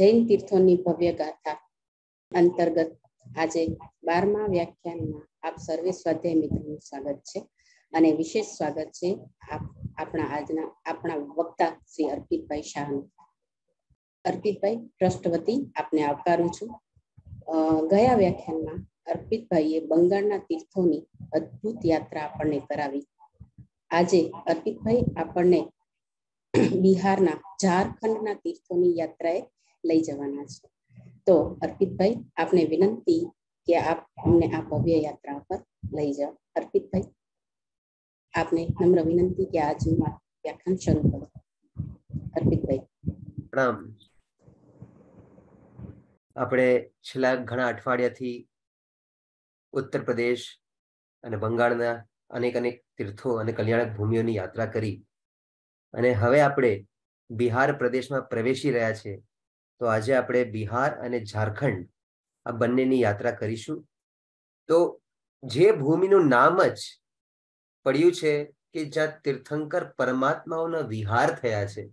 જૈન તીર્થોની ભવ્ય ગાથા અંતર્ગત આજે બારમા વ્યાખ્યાનમાં આપ સર્વે સ્વાધ્યાય મિત્રોનું સ્વાગત છે અને વિશેષ સ્વાગત છે આપણા આજના આપણા વક્તા શ્રી અર્પિતભાઈ શાહનું. અર્પિતભાઈ ટ્રસ્ટ વતી આપને આવકારું છું. ગયા વ્યાખ્યાનમાં અર્પિતભાઈએ બંગાળના તીર્થોની અદ્ભુત યાત્રા આપણને કરાવી. આજે અર્પિતભાઈ આપણને બિહારના ઝારખંડના તીર્થોની યાત્રાએ લઈ જવાના છે. તો અર્પિતભાઈ, આપને વિનંતી કે આપ અમને આ ભવ્ય યાત્રા પર લઈ જાઓ. અર્પિતભાઈ, આપને નમ્ર વિનંતી કે આજનું વ્યાખ્યાન શરૂ કરો. અર્પિતભાઈ. પ્રણામ. આપણે છેલ્લા ઘણા અઠવાડિયાથી ઉત્તર પ્રદેશ અને બંગાળના અનેક અનેક તીર્થો અને કલ્યાણક ભૂમિઓની યાત્રા કરી અને હવે આપણે બિહાર પ્રદેશમાં પ્રવેશી રહ્યા છે. તો આજે આપણે બિહાર અને ઝારખંડ આ બંનેની યાત્રા કરીશું. તો જે ભૂમિનું નામ જ પડ્યું છે કે જ્યાં તીર્થંકર પરમાત્માઓના વિહાર થયા છે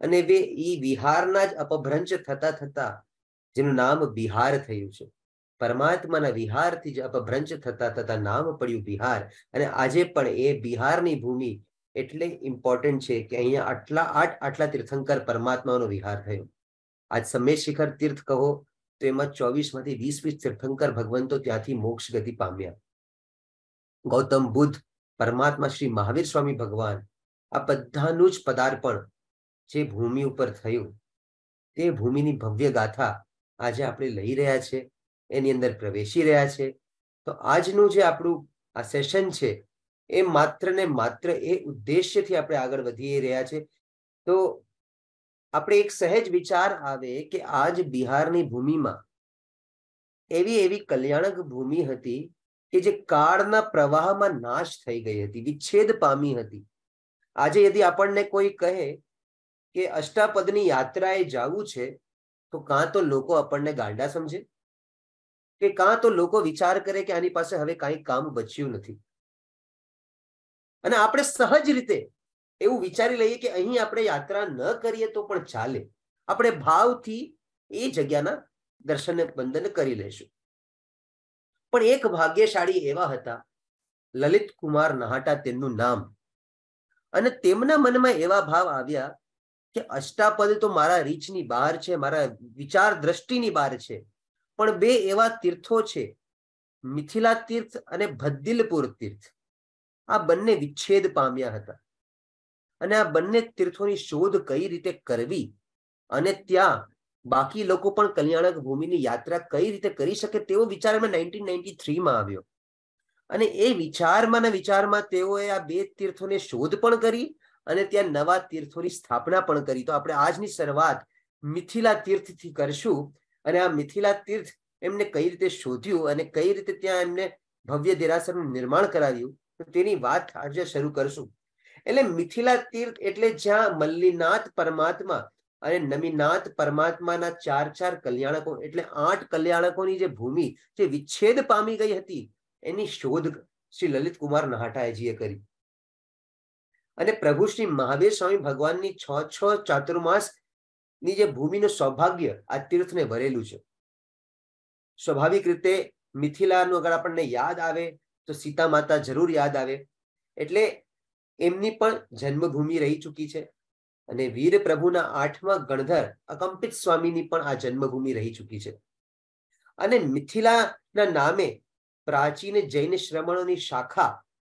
અને ઈ વિહારના જ અપભ્રંશ થતા થતા જેનું નામ બિહાર થયું છે. પરમાત્માના વિહારથી જ અપભ્રંશ થતા થતા નામ પડ્યું બિહાર અને આજે પણ એ બિહારની ભૂમિ એટલે ઇમ્પોર્ટન્ટ છે કે અહીંયા આટલા આઠ આટલા તીર્થંકર પરમાત્માનો વિહાર થયો. આજ સમય શિખર તીર્થ કહો, તો એમાં ચોવીસમાંથી વીસ વીસ તીર્થંકર ભગવંતો ત્યાંથી મોક્ષ ગતિ પામ્યા. ગૌતમ બુદ્ધ, પરમાત્મા શ્રી મહાવીર સ્વામી ભગવાન, આ બધાનું જ પદાર્પણ જે ભૂમિ ઉપર થયું, તે ભૂમિની ભવ્ય ગાથા આજે આપણે લઈ રહ્યા છે, એની અંદર પ્રવેશી રહ્યા છે. તો આજનું જે આપણું આ સેશન છે, એ માત્ર ને માત્ર એ ઉદ્દેશ્યથી આપણે આગળ વધી રહ્યા છે. તો આપણે એક સહેજ વિચાર આવે કે આજ બિહારની ભૂમિમાં એવી એવી કલ્યાણક ભૂમિ હતી કે જે કાળના પ્રવાહમાં નાશ થઈ ગઈ હતી, વિચ્છેદ પામી હતી. આજે યદી આપણને કોઈ કહે કે અષ્ટાપદની યાત્રાએ જવું છે, તો કાં તો લોકો આપણને ગાંડા સમજે? કે કાં તો લોકો વિચાર કરે કે આની પાસે હવે કાંઈ કામ બચ્યું નથી? અને આપણે સહજ રીતે એવું વિચારી લઈએ કે અહીં આપણે યાત્રા ન કરીએ તો પણ ચાલે. આપણે ભાવથી એ જગ્યાના દર્શન બંધન કરી લેશું પણ એક ભાગ્યશાળી એવા હતા લલિત કુમાર નહાટા તેમનું નામ. અને તેમના મનમાં એવા ભાવ આવ્યા કે અષ્ટાપદ તો મારા રીચની બહાર છે, મારા વિચાર દ્રષ્ટિની બહાર છે. પણ બે એવા તીર્થો છે, મિથિલા તીર્થ અને ભદ્દિલપુર તીર્થ. આ બંને વિચ્છેદ પામ્યા હતા. અને આ બંને તીર્થોની શોધ કઈ રીતે કરવી? અને ત્યાં બાકી લોકો પણ કલ્યાણક ભૂમિની યાત્રા કઈ રીતે કરી શકે તેવો વિચાર એમાં નાઇન્ટીન નાઇન્ટી થ્રીમાં આવ્યો. અને એ વિચારમાં ને વિચારમાં તેઓએ આ બે તીર્થોને શોધ પણ કરી અને ત્યાં નવા તીર્થોની સ્થાપના પણ કરી. તો આપણે આજની શરૂઆત મિથિલા તીર્થથી કરશું અને આ મિથિલા તીર્થ એમને કઈ રીતે શોધ્યું અને કઈ રીતે ત્યાં એમને ભવ્ય દેરાસરનું નિર્માણ કરાવ્યું? તેની વાત આજે શરૂ કરશું. એટલે મિથિલા તીર્થ એટલે જ્યાં મલ્લીનાથ પરમાત્મા અને નમીનાથ પરમાત્માના ચાર ચાર કલ્યાણકો, એટલે આઠ કલ્યાણકોની જે ભૂમિ, જે વિચ્છેદ પામી ગઈ હતી, એની શોધ શ્રી લલિત કુમાર નહાટાએજીએ કરી. અને પ્રભુ શ્રી મહાવીર સ્વામી ભગવાનની છ છ ચાતુર્માસની જે ભૂમિનું સૌભાગ્ય આ તીર્થને ભરેલું છે. સ્વાભાવિક રીતે મિથિલાનું અગર આપણને યાદ આવે, તો સીતા માતા જરૂર યાદ આવે. એટલે એમની પણ જન્મભૂમિ રહી ચૂકી છે અને વીર પ્રભુના આઠમા ગણધર અકંપિત સ્વામીની પણ આ જન્મભૂમિ રહી ચૂકી છે. અને મિથિલાના નામે પ્રાચીન જૈન શ્રમણોની શાખા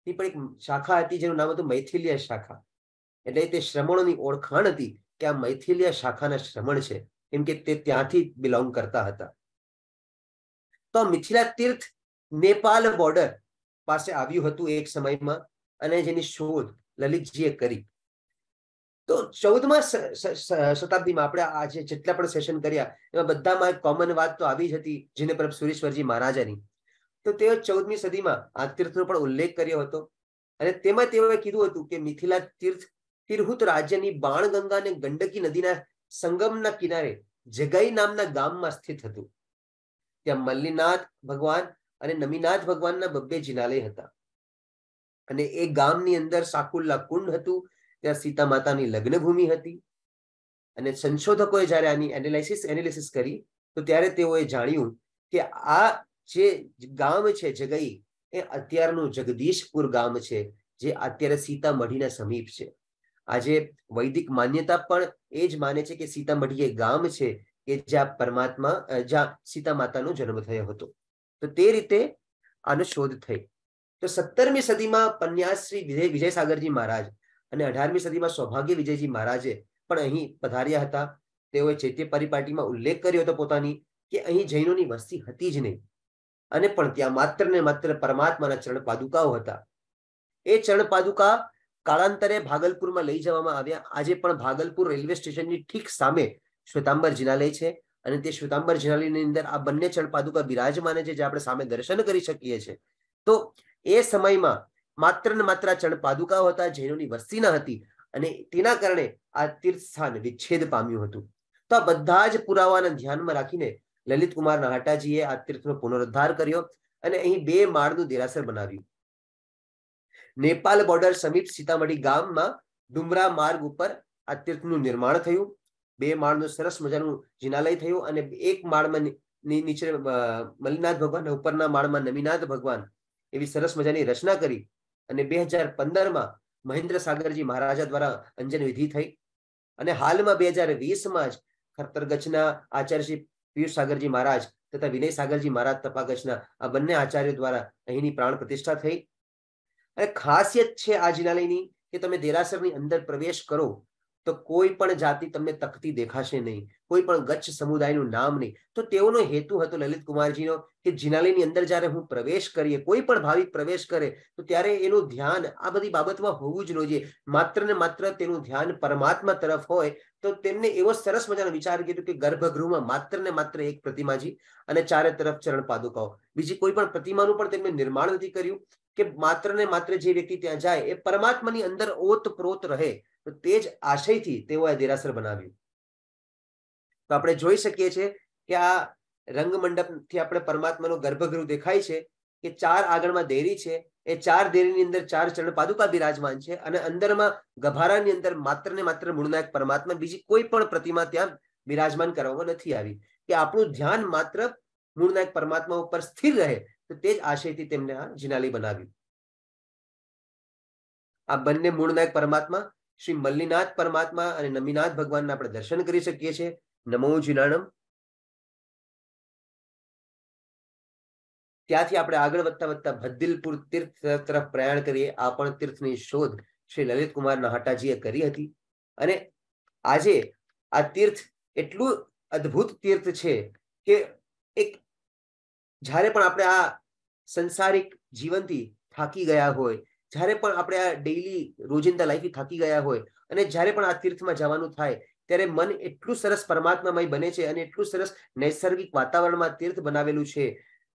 ની પણ એક શાખા હતી જેનું નામ હતું મૈથિલિયા શાખા. એટલે તે શ્રમણોની ઓળખાણ હતી કે આ મૈથિલિયા શાખાના શ્રમણ છે, કેમ કે તે ત્યાંથી બિલોંગ કરતા હતા. તો મિથિલા તીર્થ નેપાલ બોર્ડર પાસે આવ્યું હતું એક સમયમાં. અને જેની શોધ લલિતજીએ કરી. તો ચૌદમાં શતાબ્દીમાં આપણે આજે જેટલા પણ સેશન કર્યા, એમાં બધામાં એક કોમન વાત તો આવી જ હતી, જેને પરબ સુરેશ્વરજી મહારાજાની. તો તેઓ ચૌદમી સદીમાં આ તીર્થનો પણ ઉલ્લેખ કર્યો હતો. અને તેમાં તેઓએ કીધું હતું કે મિથિલા તીર્થ, તિરહુત રાજ્યની બાણગંગા અને ગંડકી નદીના સંગમના કિનારે જગાઈ નામના ગામમાં સ્થિત હતું. ત્યાં મલ્લીનાથ ભગવાન અને નમીનાથ ભગવાનના બબ્બે જિનાલય હતા. અને એ ગામની અંદર સાકુલ્લા કુંડ હતું, ત્યાં સીતા માતાની લગ્ન ભૂમિ હતી. અને સંશોધકોએ જ્યારે આની એનાલિસિસ એનાલિસિસ કરી, તો ત્યારે તેઓએ જાણ્યું કે આ જે ગામ છે જગઈ, એ અત્યારનું જગદીશપુર ગામ છે, જે અત્યારે સીતામઢીના સમીપ છે. આજે વૈદિક માન્યતા પણ એ જ માને છે કે સીતામઢી એ ગામ છે કે જ્યાં પરમાત્મા જ્યાં સીતા માતાનો જન્મ થયો હતો. તો તે રીતે આનો શોધ થઈ. તો સત્તરમી સદીમાં પન્યાશ્રી વિજય, વિજયસાગરજી મહારાજ અને અઢારમી સદીમાં સૌભાગ્ય વિજયજી મહારાજે પણ અહીં પધાર્યા હતા. તેઓએ ચૈત્ય પરિપાટીમાં ઉલ્લેખ કર્યો હતો પોતાની કે અહીં જૈનોની વસ્તી હતી જ નહીં. અને પણ ત્યાં માત્ર ને માત્ર પરમાત્માના ચરણ પાદુકાઓ હતા. એ ચરણ પાદુકા કાળાંતરે ભાગલપુરમાં લઈ જવામાં આવ્યા. આજે પણ ભાગલપુર રેલવે સ્ટેશનની ઠીક સામે શ્વેતાંબર જિનાલય છે અને તે શ્વેતાંબર જિનાલયની અંદર આ બંને ચરણ પાદુકા બિરાજમાને છે જે આપણે સામે દર્શન કરી શકીએ છીએ. તો એ સમયમાં માત્ર ને માત્ર ચણ પાદુકાઓ હતા, જૈનોની વસ્તી ન હતી અને તેના કારણે આ તીર્થ સ્થાન વિચ્છેદ પામ્યું હતું. તો આ બધા જ પુરાવાને ધ્યાનમાં રાખીને લલિત કુમાર નાહટાજીએ આ તીર્થનો પુનરુદ્ધાર કર્યો અને અહીં બે માળનું દેરાસર બનાવ્યું. નેપાલ બોર્ડર સમીપ સીતામઢી ગામમાં ડુમરા માર્ગ ઉપર આ તીર્થનું નિર્માણ થયું. બે માળનું સરસ મજાનું જિનાલય થયું અને એક માળમાં નીચે મલિનાથ ભગવાન ઉપરના માળમાં નમીનાથ ભગવાન એવી સરસ મજાની રચના કરી અને બે હજાર પંદરમાં મહેન્દ્ર સાગરજી મહારાજા દ્વારા અંજન વિધિ થઈ. અને હાલમાં બે હજાર વીસમાં જ ખતરગચના આચાર્ય શ્રી પિયુષ સાગરજી મહારાજ તથા વિનય સાગરજી મહારાજ તપાગચના આ બંને આચાર્યો દ્વારા અહીંની પ્રાણ પ્રતિષ્ઠા થઈ. અને ખાસિયત છે આ જિનાલયની કે તમે દેરાસરની અંદર પ્રવેશ કરો તો કોઈ પણ જાતિ તમને તકતી દેખાશે નહીં. કોઈ પણ ગચ્છ સમુદાયનું નામ નહીં. તો તેઓનો હેતુ હતો લલિત કુમારજીનો કે જિનાલયની અંદર જ્યારે હું પ્રવેશ કરીએ, કોઈ પણ ભાવિક પ્રવેશ કરે, તો ત્યારે એનું ધ્યાન આ બધી બાબતમાં હોવું જ જોઈએ. માત્ર ને માત્ર તેનું ધ્યાન પરમાત્મા તરફ હોય, તો તેમને એવો સરસ મજાનો વિચાર કીધું કે ગર્ભગૃહમાં માત્ર ને માત્ર એક પ્રતિમાજી અને ચારે તરફ ચરણ પાદુકાઓ. બીજી કોઈ પણ પ્રતિમાનું પણ તેમણે નિર્માણ નથી કર્યું કે માત્ર ને માત્ર જે વ્યક્તિ ત્યાં જાય, એ પરમાત્માની અંદર ઓતપ્રોત રહે. તો તે જ આશયથી તેઓએ દેરાસર બનાવ્યું. તો આપણે જોઈ શકીએ છીએ કે આ રંગમંડપથી આપણે પરમાત્માનો ગર્ભગૃહ દેખાય છે, કે ચાર આગળમાં દેરી છે, એ ચાર દેરીની અંદર ચાર ચરણ પાદુકા બિરાજમાન છે અને અંદરમાં ગભારાની અંદર માત્ર ને માત્ર મૂળનાયક પરમાત્મા, બીજી કોઈ પણ પ્રતિમા ત્યાં બિરાજમાન કરવામાં નથી આવી. કે આપણું ધ્યાન માત્ર મૂળનાયક પરમાત્મા ઉપર સ્થિર રહે, તો તે જ આશયથી તેમને આ જિનાલી બનાવ્યું. આ બંને મૂળનાયક પરમાત્મા શ્રી મલ્લીનાથ પરમાત્મા અને નમીનાથ ભગવાનના આપણે દર્શન કરી શકીએ છીએ. નમો જીનાણમ. ત્યાંથી આપણે આગળ વધતા વધતા ભદ્દિલપુર તીર્થ તરફ પ્રયાણ કરીએ. આ પણ તીર્થની શોધ શ્રી લલિત કુમાર નાહટાજીએ કરી હતી. અને આજે આ તીર્થ એટલું અદ્ભુત તીર્થ છે કે એક જ્યારે પણ આપણે આ સંસારિક જીવનથી થાકી ગયા હોય જ્યારે પણ આપણે આ ડેઈલી રોજિંદા લાઈફથી થાકી ગયા હોય અને જ્યારે પણ આ તીર્થમાં જવાનું થાય, ત્યારે મન એટલું સરસ પરમાત્મામય બને છે અને એટલું સરસ નૈસર્ગિક વાતાવરણમાં તીર્થ બનાવેલું છે.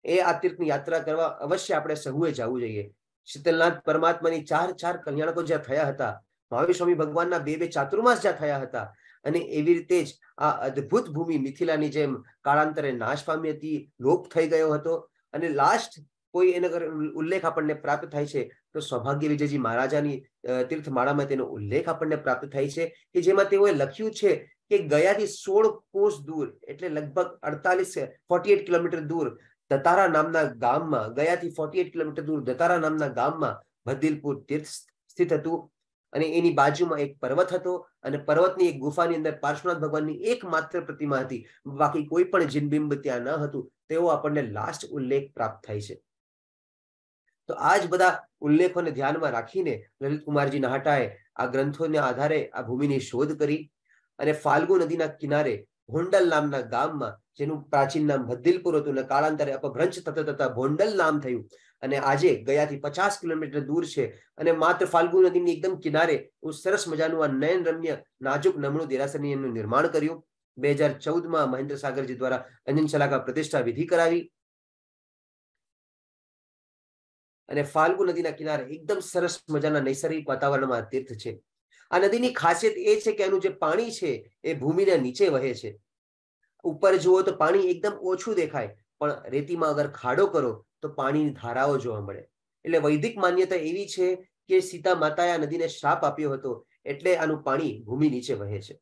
એ આ તીર્થની યાત્રા કરવા અવશ્ય આપણે સહુએ જવું જોઈએ. શીતલનાથ પરમાત્માની ચાર ચાર કલ્યાણકો જ્યાં થયા હતા મહાવીર સ્વામી ભગવાનના બે બે ચાતુર્માસ જ્યાં થયા હતા અને એવી રીતે જ આ અદ્ભુત ભૂમિ મિથિલાની જેમ કાળાંતરે નાશ પામી હતી, લોપ થઈ ગયો હતો અને લાસ્ટ કોઈ એનો ઉલ્લેખ આપણને પ્રાપ્ત થાય છે, તો સૌભાગ્ય વિજયજી મહારાજાની તીર્થમાળામાં તેનો ઉલ્લેખ આપણને પ્રાપ્ત થાય છે કે જેમાં તેઓએ લખ્યું છે કે ગયાથી સોળ કોષ દૂર, એટલે લગભગ અડતાલીસ ફોર્ટી એટ કિલોમીટર દૂર, દતારા નામના ગામમાં, ગયાથી ફોર્ટી એટ કિલોમીટર દૂર, દતારા નામના ગામમાં ભદ્દિલપુર તીર્થ સ્થિત હતું. અને એની બાજુમાં એક પર્વત હતો અને પર્વતની એક ગુફાની અંદર પાર્શ્વનાથ ભગવાનની એકમાત્ર પ્રતિમા હતી. બાકી કોઈ પણ જીનબિંબ ત્યાં ન હતું. તેવો આપણને લાસ્ટ ઉલ્લેખ પ્રાપ્ત થાય છે. તો આ જ બધા ઉલ્લેખોને ધ્યાનમાં રાખીને લલિત કુમારજી નાહટાએ આ ગ્રંથોના આધારે આ ભૂમિની શોધ કરી અને ફાલ્ગુ નદીના કિનારે ભોંડલ નામના ગામમાં, જેનું પ્રાચીન નામ ભદ્દિલપુર હતું અને કાળાંતરે અપભ્રંશ થતા થતા ભોંડલ નામ થયું અને આજે ગયાથી પચાસ કિલોમીટર દૂર છે અને માત્ર ફાલ્ગુ નદીની એકદમ કિનારે હું સરસ મજાનું આ નયન રમ્ય નાજુક નમણું દેરાસરની એનું નિર્માણ કર્યું. બે હજાર ચૌદમાં મહેન્દ્ર સાગરજી દ્વારા અંજન શલાકા પ્રતિષ્ઠા વિધિ કરાવી. અને ફાલ્ગુ નદીના કિનારે એકદમ સરસ મજાના નૈસર્ગિક વાતાવરણમાં તીર્થ છે. આ નદીની ખાસિયત એ છે કે એનું જે પાણી છે એ ભૂમિના નીચે વહે છે. ઉપર જુઓ તો પાણી એકદમ ઓછું દેખાય, પણ રેતીમાં અગર ખાડો કરો તો પાણીની ધારાઓ જોવા મળે. એટલે વૈદિક માન્યતા એવી છે કે સીતા માતાએ આ નદીને શ્રાપ આપ્યો હતો એટલે આનું પાણી ભૂમિ નીચે વહે છે.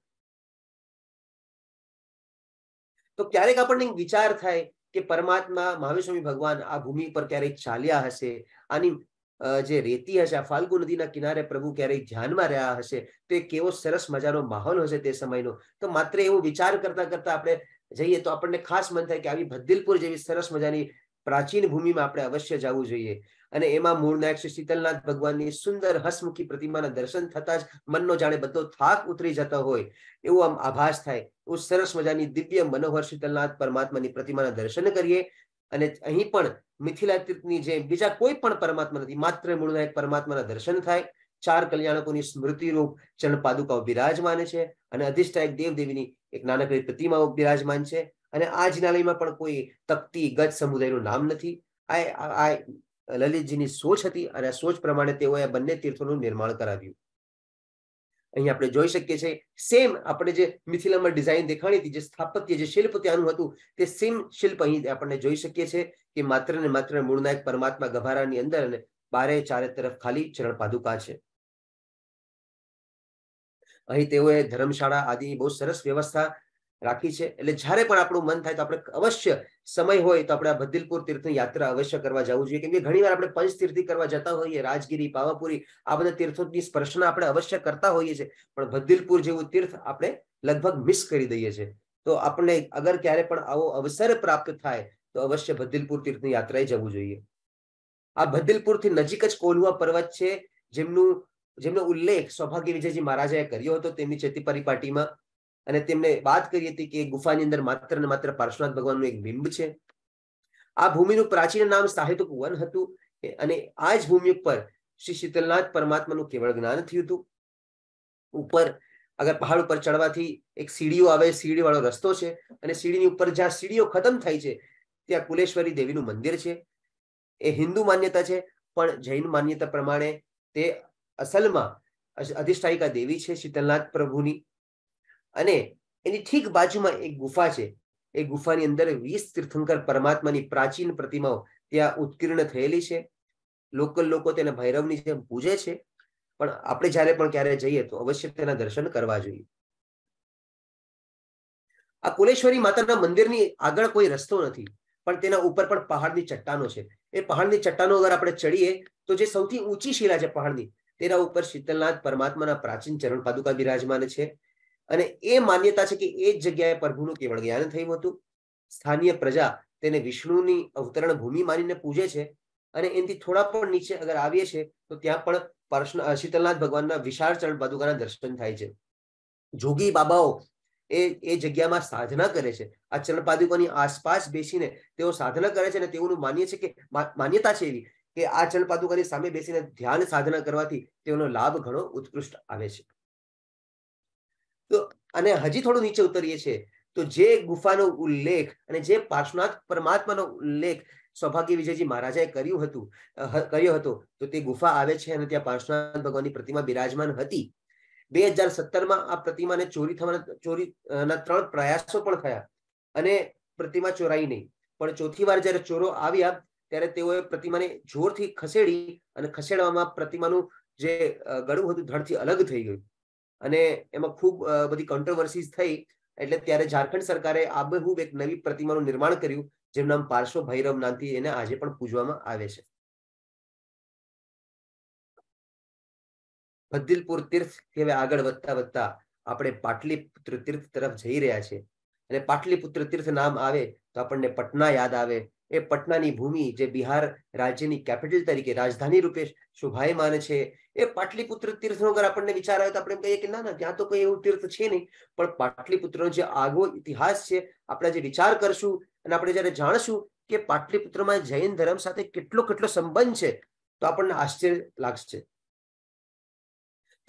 તો ક્યારેક આપણને વિચાર થાય કે પરમાત્મા મહાવીર ભગવાન આ ભૂમિ પર ક્યારેક ચાલ્યા હશે? આની જે રેતી હશે, આ ફાલ્ગુ નદીના કિનારે પ્રભુ ક્યારેક ધ્યાનમાં રહ્યા હશે? તો એ કેવો સરસ મજાનો માહોલ હશે તે સમયનો? તો માત્ર એવો વિચાર કરતા કરતા આપણે જઈએ તો આપણને ખાસ મન થાય કે આવી ભદ્દિલપુર જેવી સરસ મજાની પ્રાચીન ભૂમિમાં આપણે અવશ્ય જવું જોઈએ. અને એમાં મૂળનાયક શ્રી શીતલનાથ ભગવાનની સુંદર હસમુખી પ્રતિમાના દર્શન થતા જ મનનો જાણે બધો થાક ઉતરી જતો હોય, એવો આમ આભાસ થાય. એવું સરસ મજાની દિવ્ય મનોહર શીતલનાથ પરમાત્માની પ્રતિમાના દર્શન કરીએ અને અહીં પણ મિથિલા તીર્થની જે બીજા કોઈ પણ પરમાત્મા નથી, માત્ર મૂળનાયક પરમાત્માના દર્શન થાય. ચાર કલ્યાણકોની સ્મૃતિ રૂપ ચરણ પાદુકાઓ બિરાજમાન છે અને અધિષ્ઠાયક દેવદેવીની એક નાનકડી પ્રતિમાઓ બિરાજમાન છે. અને આ જિનાલયમાં પણ કોઈ તકતી ગજ સમુદાયનું નામ નથી. આ લલિતજીની સોચ હતી અને સોચ પ્રમાણે તેઓએ બંને તીર્થોનું નિર્માણ કરાવ્યું. અહીં આપણે જોઈ શકીએ છીએ સેમ આપણે જે મિથિલામાં ડિઝાઇન દેખાણી હતી, જે સ્થાપત્ય, જે શિલ્પ ત્યાંનું હતું, તે સેમ શિલ્પ અહીં આપણને જોઈ શકીએ છીએ કે માત્ર ને માત્ર મૂળનાયક પરમાત્મા ગભારાની અંદર અને બારે ચારે તરફ ખાલી ચરણ પાદુકા છે. અહીં તેઓએ ધર્મશાળા આદિ બહુ સરસ વ્યવસ્થા રાખી છે. એટલે જ્યારે પણ આપણું મન થાય તો આપણે અવશ્ય સમય હોય તો આપણે આ ભદ્દિલપુર તીર્થની યાત્રા અવશ્ય કરવા જવું જોઈએ. કેમ કે ઘણીવાર આપણે પંચતીર્થી કરવા જતા હોઈએ, રાજગીરી, પાવાપુરી, આ બધા તીર્થોની સ્પર્શના આપણે અવશ્ય કરતા હોઈએ છીએ. પણ ભદ્દિલપુર જેવું તીર્થ આપણે લગભગ મિસ કરી દઈએ છીએ. તો આપણને અગર ક્યારે પણ આવો અવસર પ્રાપ્ત થાય તો અવશ્ય ભદ્દિલપુર તીર્થની યાત્રાએ જવું જોઈએ. આ ભદ્દિલપુરથી નજીક જ કોલ્હુઆ પર્વત છે. જેમનું, જેમનો ઉલ્લેખ સૌભાગ્ય વિજયજી મહારાજાએ કર્યો હતો. તેમની ચેતી પરિપાટીમાં અને તેમને વાત કરી હતી કે ગુફાની અંદર માત્ર ને માત્ર પાર્શ્વનાથ ભગવાનનું એક બિંબ છે. આ ભૂમિનું પ્રાચીન નામ સાહિત્યક વન હતું અને આ જ ભૂમિ ઉપર શ્રી શીતલનાથ પરમાત્માનું કેવળ જ્ઞાન થયું હતું. ઉપર અગર પહાડ ઉપર ચડવાથી એક સીડીઓ આવે સીડી વાળો રસ્તો છે અને સીડીની ઉપર જ્યાં સીડીઓ ખતમ થાય છે, ત્યાં કુલેશ્વરી દેવીનું મંદિર છે. એ હિન્દુ માન્યતા છે, પણ જૈન માન્યતા પ્રમાણે તે અસલમાં અધિષ્ઠાયિકા દેવી છે શીતલનાથ પ્રભુની. અને એની ઠીક બાજુમાં એક ગુફા છે. એ ગુફાની અંદર વીસ તીર્થંકર પરમાત્માની પ્રાચીન પ્રતિમાઓ ત્યાં ઉત્કીર્ણ થયેલી છે. લોકલ લોકો તેને ભૈરવની જેમ પૂજે છે. પણ આપણે જ્યારે પણ ક્યારે જઈએ તો અવશ્ય તેના દર્શન કરવા જોઈએ. આ કુલેશ્વરી માતાના મંદિરની આગળ કોઈ રસ્તો નથી, પણ તેના ઉપર પણ પહાડની ચટ્ટાનો છે. એ પહાડની ચટ્ટાનો અગર આપણે ચડીએ તો જે સૌથી ઊંચી શિલા છે પહાડની, તેના ઉપર શીતલનાથ પરમાત્માના પ્રાચીન ચરણ પાદુકા બિરાજમાન છે. અને એ માન્યતા છે કે એ જ જગ્યાએ પ્રભુનું કેવળ જ્ઞાન થયું હતું. સ્થાનીય પ્રજા તેને વિષ્ણુની અવતરણ ભૂમિ માનીને પૂજે છે અને એનાથી થોડા પણ નીચે અગર આવીએ છીએ તો ત્યાં પણ શીતલનાથ ભગવાનના વિશાળ ચરણ પાદુકાના દર્શન થાય છે. જોગી બાબાઓ એ એ જગ્યામાં સાધના કરે છે. આ ચરણ પાદુકાની આસપાસ બેસીને તેઓ સાધના કરે છે અને તેઓનું માન્ય છે કે માન્યતા છે એવી કે આ ચરણ પાદુકાની સામે બેસીને ધ્યાન સાધના કરવાથી તેઓનો લાભ ઘણો ઉત્કૃષ્ટ આવે છે. તો અને હજી થોડું નીચે ઉતરીએ છીએ, તો જે ગુફાનો ઉલ્લેખ અને જે પાર્શ્વનાથ પરમાત્માનો ઉલ્લેખ સૌભાગ્ય વિજયજી મહારાજાએ કર્યું હતું કર્યો હતો, તો તે ગુફા આવે છે અને ત્યાં પાર્શ્વનાથ ભગવાનની પ્રતિમા બિરાજમાન હતી. બે હજાર સત્તરમાં આ પ્રતિમાને ચોરી થવાના ચોરીના ત્રણ પ્રયાસો પણ થયા અને પ્રતિમા ચોરાઈ નહીં. પણ ચોથી વાર જ્યારે ચોરો આવ્યા, ત્યારે તેઓએ પ્રતિમાને જોરથી ખસેડી અને ખસેડવામાં પ્રતિમાનું જે ગળું હતું, ધડથી અલગ થઈ ગયું. અને એમાં ખૂબ બધી કોન્ટ્રોવર્સીસ થઈ એટલે ત્યારે ઝારખંડ સરકારે આબેહૂબ એક નવી પ્રતિમાનું નિર્માણ કર્યું, જેનું નામ પાર્શ્વ ભૈરવ નામથી એને આજે પણ પૂજવામાં આવે છે. ભદ્દિલપુર તીર્થ હવે આગળ વધતા વધતા આપણે પાટલીપુત્ર તીર્થ તરફ જઈ રહ્યા છે અને પાટલીપુત્ર તીર્થ નામ આવે તો આપણને પટના યાદ આવે એ પટનાની ભૂમિ જે બિહાર રાજ્યની કેપિટલ તરીકે રાજધાની રૂપે શોભાયમાન છે, એ પાટલીપુત્ર તીર્થનો અગર આપણને વિચાર આવે તો આપણે કહીએ કે ના ના, ત્યાં તો કોઈ એવું તીર્થ છે નહીં. પણ પાટલીપુત્રનો જે આગવો ઇતિહાસ છે, આપણે જે વિચાર કરશું અને આપણે જયારે જાણશું કે પાટલીપુત્રમાં જૈન ધર્મ સાથે કેટલો કેટલો સંબંધ છે, તો આપણને આશ્ચર્ય લાગશે.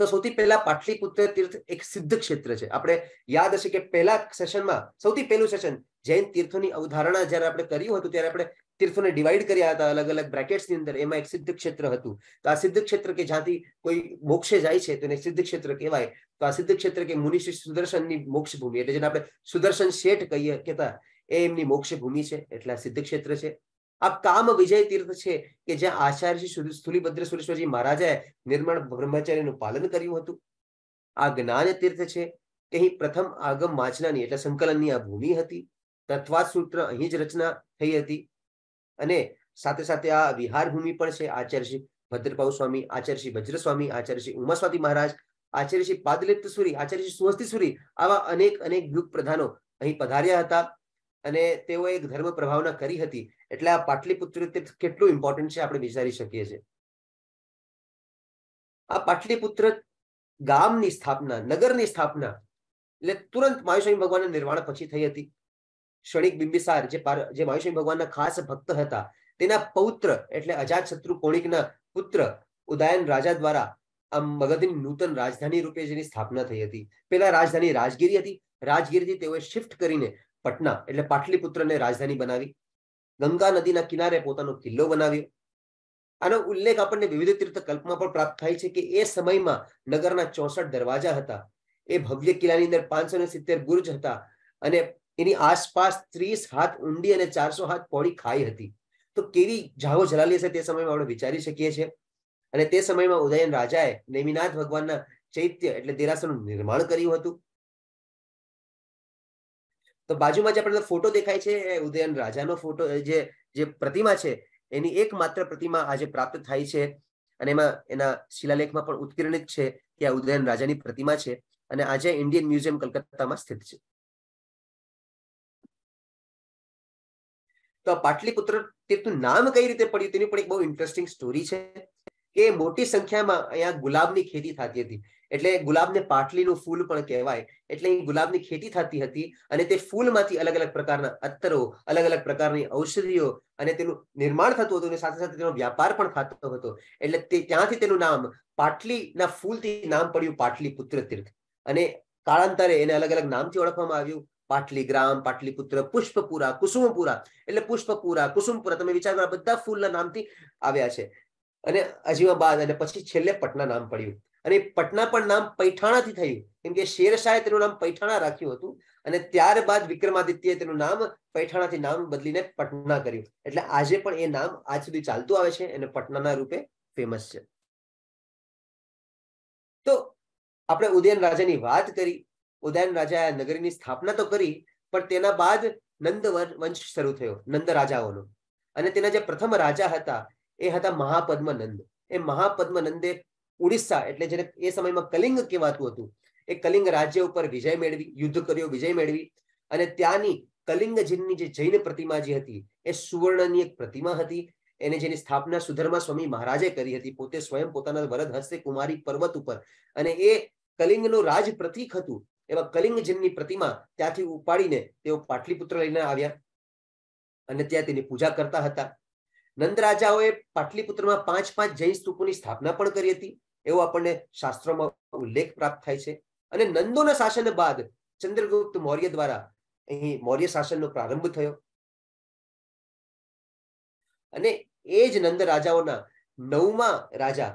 તો સૌથી પહેલા પાટલીપુત્ર તીર્થ એક સિદ્ધ ક્ષેત્ર છે. આપણે યાદ હશે કે પહેલા સેશનમાં સૌથી પહેલું સેશન જૈન તીર્થોની અવધારણા જ્યારે આપણે કર્યું હતું ત્યારે આપણે તીર્થોને ડિવાઈડ કર્યા હતા અલગ અલગ બ્રેકેટ્સની અંદર. એમાં એક સિદ્ધ ક્ષેત્ર હતું. તો આ સિદ્ધ ક્ષેત્ર કે જ્યાંથી કોઈ મોક્ષે જાય છે તો એને સિદ્ધ ક્ષેત્ર કહેવાય. તો આ સિદ્ધ ક્ષેત્ર કે મુનિશ્રી સુદર્શનની મોક્ષ ભૂમિ એટલે જેને આપણે સુદર્શન શેઠ કહીએ કહેતા, એ એમની મોક્ષ ભૂમિ છે. એટલે આ સિદ્ધ ક્ષેત્ર છે. આ કામ વિજય તીર્થ છે કે જ્યાં આચાર્ય સ્થુલીભદ્ર સુરેશ્વરજી મહારાજાએ નિર્મળ બ્રહ્મચર્યનું પાલન કર્યું હતું. આ જ્ઞાન તીર્થ છે. કે અહીં પ્રથમ આગમ વાંચનાની એટલે સંકલનની આ ભૂમિ હતી. તત્વાત સૂત્ર અહીં જ રચના થઈ હતી. અને સાથે સાથે આ વિહાર ભૂમિ પણ છે, આચાર્ય ભદ્રપાઉ સ્વામી, આચાર્ય શ્રી વજ્ર સ્વામી આચાર્ય શ્રી ઉમાસ્વામી મહારાજ, આચાર્ય શ્રી પાદલિપ્ત સુરી આચાર્ય શ્રી સુહસ્તી સુરી આવા અનેક અનેક યુગ પ્રધાનો અહીં પધાર્યા હતા. અને તેઓ એક ધર્મ પ્રભાવના કરી હતી. એટલે આ પાટલીપુત્ર કેટલું ઇમ્પોર્ટન્ટ છે આપણે વિચારી શકીએ છીએ. આ પાટલીપુત્ર ગામની સ્થાપના, નગરની સ્થાપના, એટલે તુરંત માયુસ્વામી ભગવાનના નિર્વાણ પછી થઈ હતી. ક્ષણિક બિંબિસાર જે જે માયુસ્વામી ભગવાનના ખાસ ભક્ત હતા, તેના પૌત્ર એટલે અજાત શત્રુ કોણિકના પુત્ર ઉદયન રાજા દ્વારા મગધની નૂતન રાજધાની રૂપે જેની સ્થાપના થઈ હતી. પેલા રાજધાની રાજગીરી હતી. રાજગીરીથી તેઓએ શિફ્ટ કરીને પટના એટલે પાટલીપુત્રને રાજધાની બનાવી. ગંગા નદીના કિનારે પોતાનો કિલ્લો બનાવ્યો. આનો ઉલ્લેખ આપણને વિવિધ તીર્થ કલ્પમાં પણ પ્રાપ્ત થાય છે કે એ સમયમાં નગરના ચોસઠ દરવાજા હતા. એ ભવ્ય કિલ્લાની અંદર પાંચસો ને સિત્તેર બુર્જ હતા અને એની આસપાસ ત્રીસ હાથ ઊંડી અને ચારસો હાથ પહોળી ખાઈ હતી. તો કેવી જાહો જલાલી હશે તે સમયમાં આપણે વિચારી શકીએ છીએ. અને તે સમયમાં ઉદયન રાજાએ નેમિનાથ ભગવાનના ચૈત્ય એટલે દેરાસરનું નિર્માણ કર્યું હતું. તો બાજુમાં જે આપણે ફોટો દેખાય છે, એ ઉદયન રાજાનો ફોટો જે જે પ્રતિમા છે, એની એકમાત્ર પ્રતિમા આજે પ્રાપ્ત થાય છે. અને એમાં, એના શિલાલેખમાં પણ ઉત્કીર્ણિત છે કે આ ઉદયન રાજાની પ્રતિમા છે. અને આજે ઇન્ડિયન મ્યુઝિયમ કલકત્તામાં સ્થિત છે. તો પાટલીપુત્ર તીર્થનું નામ કઈ રીતે પડ્યું તેની પણ એક બહુ ઇન્ટરેસ્ટિંગ સ્ટોરી છે કે મોટી સંખ્યામાં અહીંયા ગુલાબની ખેતી થતી હતી. એટલે ગુલાબને પાટલીનું ફૂલ પણ કહેવાય. એટલે ગુલાબની ખેતી થતી હતી અને તે ફૂલમાંથી અલગ અલગ પ્રકારના અત્તરો અલગ અલગ પ્રકારની ઔષધિઓ અને તેનું નિર્માણ થતું હતું અને સાથે સાથે તેનો વ્યાપાર પણ થતો હતો. એટલે તે ત્યાંથી તેનું નામ પાટલીના ફૂલથી નામ પડ્યું પાટલીપુત્ર તીર્થ. અને કાળાંતરે એને અલગ અલગ નામથી ઓળખવામાં આવ્યું. પાટલી ગ્રામ પાટલીપુત્ર, પુષ્પપુરા, કુસુમપુરા. એટલે પુષ્પપુરા, કુસુમપુરા, તમે વિચાર કરો, બધા ફૂલના નામથી આવ્યા છે. અને અજીમાબાદ અને પછી છેલ્લે પટના નામ પડ્યું. અને પટના પણ નામ પૈઠાણાથી થયું. કેમ કે શેરશાહે તેનું નામ પૈઠાણા રાખ્યું હતું. અને ત્યારબાદ વિક્રમાદિત્યએ તેનું નામ પૈઠાણાથી નામ બદલીને પટના કર્યું. એટલે આજે પણ એ નામ આજ સુધી ચાલતું આવે છે અને પટનાના રૂપે ફેમસ છે. તો આપણે ઉદયન રાજાની વાત કરી. ઉદયન રાજાએ નગરીની સ્થાપના તો કરી, પણ તેના બાદ નંદ વંશ શરૂ થયો, નંદ રાજાઓનો. અને તેના જે પ્રથમ રાજા હતા, એ હતા મહાપદ્મ નંદ એ મહાપદ્મ નંદે ઉડીસા એટલે જેને એ સમયમાં કલિંગ કહેવાતું હતું, એ કલિંગ રાજ્ય ઉપર વિજય મેળવી, યુદ્ધ કર્યો, વિજય મેળવી. અને ત્યાંની કલિંગજીનની જે જૈન પ્રતિમા જે હતી, એ સુવર્ણની એક પ્રતિમા હતી. એને જેની સ્થાપના સુધર્મા સ્વામી મહારાજે કરી હતી, પોતે સ્વયં પોતાના વરદ હસ્તે કુમારી પર્વત ઉપર. અને એ કલિંગનું રાજ પ્રતીક હતું. એવા કલિંગજનની પ્રતિમા ત્યાંથી ઉપાડીને તેઓ પાટલીપુત્ર લઈને આવ્યા અને ત્યાં તેની પૂજા કરતા હતા. નંદ રાજાઓએ પાટલીપુત્રમાં પાંચ પાંચ જૈન સ્તૂપોની સ્થાપના પણ કરી હતી. એવો આપણને શાસ્ત્રોમાં ઉલ્લેખ પ્રાપ્ત થાય છે. અને નંદોના શાસન બાદ ચંદ્રગુપ્ત મૌર્ય દ્વારા અહીં મૌર્ય શાસનનો પ્રારંભ થયો. અને એ જ નંદ રાજાઓના નવમા રાજા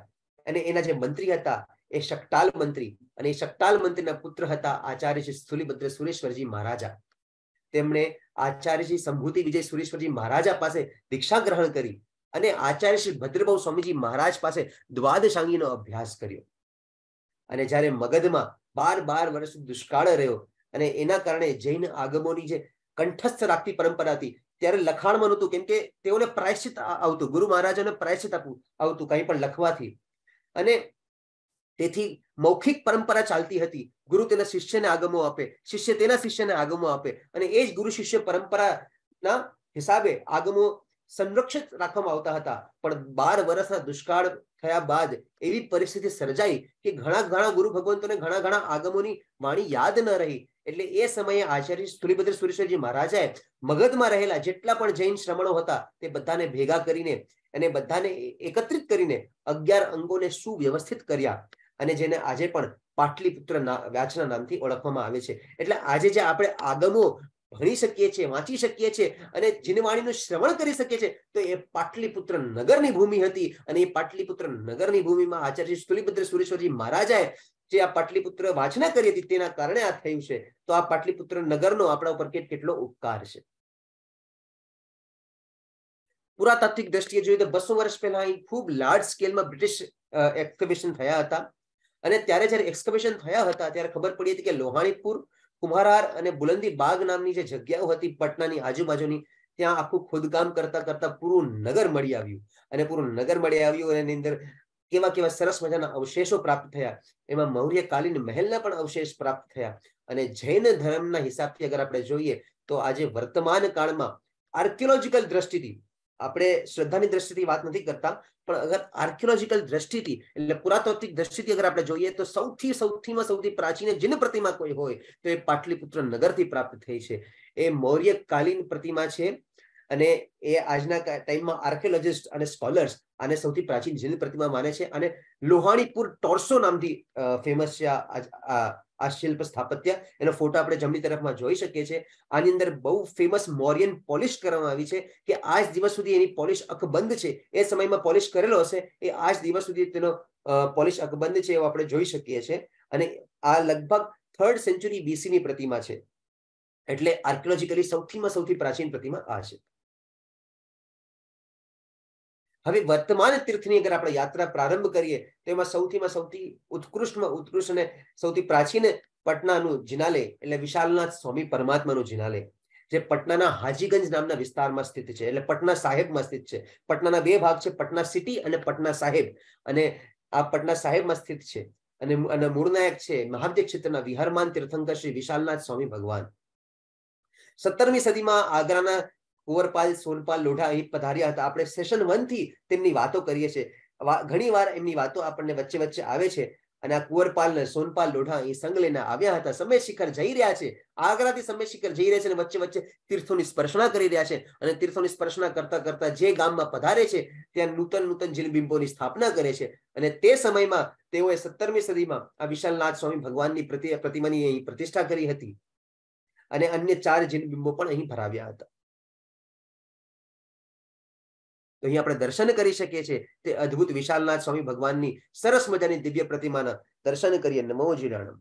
અને એના જે મંત્રી હતા એ શક્તાલ મંત્રી અને એ શક્તાલ મંત્રીના પુત્ર હતા આચાર્ય સ્થુલીભદ્ર સુરેશ્વરજી મહારાજા. તેમણે આચાર્ય સંભૂતિ વિજય સુરેશ્વરજી મહારાજા પાસે દીક્ષા ગ્રહણ કરી અને આચાર્ય શ્રી ભદ્રભાવ સ્વામીજી મહારાજ પાસે દ્વાદશાંગીનો અભ્યાસ કર્યો. અને જ્યારે મગધમાં બાર બાર વર્ષ દુષ્કાળ રહ્યો અને એના કારણે જૈન આગમોની જે કંઠસ્થ રાખતી પરંપરા હતી, ત્યારે લખાણમાં નહોતું, કેમ કે તેઓને પ્રાયશ્ચિત આવતું, ગુરુ મહારાજાને પ્રાયશ્ચિત આપવું આવતું, કંઈ પણ લખવાથી. અને તેથી મૌખિક પરંપરા ચાલતી હતી. ગુરુ તેના શિષ્યને આગમો આપે. શિષ્ય તેના શિષ્યને આગમો આપે અને એ જ ગુરુ શિષ્ય પરંપરાના હિસાબે આગમો સંરક્ષિત રાખવામાં આવતા હતા. પણ બાર વર્ષના દુષ્કાળ થયા બાદ એવી પરિસ્થિતિ સર્જાઈ કે ઘણા ઘણા ગુરુ ભગવંતોને ઘણા ઘણા આગમોની વાણી યાદ ન રહી. એટલે એ સમયે આચાર્ય સુરીભદ્ર સુરેશ્વરજી મહારાજાએ મગધમાં રહેલા જેટલા પણ જૈન શ્રમણો હતા તે બધાને ભેગા કરીને અને બધાને એકત્રિત કરીને અગિયાર અંગોને સુવ્યવસ્થિત કર્યા. અને જેને આજે પણ પાટલીપુત્ર વ્યાચના નામથી ઓળખવામાં આવે છે. એટલે આજે જે આપણે આગમો ભણી શકીએ છીએ, વાંચી શકીએ છીએ, અને જેની વાણીનું શ્રવણ કરી શકીએ છીએ, તો એ પાટલીપુત્ર નગરની ભૂમિ હતી. અને એ પાટલીપુત્ર નગરની ભૂમિમાં આચાર્ય સ્થુલીભદ્ર સુરેશ્વરજી મહારાજાએ જે આ પાટલીપુત્ર વાંચના કરી હતી, તેના કારણે આ થયું છે. તો આ પાટલીપુત્ર નગરનો આપણા ઉપર કેટલો ઉપકાર છે. પુરાતાત્વિક દ્રષ્ટિએ જોઈએ તો બસો વર્ષ પહેલા અહીં ખૂબ લાર્જ સ્કેલમાં બ્રિટિશ એક્સકવેશન થયા હતા. અને ત્યારે જ્યારે એક્સકવેશન થયા હતા, ત્યારે ખબર પડી હતી કે લોહાણીપુર કુમ્હારાર અને બુલંદી બાગ નામની જે જગ્યાઓ હતી પટનાની આજુબાજુની, ત્યાં આખું ખોદકામ કરતા કરતા પૂરું નગર મળી આવ્યું. અને પૂરું નગર મળી આવ્યું અને એની અંદર કેવા કેવા સરસ મજાના અવશેષો પ્રાપ્ત થયા. એમાં મૌર્યકાલીન મહેલના પણ અવશેષ પ્રાપ્ત થયા. અને જૈન ધર્મના હિસાબથી અગર આપણે જોઈએ, તો આજે વર્તમાન કાળમાં આર્કિયોલોજીકલ દ્રષ્ટિથી આપણે શ્રદ્ધાની દ્રષ્ટિથી વાત નથી કરતા, પણ અગર આર્કિયોલોજીકલ દ્રષ્ટિથી, એટલે પુરાતત્વિક દ્રષ્ટિથી અગર આપણે જોઈએ તો સૌથી સૌથીમાં સૌથી પ્રાચીન જિન પ્રતિમા કોઈ હોય તો એ પાટલીપુત્ર નગરથી પ્રાપ્ત થઈ છે. એ મૌર્યકાલીન પ્રતિમા છે. અને એ આજના ટાઈમમાં આર્કિયોલોજિસ્ટ અને સ્કોલર્સ આને સૌથી પ્રાચીન જૈન પ્રતિમા માને છે અને લોહાણીપુર ટોર્સો નામથી ફેમસ છે આ શિલ્પ સ્થાપત્ય. એનો ફોટો આપણે જમણી તરફમાં જોઈ શકીએ છીએ. આની અંદર બહુ ફેમસ મોરિયન પોલિશ કરવામાં આવી છે કે આજ દિવસ સુધી એની પોલિશ અકબંધ છે. એ સમયમાં પોલિશ કરેલો હશે. એ આજ દિવસ સુધી તેનો પોલિશ અકબંધ છે એવો આપણે જોઈ શકીએ છીએ. અને આ લગભગ થર્ડ સેન્ચુરી બીસીની પ્રતિમા છે. એટલે આર્કિયોલોજીકલી સૌથીમાં સૌથી પ્રાચીન પ્રતિમા આ છે. હવે વર્તમાન તીર્થની અગર આપણે યાત્રા પ્રારંભ કરીએ, તો એમાં સૌથીમાં સૌથી ઉત્કૃષ્ટમાં ઉત્કૃષ્ટ અને સૌથી પ્રાચીન પટનાનું જિનાલય, એટલે વિશાલનાથ સ્વામી પરમાત્માનું જિનાલય, જે પટનાના હાજીગંજ નામના વિસ્તારમાં સ્થિત છે, એટલે પટના સાહેબમાં સ્થિત છે. પટનાના બે ભાગ છે, પટના સિટી અને પટના સાહેબ. અને આ પટના સાહેબમાં સ્થિત છે. અને અને મૂળનાયક છે મહાદેવ ક્ષેત્રના વિહારમાન તીર્થંકર શ્રી વિશાલનાથ સ્વામી ભગવાન. સત્તરમી સદીમાં આગ્રાના કુંવરપાલ, સોનપાલ, લોઢા અહીં પધાર્યા હતા. આપણે સેશન વનથી તેમની વાતો કરીએ છીએ. ઘણી વાર એમની વાતો આપણને વચ્ચે વચ્ચે આવે છે અને આ કુંવરપાલ ને સોનપાલ, લોઢા અહીં સંગ આવ્યા હતા. સમય શિખર જઈ રહ્યા છે. આગ્રાથી સમય શિખર જઈ રહ્યા છે અને વચ્ચે વચ્ચે તીર્થોની સ્પર્શના કરી રહ્યા છે અને તીર્થોની સ્પર્શના કરતા કરતા જે ગામમાં પધારે છે ત્યાં નૂતન નૂતન જીલબિંબોની સ્થાપના કરે છે. અને તે સમયમાં તેઓએ સત્તરમી સદીમાં આ વિશાલનાથ સ્વામી ભગવાનની પ્રતિમાની અહીં પ્રતિષ્ઠા કરી હતી. અને અન્ય ચાર જીલબિંબો પણ અહીં ભરાવ્યા હતા. તો અહીં આપણે દર્શન કરી શકીએ છીએ. તે અદ્ભુત વિશાલનાથ સ્વામી ભગવાનની સરસ મજાની દિવ્ય પ્રતિમાના દર્શન કરીએ. નમો જીરાણમ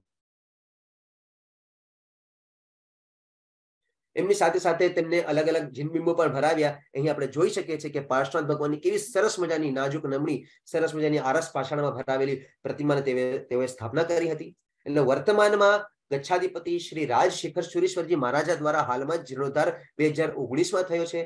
એમની સાથે સાથે તેમને અલગ અલગ જીનબિંબો પણ ભરાવ્યા. અહીં આપણે જોઈ શકીએ છીએ કે પાર્શ્વનાથ ભગવાનની કેવી સરસ મજાની નાજુક નમણી, સરસ મજાની આરસ પાષાણમાં ભરાવેલી પ્રતિમાને તેઓએ સ્થાપના કરી હતી. એટલે વર્તમાનમાં ગચ્છાધિપતિ શ્રી રાજ શેખર સુરેશ્વરજી મહારાજા દ્વારા હાલમાં જીર્ણોદ્ધાર બે હજાર ઓગણીસમાં થયો છે.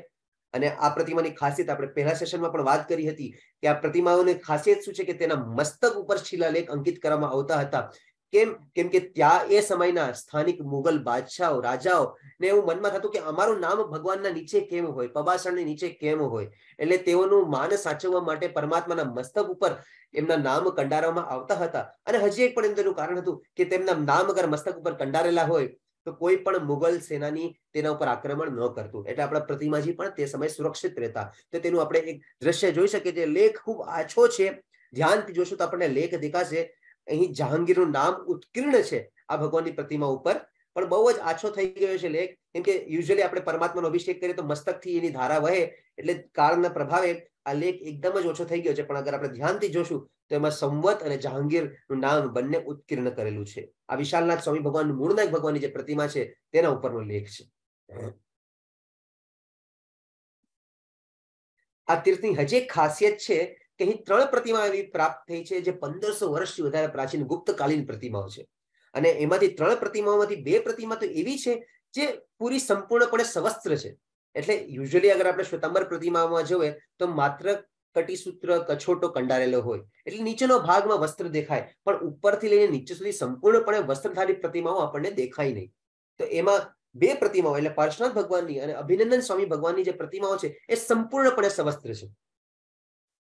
અને આ પ્રતિમાની ખાસિયત આપણે પહેલા સેશનમાં પણ વાત કરી હતી કે આ પ્રતિમાઓની ખાસિયત શું છે કે તેના મસ્તક ઉપર શિલાલેખ અંકિત કરવામાં આવતા હતા. કેમ? કેમ કે ત્યાં એ સમયના સ્થાનિક મુગલ બાદશાહો, રાજાઓ ને એવું મનમાં થતું કે અમારું નામ ભગવાનના નીચે કેમ હોય? પબાસણની નીચે કેમ હોય? એટલે તેઓનું માન સાચવવા માટે પરમાત્માના મસ્તક ઉપર એમના નામ કંડારવામાં આવતા હતા. અને હજી એક પણ તેનું કારણ હતું કે તેમના નામ અગર મસ્તક ઉપર કંડારેલા હોય તો કોઈ પણ મુગલ સેનાની તેના ઉપર આક્રમણ ન કરતું. એટલે આપણા પ્રતિમાજી પણ તે સમયે સુરક્ષિત રહેતા. તો તેનું આપણે એક દ્રશ્ય જોઈ શકીએ છીએ. લેખ ખૂબ આછો છે. ધ્યાનથી જોશું તો આપણને લેખ દેખાશે. અહીં જહાંગીરનું નામ ઉત્કીર્ણ છે આ ભગવાનની પ્રતિમા ઉપર. પણ બહુ જ આછો થઈ ગયો છે લેખ. કેમ કે યુઝ્યુઅલી આપણે પરમાત્માનો અભિષેક કરીએ તો મસ્તકથી એની ધારા વહે. એટલે કાળના પ્રભાવે આ લેખ એકદમ જ ઓછો થઈ ગયો છે, પણ અગર આપણે ધ્યાનથી જોશું, તો એમાં સંવત અને જહાંગીરનું નામ બંને ઉત્કીર્ણ કરેલું છે. આ વિશાલનાથ સ્વામી ભગવાન, મૂળનાયક ભગવાનની જે પ્રતિમા છે, તેના ઉપરનો લેખ છે. આ તીર્થની હજી એક ખાસિયત છે કે અહીં ત્રણ પ્રતિમા એવી પ્રાપ્ત થઈ છે, જે પંદરસો વર્ષથી વધારે પ્રાચીન ગુપ્તકાલીન પ્રતિમાઓ છે. અને એમાંથી ત્રણ પ્રતિમાઓમાંથી બે પ્રતિમા તો એવી છે, જે પૂરી સંપૂર્ણપણે સવસ્ત્ર છે. એટલે યુઝ્યુઅલી અગર આપણે શ્વેતાંબર પ્રતિમામાં જોઈએ તો માત્ર કટીસૂત્ર કછોટો કંડારેલો હોય. એટલે નીચેનો ભાગમાં વસ્ત્ર દેખાય, પણ ઉપરથી લઈને નીચે સુધી સંપૂર્ણપણે વસ્ત્રધારી પ્રતિમાઓ આપણને દેખાય નહીં. તો એમાં બે પ્રતિમાઓ, એટલે પાર્શનાથ ભગવાનની અને અભિનંદન સ્વામી ભગવાનની જે પ્રતિમાઓ છે, એ સંપૂર્ણપણે સવસ્ત્ર છે.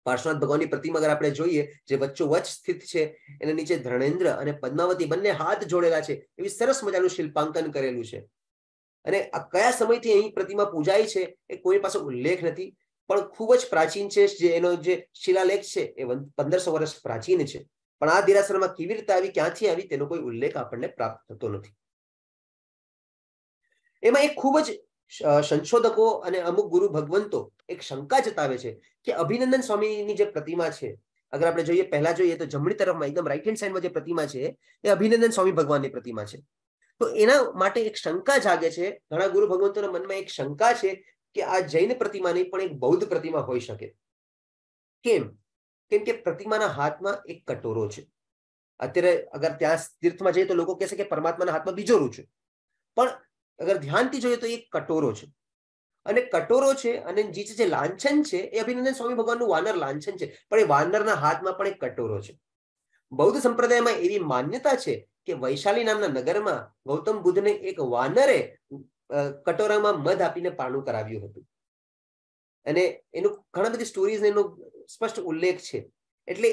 પાર્શ્વનાથ ભગવાનની પ્રતિમા અગર આપણે જોઈએ, જે વચ્ચો વચ્ચ સ્થિત છે, એના નીચે ધર્ણેન્દ્ર અને પદ્માવતી બંને હાથ જોડેલા છે, એવી સરસ મજાનું શિલ્પાંકન કરેલું છે. અને આ કયા સમયથી અહીં પ્રતિમા પૂજાય છે એ કોઈ પાસે ઉલ્લેખ નથી. પણ ખૂબ જ પ્રાચીન છે જે એનો જે શિલાલેખ છે એ પંદરસો વર્ષ પ્રાચીન છે. પણ આ દેરાસરમાં કેવી રીતે આવી, ક્યાંથી આવી તેનો કોઈ ઉલ્લેખ આપણને પ્રાપ્ત થતો નથી. એમાં એક ખૂબ જ સંશોધકો અને અમુક ગુરુ ભગવંતો એક શંકા જતાવે છે કે અભિનંદન સ્વામીની જે પ્રતિમા છે, અગર આપણે જોઈએ પહેલા જોઈએ તો જમણી તરફમાં એકદમ રાઈટ હેન્ડ સાઈડમાં જે પ્રતિમા છે એ અભિનંદન સ્વામી ભગવાનની પ્રતિમા છે. તો એના માટે એક શંકા જાગે છે, ઘણા ગુરુ ભગવંતોના મનમાં એક શંકા છે કે આ જૈન પ્રતિમા નહીં પણ એક બૌદ્ધ પ્રતિમા હોઈ શકે. કેમ? કેમ કે પ્રતિમાના હાથમાં એક કટોરો છે. અત્યારે અગર ત્યાં તીર્થમાં જઈએ તો લોકો કહેશે કે પરમાત્માના હાથમાં બીજોરું છે. પણ અગર ધ્યાનથી જોઈએ તો એક કટોરો છે. અને કટોરો છે અને જે લાંછન છે એ અભિનંદન સ્વામી ભગવાનનું વાનર લાંછન છે. પણ એ વાનરના હાથમાં પણ એક કટોરો છે. બૌદ્ધ સંપ્રદાયમાં એવી માન્યતા છે કે વૈશાલી નામના નગરમાં ગૌતમ બુદ્ધને એક વાનરે કટોરામાં મધ આપીને પાણું કરાવ્યું હતું. અને એનું ઘણા બધી સ્ટોરીઝ એનો સ્પષ્ટ ઉલ્લેખ છે. એટલે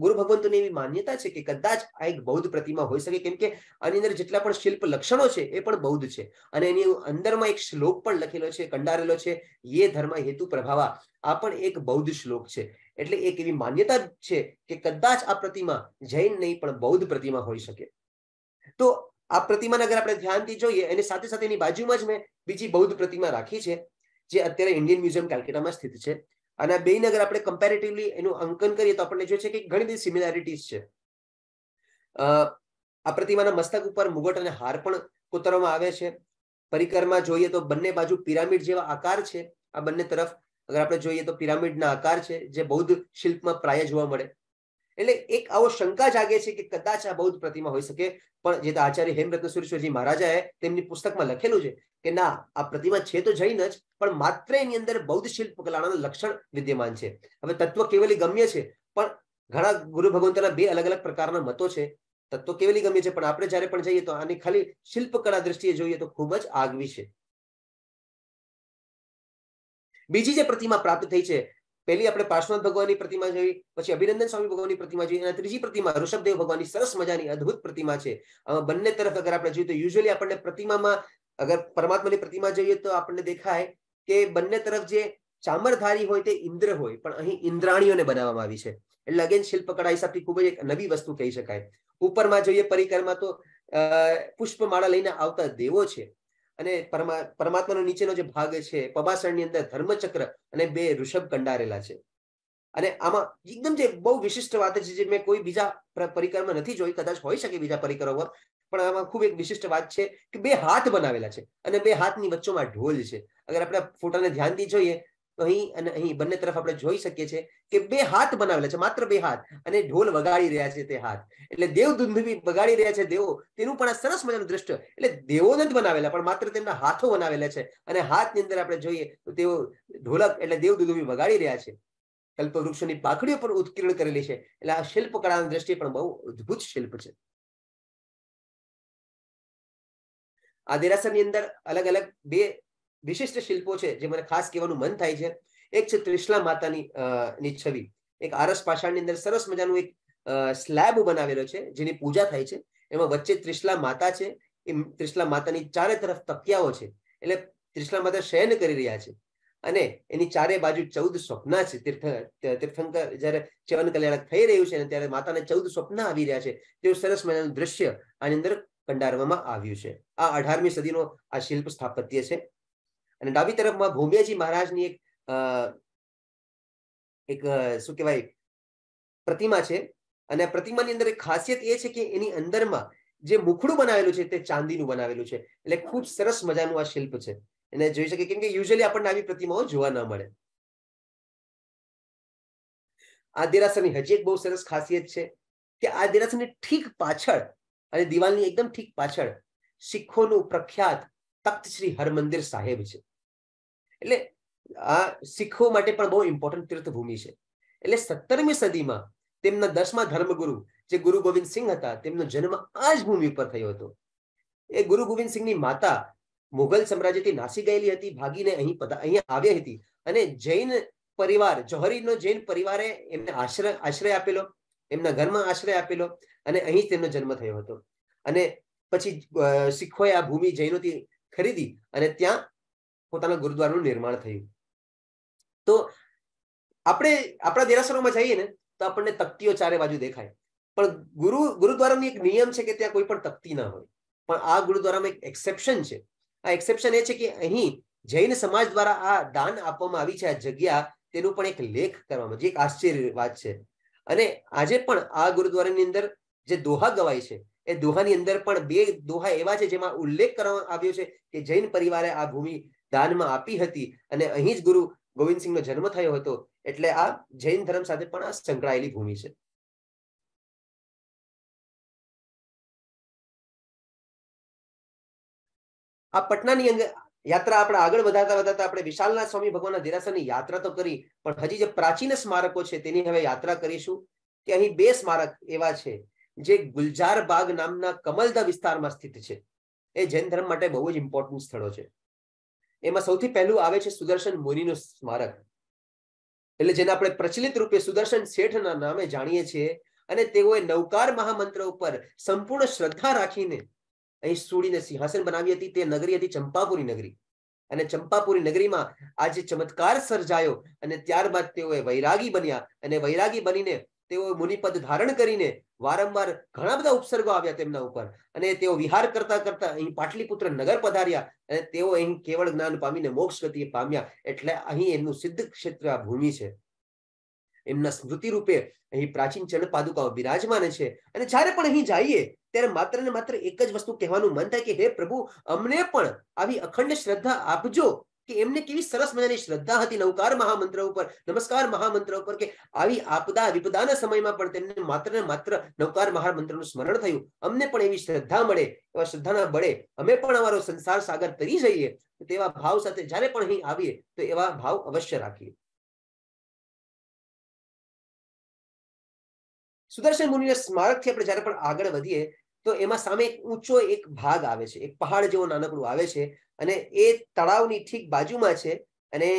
ગુરુ ભગવંતોની એવી માન્યતા છે કે કદાચ આ એક બૌદ્ધ પ્રતિમા હોઈ શકે. કેમ કે આની અંદર જેટલા પણ શિલ્પ લક્ષણો છે એ પણ બૌદ્ધ છે. અને એની અંદરમાં એક શ્લોક પણ લખેલો છે, કંડારેલો છે, યે ધર્મ હેતુ પ્રભાવા. આ પણ એક બૌદ્ધ શ્લોક છે. એટલે એક એવી માન્યતા છે કે કદાચ આ પ્રતિમા જૈન નહીં, પણ બૌદ્ધ પ્રતિમા હોઈ શકે. તો આ પ્રતિમાને અગર આપણે ધ્યાનથી જોઈએ, એની સાથે સાથે એની બાજુમાં જ મેં બીજી બૌદ્ધ પ્રતિમા રાખી છે, જે અત્યારે ઇન્ડિયન મ્યુઝિયમ કેલ્કેટામાં સ્થિત છે. અને બેને અગર આપણે કમ્પેરેટિવલી એનું અંકન કરીએ, તો આપણને જોઈએ છે કે ઘણી બધી સિમિલારિટીઝ છે. આ પ્રતિમાના મસ્તક ઉપર મુગટ અને હાર પણ કોતરવામાં આવે છે. પરિકરમાં જોઈએ તો બંને બાજુ પિરામિડ જેવા આકાર છે. આ બંને તરફ અગર આપણે જોઈએ તો પિરામિડના આકાર છે, જે બૌદ્ધ શિલ્પમાં પ્રાય જોવા મળે. એટલે એક આવો શંકા જાગે છે કે કદાચ આ બૌદ્ધ પ્રતિમા હોઈ શકે, પણ જે આચાર્ય હેમરત્ન સુરેશ્વરજી મહારાજાએ તેમની પુસ્તકમાં લખેલું છે કે ના, આ પ્રતિમા છે તો જૈન જ, પણ માત્ર એની અંદર બૌદ્ધ શિલ્પ કલાના લક્ષણ વિદ્યમાન છે. હવે તત્વ કેવલી ગમ્ય છે? પણ ઘણા ગુરુ ભગવંતના બે અલગ અલગ પ્રકારના મતો છે. તત્વ કેવલી ગમ્ય છે? પણ આપણે જયારે પણ જઈએ તો આની ખાલી શિલ્પકળા દ્રષ્ટિએ જોઈએ તો ખૂબ જ આગવી છે. બીજી જે પ્રતિમા પ્રાપ્ત થઈ છે, પહેલી આપણે પાર્શ્વનાથ ભગવાનની પ્રતિમા જોઈ, પછી અભિનંદન સ્વામી ભગવાનની પ્રતિમા જોઈ, અને ત્રીજી પ્રતિમા ઋષભદેવ ભગવાનની સરસ મજાની અદભુત પ્રતિમા છે. બંને તરફ અગર આપણે જોઈએ તો યુઝ્યુઅલી આપણને પ્રતિમામાં અગર પરમાત્માની પ્રતિમા જોઈએ તો આપણને દેખાય કે બંને તરફ જે ચામરધારી હોય તે ઇન્દ્ર હોય, પણ અહીં ઇન્દ્રાણીઓને બનાવવામાં આવી છે. એટલે અગેન શિલ્પકળા હિસાબથી ખૂબ જ એક નવી વસ્તુ કહી શકાય. ઉપરમાં જોઈએ પરિકરમાં તો પુષ્પમાળા લઈને આવતા દેવો છે. અને પરમાત્માનો નીચેનો જે ભાગ છે, પબાસણની અંદર ધર્મચક્ર અને બે ઋષભ કંડારેલા છે. અને આમાં એકદમ જે બહુ વિશિષ્ટ વાત છે, જે મેં કોઈ બીજા પરિકરમાં નથી જોઈ, કદાચ હોઈ શકે બીજા પરિકરો પર, પણ આમાં ખૂબ એક વિશિષ્ટ વાત છે કે બે હાથ બનાવેલા છે અને બે હાથની વચ્ચોમાં ઢોલ છે. અગર આપણે ફોટાને ધ્યાનથી જોઈએ અહીં અને અહીં બંને તરફ આપણે જોઈ શકીએ છીએ કે બે હાથ બનાવેલા છે, માત્ર બે હાથ. અને ઢોલ વગાડી રહ્યા છે તે હાથ. એટલે દેવ દુંધવી વગાડી રહ્યા છે દેવો. તેનું પણ આ સરસ મજાનું દ્રશ્ય. એટલે દેવો નથી બનાવેલા, પણ માત્ર તેમના હાથો બનાવેલા છે. અને હાથની અંદર આપણે જોઈએ તો તેઓ ઢોલક એટલે દેવ દુંધવી વગાડી રહ્યા છે. કલ્પવૃક્ષોની પાખડીઓ પણ ઉત્કીર્ણ કરેલી છે. એટલે આ શિલ્પ કળાની દ્રષ્ટિએ પણ બહુ અદભુત શિલ્પ છે. આ દેરાસરની અંદર અલગ અલગ બે વિશિષ્ટ શિલ્પો છે જે મને ખાસ કહેવાનું મન થાય છે. એક છે ત્રિશલા માતાની ની છબી. એક આરસ પાષાણની અંદર સરસ મજાનું એક સ્લેબ બનાવેલો છે જેની પૂજા થાય છે. એમાં વચ્ચે ત્રિશલા માતા છે. એ ત્રિશલા માતાની ચારે તરફ તકિયાઓ છે. એટલે ત્રિશલા માતા શયન કરી રહ્યા છે. અને એની ચારે બાજુ ચૌદ સ્વપ્ના છે. તીર્થ, તીર્થંકર જયારે ચવન કલ્યાણક થઈ રહ્યું છે ત્યારે માતાને ચૌદ સ્વપ્ન આવી રહ્યા છે. તેવું સરસ મજાનું દ્રશ્ય આની અંદર કંડારવામાં આવ્યું છે. આ અઢારમી સદીનો આ શિલ્પ સ્થાપત્ય છે. અને ડાબી તરફમાં ભોમિયાજી મહારાજની એક એક શું કહેવાય, પ્રતિમા છે. અને પ્રતિમાની અંદર એક ખાસિયત એ છે કે એની અંદરમાં જે મુખડું બનાવેલું છે તે ચાંદીનું બનાવેલું છે. એટલે ખૂબ સરસ મજાનું આ શિલ્પ છે. એને જોઈ શકે કેમ કે યુઝ્યુઅલી આપણને આવી પ્રતિમાઓ જોવા ન મળે. આ દેરાસરની હજી એક બહુ સરસ ખાસિયત છે કે આ દેરાસરની ઠીક પાછળ અને દિવાલની એકદમ ઠીક પાછળ શીખોનું પ્રખ્યાત તખ્ત શ્રી હરમંદિર સાહેબ છે. એટલે આ શીખો માટે પણ બહુ ઇમ્પોર્ટન્ટ તીર્થભૂમિ છે. એટલે સત્તરમી સદીમાં તેમના દસમા ધર્મગુરુ જે ગુરુ ગોવિંદ સિંહ હતા, તેમનો જન્મ આ જ ભૂમિ પર થયો હતો. એ ગુરુ ગોવિંદ સિંહની માતા મુઘલ સામ્રાજ્યથી નાસી ગયેલી હતી, ભાગીને અહીં અહીંયા આવી હતી અને જૈન પરિવાર, જોહરીનો જૈન પરિવારે એમને આશ્રય આશ્રય આપેલો, એમના ઘરમાં આશ્રય આપેલો અને અહીં તેમનો જન્મ થયો હતો. અને પછી શીખોએ આ ભૂમિ જૈનોથી ખરીદી અને ત્યાં પોતાના ગુરુદ્વારાનું નિર્માણ થયું. તો આપણે આપણા દેરાસરોમાં જઈએ ને, તો આપણને તકતીઓ ચારે બાજુ દેખાય. પણ ગુરુ, ગુરુદ્વારાની એક નિયમ છે કે ત્યાં કોઈ પણ તકતી ના હોય. પણ આ ગુરુદ્વારામાં એક એક્સેપ્શન છે. આ એક્સેપ્શન એ છે કે અહીં જૈન સમાજ દ્વારા આ દાન આપવામાં આવી છે, આ જગ્યા, તેનું પણ એક લેખ કરવામાં, જે એક આશ્ચર્ય વાત છે. અને આજે પણ આ ગુરુદ્વારાની અંદર જે દોહા ગવાય છે, એ દોહાની અંદર પણ બે દોહા એવા છે જેમાં ઉલ્લેખ કરવામાં આવ્યો છે કે જૈન પરિવારે આ ભૂમિ દાનમાં આપી હતી અને અહીં જ ગુરુ ગોવિંદસિંહનો જન્મ થયો હતો, એટલે આ જૈન ધર્મ સાથે પણ આ સંકળાયેલી ભૂમિ છે. આ પટનાની અંદર યાત્રા આપણે આગળ વધારતા વધારતા આપણે વિશાલનાથ સ્વામી ભગવાનના દેરાસરની યાત્રા તો કરી, પણ હજી જે પ્રાચીન સ્મારકો છે તેની હવે યાત્રા કરીશું કે અહીં બે સ્મારક એવા છે, જે ગુલજાર બાગ નામના કમલદા વિસ્તારમાં સ્થિત છે. એ જૈન ધર્મ માટે બહુ જ ઇમ્પોર્ટન્ટ સ્થળો છે. એમાં સૌથી પહેલું આવે છે સુદર્શન મુનિનું સ્મારક. એટલે જેને આપણે પ્રચલિત રૂપે સુદર્શન શેઠના નામે જાણીએ છીએ અને તેઓએ નવકાર મહામંત્ર ઉપર સંપૂર્ણ શ્રદ્ધા રાખીને અહીં સુડીને સિંહાસન બનાવી હતી. તે નગરી હતી ચંપાપુરી નગરી. અને ચંપાપુરી નગરીમાં આજે ચમત્કાર સર્જાયો અને ત્યારબાદ તેઓએ વૈરાગી બન્યા. અને વૈરાગી બનીને તેઓ મુનિપદ ધારણ કરીને વારંવાર ઘણા બધા ઉપસર્ગો આવ્યા તેમના ઉપર. અને તેઓ વિહાર કરતા કરતા અહીં પાટલીપુત્ર નગર પધાર્યા અને તેઓ અહીં કેવળ જ્ઞાન પામીને મોક્ષ ગતિ પામ્યા. એટલે અહીં એમનું સિદ્ધ ક્ષેત્ર આ ભૂમિ છે. એમના સ્મૃતિ રૂપે અહીં પ્રાચીન ચરણ પાદુકાઓ બિરાજમાન છે. અને જ્યારે પણ અહીં જઈએ, ત્યારે માત્ર ને માત્ર એક જ વસ્તુ કહેવાનું મન થાય કે, હે પ્રભુ, અમને પણ આવી અખંડ શ્રદ્ધા આપજો. કે એમને કેવી સરસ મજાની શ્રદ્ધા હતી નવકાર મહામંત્ર ઉપર, નમસ્કાર મહામંત્ર ઉપર કે આવી આપદા વિપદાના સમયમાં પણ તેમને માત્ર ને માત્ર નવકાર મહામંત્રનું સ્મરણ થયું. અમને પણ એવી શ્રદ્ધા મળે, એવા શ્રદ્ધાના બળે અમે પણ અમારો સંસાર સાગર તરી જઈએ, તેવા ભાવ સાથે જ્યારે પણ અહીં આવીએ, તો એવા ભાવ અવશ્ય રાખીએ. સુદર્શન મુનિના સ્મારકથી આપણે જ્યારે પણ આગળ વધીએ તો એમાં સામે એક ઊંચો એક ભાગ આવે છે, એક પહાડ જેવો નાનકડું આવે છે અને એ તળાવની ઠીક બાજુમાં છે અને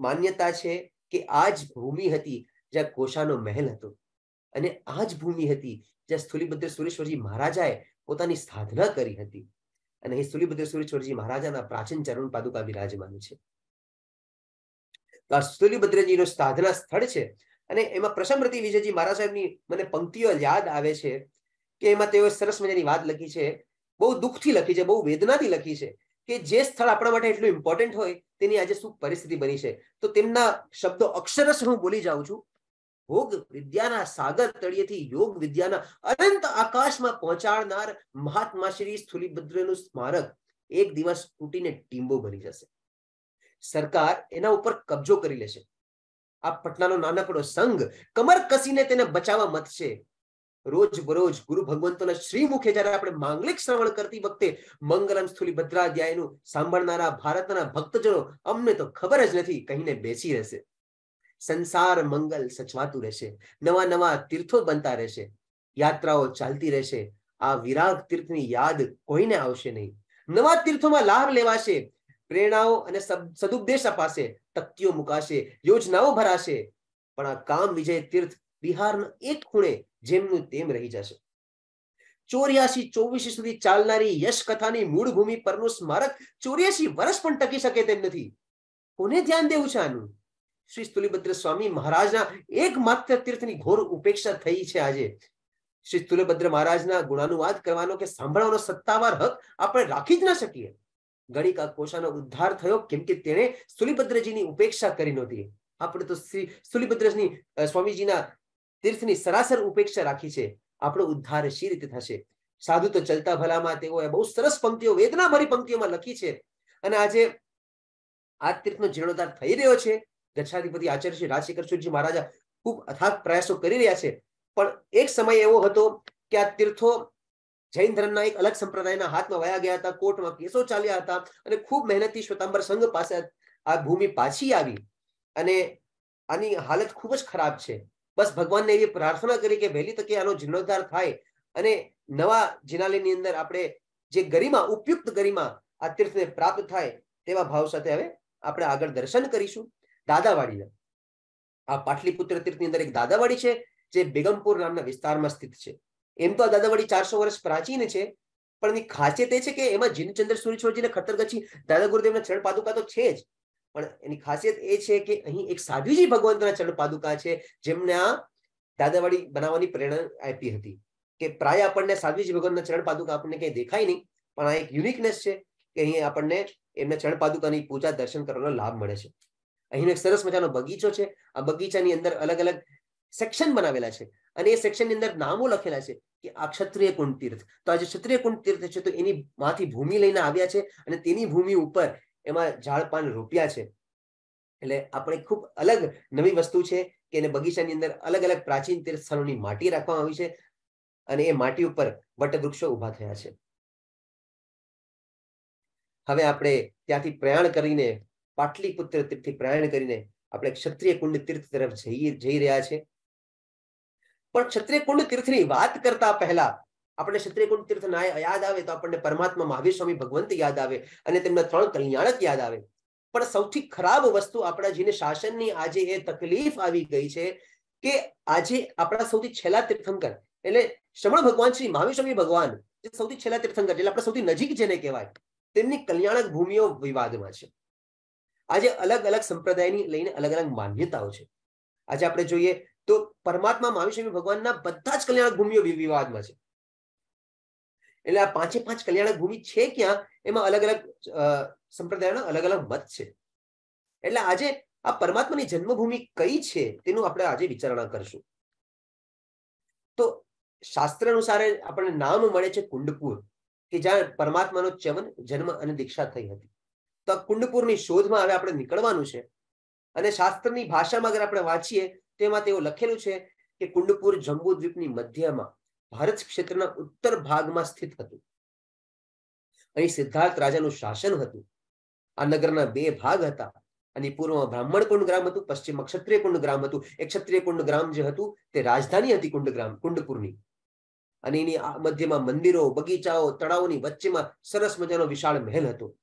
માન્યતા છે કે આ જ ભૂમિ હતી જ્યાં કોશાનો મહેલ હતો. અને આ જ ભૂમિ હતી જ્યાં સ્થુલીભદ્ર સુરેશ્વરજી મહારાજાએ પોતાની સાધના કરી હતી. અને એ સ્થુલીભદ્ર સુરેશ્વરજી મહારાજાના પ્રાચીન ચરણ પાદુકા બિરાજમાન છે. તો આ સ્થુલીભદ્રજીનો સાધના સ્થળ છે અને એમાં પ્રસમરતી વિજયજી મહારાજ સાહેબની મને પંક્તિઓ યાદ આવે છે. કે એમાં તેઓ સરસ મજાની વાત લખી છે, બહુ દુઃખથી લખી છે, બહુ વેદનાથી લખી છે કે જે સ્થળ આપણા માટે એટલું ઇમ્પોર્ટન્ટ હોય તેની આજે શું પરિસ્થિતિ બની છે. તો તેમના શબ્દો અક્ષરશ હું બોલી જાઉં છું. ભોગ વિદ્યાના સાગર તળિયેથી યોગ વિદ્યાના અનંત આકાશમાં પહોંચાડનાર મહાત્મા શ્રી સ્થુલીભદ્રનું સ્મારક એક દિવસ તૂટીને ટીંબો બની જશે. સરકાર એના ઉપર કબજો કરી લેશે. આ પટનાનો નાનકડો સંઘ કમર કસીને તેને બચાવવા મથશે. રોજ બરોજ ગુરુ ભગવંતોના શ્રીમુખે જ્યારે આપણે માંગલિક શ્રવણ કરતી વખતે મંગલમ સ્થુલી ભદ્રાધ્યાયનું સાંભળનારા ભારતના ભક્તજનો, અમને તો ખબર જ નથી, કહીને બેસી રહેશે. સંસાર મંગલ સચવાતું રહેશે નવા નવા તીર્થો બનતા રહેશે, યાત્રાઓ ચાલતી રહેશે, આ વિરાગ તીર્થની યાદ કોઈને આવશે નહીં. નવા તીર્થોમાં લાભ લેવાશે, પ્રેરણાઓ અને સદુપદેશ અપાશે તકતીઓ મુકાશે, યોજનાઓ ભરાશે, પણ આ કામ વિજય તીર્થ બિહારના એક ખૂણે જેમનું તેમ રહી જશે. ચોર્યાસી ચોવીસી સુધી ચાલનારી યશ કથાની મૂળ ભૂમિ પરનું સ્મારક ચોર્યાસી વર્ષ પણ ટકી શકે તેમ નથી. કોને ધ્યાન દેવું છે આનું? શ્રી સ્થુલીભદ્ર સ્વામી મહારાજના એકમાત્ર તીર્થની ઘોર ઉપેક્ષા થઈ છે આજે. શ્રી સ્થુલભદ્ર મહારાજના ગુણાનુવાદ કરવાનો કે સાંભળવાનો સત્તાવાર હક આપણે રાખી જ ના શકીએ. ગણિકા કોષાનો ઉદ્ધાર થયો કેમ કે તેણે સ્થુલીભદ્રજીની ઉપેક્ષા કરી નહોતી. આપણે તો શ્રી સ્થુલીભદ્રની સ્વામીજીના તીર્થની સરાસર ઉપેક્ષા રાખી છે. આપણો ઉદ્ધાર શી રીતે થશે? સાધુ તો ચલતા ભલામાં તેઓએ બહુ સરસ પંક્તિઓ વેદના ભરી પંક્તિઓમાં લખી છે. અને આજે આ તીર્થનો જીર્ણોદ્ધાર થઈ રહ્યો છે. ગચ્છાધિપતિ આચાર્ય શ્રી રાજશેખર મહારાજા ખૂબ અથાગ પ્રયાસો કરી રહ્યા છે. પણ એક સમય એવો હતો કે આ તીર્થો જૈન ધર્મના એક અલગ સંપ્રદાયના હાથમાં વયા ગયા હતા. કોર્ટમાં કેસો ચાલ્યા હતા અને ખૂબ મહેનતથી શ્વેતાંબર સંઘ પાસે આ ભૂમિ પાછી આવી. અને આની હાલત ખૂબ જ ખરાબ છે. બસ ભગવાનને એવી પ્રાર્થના કરી કે વહેલી તકે આનો જીર્ણોદ્ધાર થાય અને નવા જિનાલયની અંદર આપણે જે ગરિમા, ઉપયુક્ત ગરિમા આ તીર્થને પ્રાપ્ત થાય તેવા ભાવ સાથે હવે આપણે આગળ દર્શન કરીશું. દાદાવાડીના, આ પાટલીપુત્ર તીર્થની અંદર એક દાદાવાડી છે, જે બેગમપુર નામના વિસ્તારમાં સ્થિત છે. એમ તો આ દાદાવાડી ચારસો વર્ષ પ્રાચીન છે, પણ એની ખાસિયત એ છે કે એમાં જીનચંદ્ર સૂર્યછોડજીને ખતરગચી દાદા ગુરુદેવના ચરણ પાદુકા તો છે જ. પણ એની ખાસિયત એ છે કે અહીં એક સાધુજી ભગવંતના ચરણ પાદુકા છે, જેમને આ દાદાવાડી બનાવવાની પ્રેરણા આપી હતી. કે પ્રાય આપણને સાધુજી ભગવંતના ચરણ પાદુકા આપણને કઈ દેખાય નહીં, પણ આ એક યુનિકનેસ છે કે અહીં આપણને એમના ચરણ પાદુકાની પૂજા દર્શન કરવાનો લાભ મળે છે. અહીં એક સરસ મજાનો બગીચો છે. આ બગીચાની અંદર અલગ અલગ સેક્શન બનાવેલા છે અને એ સેક્શનની અંદર નામો લખેલા છે કે આ ક્ષત્રિય કુંડ તીર્થ. તો આજે ક્ષત્રિય કુંડ તીર્થ છે, તો એની માંથી ભૂમિ લઈને આવ્યા છે અને તેની ભૂમિ ઉપર એમાં ઝાડ પાન રોપ્યા છે. એટલે આપણે ખૂબ અલગ નવી વસ્તુ છે કે એને બગીચાની અંદર અલગ અલગ પ્રાચીન તીર્થ સ્થળોની માટી રાખવામાં આવી છે અને એ માટી ઉપર વટવૃક્ષો ઊભા થયા છે. હવે આપણે ત્યાંથી પ્રયાણ કરીને, પાટલીપુત્ર તીર્થથી પ્રયાણ કરીને આપણે ક્ષત્રિય કુંડ તીર્થ તરફ જઈ જઈ રહ્યા છે. પણ ક્ષત્રિય કુંડ તીર્થની વાત કરતા પહેલા આપણે ક્ષત્રિય તીર્થના યાદ આવે તો આપણને પરમાત્મા મહાવીર સ્વામી ભગવંત યાદ આવે અને તેમના ત્રણ કલ્યાણક યાદ આવે. પણ સૌથી ખરાબ વસ્તુ આપણા જેને શાસનની આજે એ તકલીફ આવી ગઈ છે કે આજે આપણા સૌથી છેલ્લા તીર્થંકર એટલે શ્રમણ ભગવાન શ્રી મહાવીર સ્વામી ભગવાન જે સૌથી છેલ્લા તીર્થંકર એટલે આપણે સૌથી નજીક જેને કહેવાય, તેમની કલ્યાણક ભૂમિઓ વિવાદમાં છે. આજે અલગ અલગ સંપ્રદાયની લઈને અલગ અલગ માન્યતાઓ છે. આજે આપણે જોઈએ તો પરમાત્મા મહાવિષ્ણુ ભગવાનના બધા જ કલ્યાણક ભૂમિઓ વિવાદમાં છે. એટલે આ પાંચે પાંચ કલ્યાણક ભૂમિ છે ક્યાં? એમાં અલગ અલગ સંપ્રદાયના અલગ અલગ મત છે. એટલે આજે આ પરમાત્માની જન્મભૂમિ કઈ છે તેનું આપણે આજે વિચારણા કરશું. તો શાસ્ત્ર અનુસાર આપણને નામ મળે છે કુંડપુર, કે જ્યાં પરમાત્માનો ચવન જન્મ અને દીક્ષા થઈ હતી. તો કુંડપુરની શોધમાં હવે આપણે નીકળવાનું છે. અને શાસ્ત્રની ભાષામાં અગર આપણે વાંચીએ, તેમાં તેઓ લખેલું છે કે કુંડપુર જમ્બુ દ્વીપની મધ્યમાં ભારત ક્ષેત્રના ઉત્તર ભાગમાં સ્થિત હતું. અહીં સિદ્ધાર્થ રાજાનું શાસન હતું. આ નગરના બે ભાગ હતા. અને પૂર્વમાં બ્રાહ્મણ કુંડ ગ્રામ હતું પશ્ચિમમાં ક્ષત્રિય કુંડ ગ્રામ હતું. એ ક્ષત્રિય કુંડ ગ્રામ જે હતું, તે રાજધાની હતી કુંડ ગ્રામ કુંડપુરની. અને એની મધ્યમાં મંદિરો, બગીચાઓ, તળાવોની વચ્ચેમાં સરસ મજાનો વિશાળ મહેલ હતો.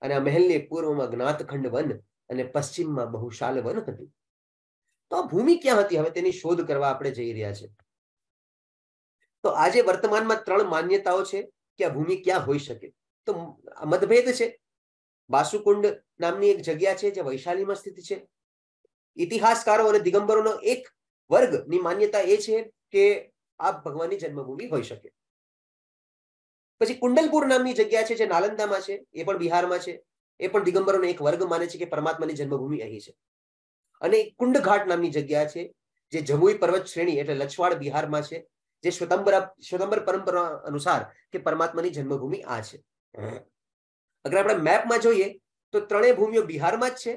અને આ મહેલની પૂર્વમાં જ્ઞાતખંડ વન અને પશ્ચિમમાં બહુશાલ વન હતું. તો આ ભૂમિ ક્યાં હતી? હવે તેની શોધ કરવા આપણે જઈ રહ્યા છે તો આજે વર્તમાનમાં ત્રણ માન્યતાઓ છે કે આ ભૂમિ ક્યાં હોઈ શકે. તો મતભેદ છે. બાસુકુંડ નામની એક જગ્યા છે જે વૈશાલીમાં સ્થિત છે. ઇતિહાસકારો અને દિગંબરોનો એક વર્ગની માન્યતા એ છે કે આ ભગવાનની જન્મભૂમિ હોઈ શકે. પછી કુંડલપુર નામની જગ્યા છે જે નાલંદામાં છે, એ પણ બિહારમાં છે. એ પણ દિગંબરોનો એક વર્ગ માને છે કે પરમાત્માની જન્મભૂમિ અહીં છે. અને કુંડઘાટ નામની જગ્યા છે જે જમુઈ પર્વત શ્રેણી એટલે લછવાડ બિહારમાં છે. જે શ્વેતંબર શ્વેતંબર પરંપરા અનુસાર કે પરમાત્માની જન્મભૂમિ આ છે. અગર આપણે મેપમાં જોઈએ, તો ત્રણેય ભૂમિઓ બિહારમાં જ છે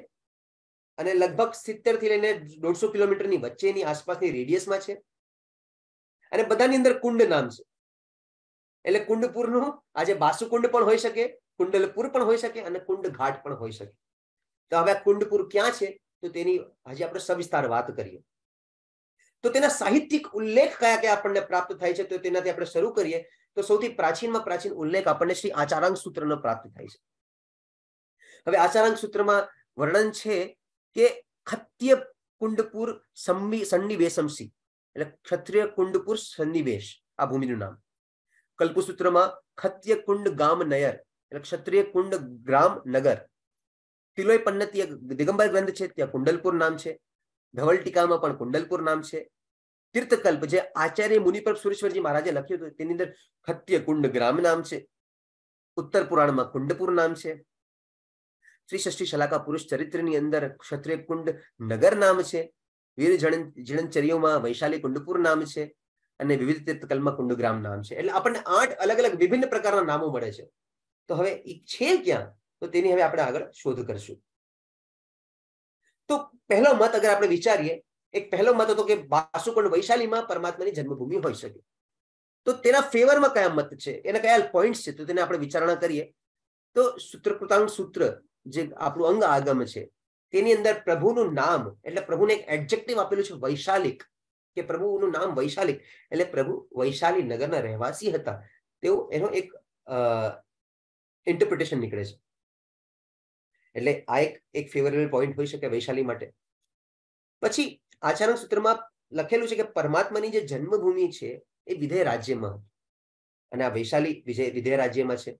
અને લગભગ સિત્તેરથી લઈને દોઢસો કિલોમીટરની વચ્ચેની આસપાસની રેડિયસમાં છે. અને બધાની અંદર કુંડ નામ છે. એટલે કુંડપુરનું આજે બાસુકુંડ પણ હોઈ શકે, કુંડલપુર પણ હોઈ શકે અને કુંડ ઘાટ પણ હોઈ શકે. તો હવે કુંડપુર ક્યાં છે? તો તેની હજી આપણે સવિસ્તાર વાત કરીએ. તો તેના સાહિત્યિક ઉલ્લેખ કયા કયા આપણને પ્રાપ્ત થાય છે તો તેનાથી આપણે શરૂ કરીએ, તો સૌથી પ્રાચીનમાં પ્રાચીન ઉલ્લેખ આપણને શ્રી આચારાંગ સૂત્રનો પ્રાપ્ત થાય છે. હવે આચારાંગ સૂત્રમાં વર્ણન છે કે ખત્ય કુંડપુર સન્નિવેશમસી એટલે ક્ષત્રિય કુંડપુર સન્નિવેશ, આ ભૂમિનું નામ. કલ્પસૂત્રમાં ખત્ય કુંડ ગામ નયર, એટલે ક્ષત્રિય કુંડ ગ્રામ નગર. તિલોય પન્નતી દિગંબર ગ્રંથ છે, ત્યાં કુંડલપુર નામ છે. ધવલ ટીકામાં પણ કુંડલપુર નામ છે. તીર્થકલ્પ જે આચાર્ય મુનિપર સુરેશ્વરજી મહારાજે લખ્યું હતું, તેની અંદર ખત્ય કુંડ ગ્રામ નામ છે. ઉત્તર પુરાણમાં કુંડપુર નામ છે. શ્રી ષષ્ઠી શલાકા પુરુષ ચરિત્રની અંદર ક્ષત્રિય કુંડ નગર નામ છે. વીર જીણનચર્યોમાં વૈશાલી કુંડપુર નામ છે અને વિવિધ તીર્થકલ્પમાં કુંડગ્રામ નામ છે. એટલે આપણને આઠ અલગ અલગ વિભિન્ન પ્રકારના નામો મળે છે. તો હવે છે ક્યાં? તો તેની હવે આપણે આગળ શોધ કરશું. તો પહેલો મત અગર આપણે વિચારીએ, એક પહેલો મત હતો કે બાસુકુંડ વૈશાલીમાં પરમાત્માની જન્મભૂમિ હોઈ શકે. તો તેના ફેવરમાં કયા મત છે? એના કયા પોઈન્ટ છે? તો તેને આપણે વિચારણા કરીએ. તો સૂત્રકૃતાંગ સૂત્ર, જે આપણું અંગ આગમ છે, તેની અંદર પ્રભુનું નામ, એટલે પ્રભુને એક એડજેક્ટિવ આપેલું છે વૈશાલિક, કે પ્રભુનું નામ વૈશાલિક, એટલે પ્રભુ વૈશાલી નગરના રહેવાસી હતા. તેઓ એનો એક ઇન્ટરપ્રિટેશન નીકળે છે. એટલે આ એક એક ફેવરેબલ પોઈન્ટ હોઈ શકે વૈશાલી માટે. પછી આચરણ સૂત્રમાં લખેલું છે કે પરમાત્માની જે જન્મભૂમિ છે એ વિધેય રાજ્યમાં અને આ વૈશાલી વિજય વિધેય રાજ્યમાં છે.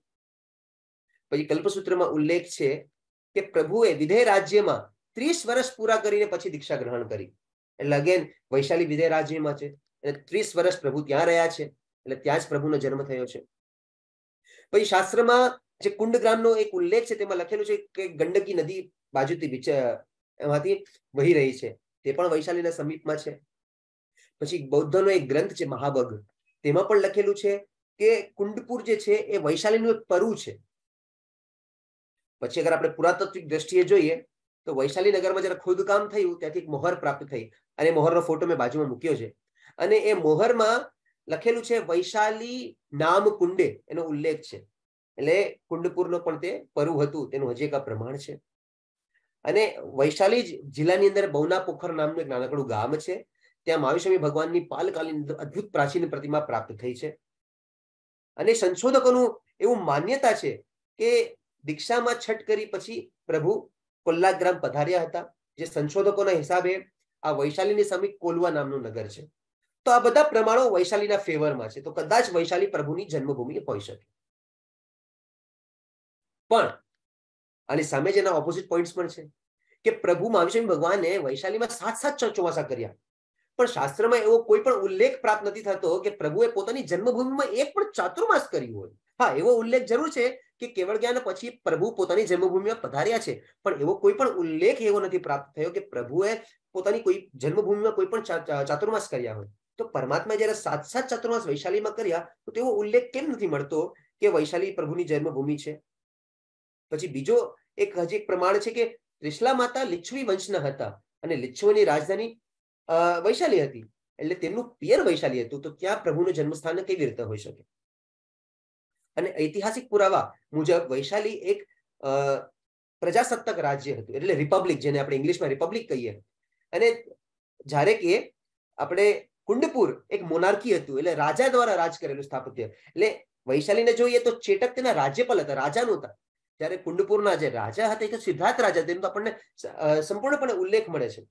પછી કલ્પસૂત્રમાં ઉલ્લેખ છે કે પ્રભુએ વિધેય રાજ્યમાં ત્રીસ વર્ષ પૂરા કરીને પછી દીક્ષા ગ્રહણ કરી. એટલે અગેન વૈશાલી વિધેય રાજ્યમાં છે. અને ત્રીસ વર્ષ પ્રભુ ત્યાં રહ્યા છે. એટલે ત્યાં જ પ્રભુનો જન્મ થયો છે. પછી શાસ્ત્રમાં જે કુંડ એક ઉલ્લેખ છે, તેમાં લખેલું છે કે ગંડકી નદી બાજુથી એમાંથી વહી રહી છે. તે પણ વૈશાલીના સમીપમાં છે. પછી બૌદ્ધનો એક ગ્રંથ છે, મહાબગ. તેમાં પણ લખેલું છે કે કુંડપુર જે છે, એ વૈશાલીનું એક પરુ છે. પછી અગર આપણે પુરાતત્વિક દ્રષ્ટિએ જોઈએ, તો વૈશાલી નગરમાં જયારે ખોદકામ થયું, ત્યાંથી એક મોહર પ્રાપ્ત થઈ. અને મોહરનો ફોટો મેં બાજુમાં મૂક્યો છે. અને એ મોહરમાં લખેલું છે, વૈશાલી નામ કુંડે, એનો ઉલ્લેખ છે. એટલે કુંડપુરનો પણ તે પરુ હતું, તેનું હજી એક પ્રમાણ છે. અને વૈશાલી જિલ્લાની અંદર બહુના પોખર નામનું એક નાનકડું ગામ છે. ત્યાં મહાવિસ્વામી ભગવાનની પાલકાલીન અદ્ભુત પ્રાચીન પ્રતિમા પ્રાપ્ત થઈ છે. અને સંશોધકોનું એવું માન્યતા છે કે દીક્ષામાં છઠ કરી પછી પ્રભુ કોલ્લાગ્રામ પધાર્યા હતા. જે સંશોધકોના હિસાબે આ વૈશાલીની સમીપ કોલવા નામનું નગર છે. તો આ બધા પ્રમાણો વૈશાલીના ફેવરમાં છે. તો કદાચ વૈશાલી પ્રભુની જન્મભૂમિ હોઈ શકે. પણ આની સામે જેના ઓપોઝિટ પોઈન્ટ્સ પણ છે, કે પ્રભુ મહાવિષ્ણુ ભગવાને વૈશાલીમાં સાત સાત ચોમાસા કર્યા. પણ શાસ્ત્રમાં એવો કોઈ પણ ઉલ્લેખ પ્રાપ્ત નથી થતો કે પ્રભુએ પોતાની જન્મભૂમિમાં એક પણ ચાતુર્માસ કર્યું હોય. હા, એવો ઉલ્લેખ જરૂર છે કે કેવળ જ્ઞાન પછી પ્રભુ પોતાની જન્મભૂમિમાં પધાર્યા છે, પણ એવો કોઈ પણ ઉલ્લેખ એવો નથી પ્રાપ્ત થયો કે પ્રભુએ પોતાની કોઈ જન્મભૂમિમાં કોઈ પણ ચાતુર્માસ કર્યા હોય. તો પરમાત્મા જયારે સાત સાત ચાતુર્માસ વૈશાલીમાં કર્યા, તો તેવો ઉલ્લેખ કેમ નથી મળતો કે વૈશાલી પ્રભુની જન્મભૂમિ છે? પછી બીજો એક હજી એક પ્રમાણ છે કે ત્રિશલા માતા લિચ્છવી વંશના હતા અને લિચ્છવની રાજધાની વૈશાલી હતી. એટલે તેમનું પિયર વૈશાલી હતું. તો ત્યાં પ્રભુનું જન્મસ્થાન કેવી રીતે હોઈ શકે? અને ઐતિહાસિક પુરાવા મુજબ વૈશાલી એક પ્રજાસત્તાક રાજ્ય હતું. એટલે રિપબ્લિક જેને આપણે ઇંગ્લિશમાં રિપબ્લિક કહીએ. અને જ્યારે કે આપણે કુંડપુર એક મોનાર્કી હતું. એટલે રાજા દ્વારા રાજ કરેલું સ્થાપત્ય. એટલે વૈશાલીને જોઈએ તો ચેટક તેના રાજ્યપાલ હતા, રાજા નહોતા. ત્યારે કુંડપુરના જે રાજા હતા, એ સિદ્ધાર્થ રાજા તેનો આપણને સંપૂર્ણપણે ઉલ્લેખ મળે છે.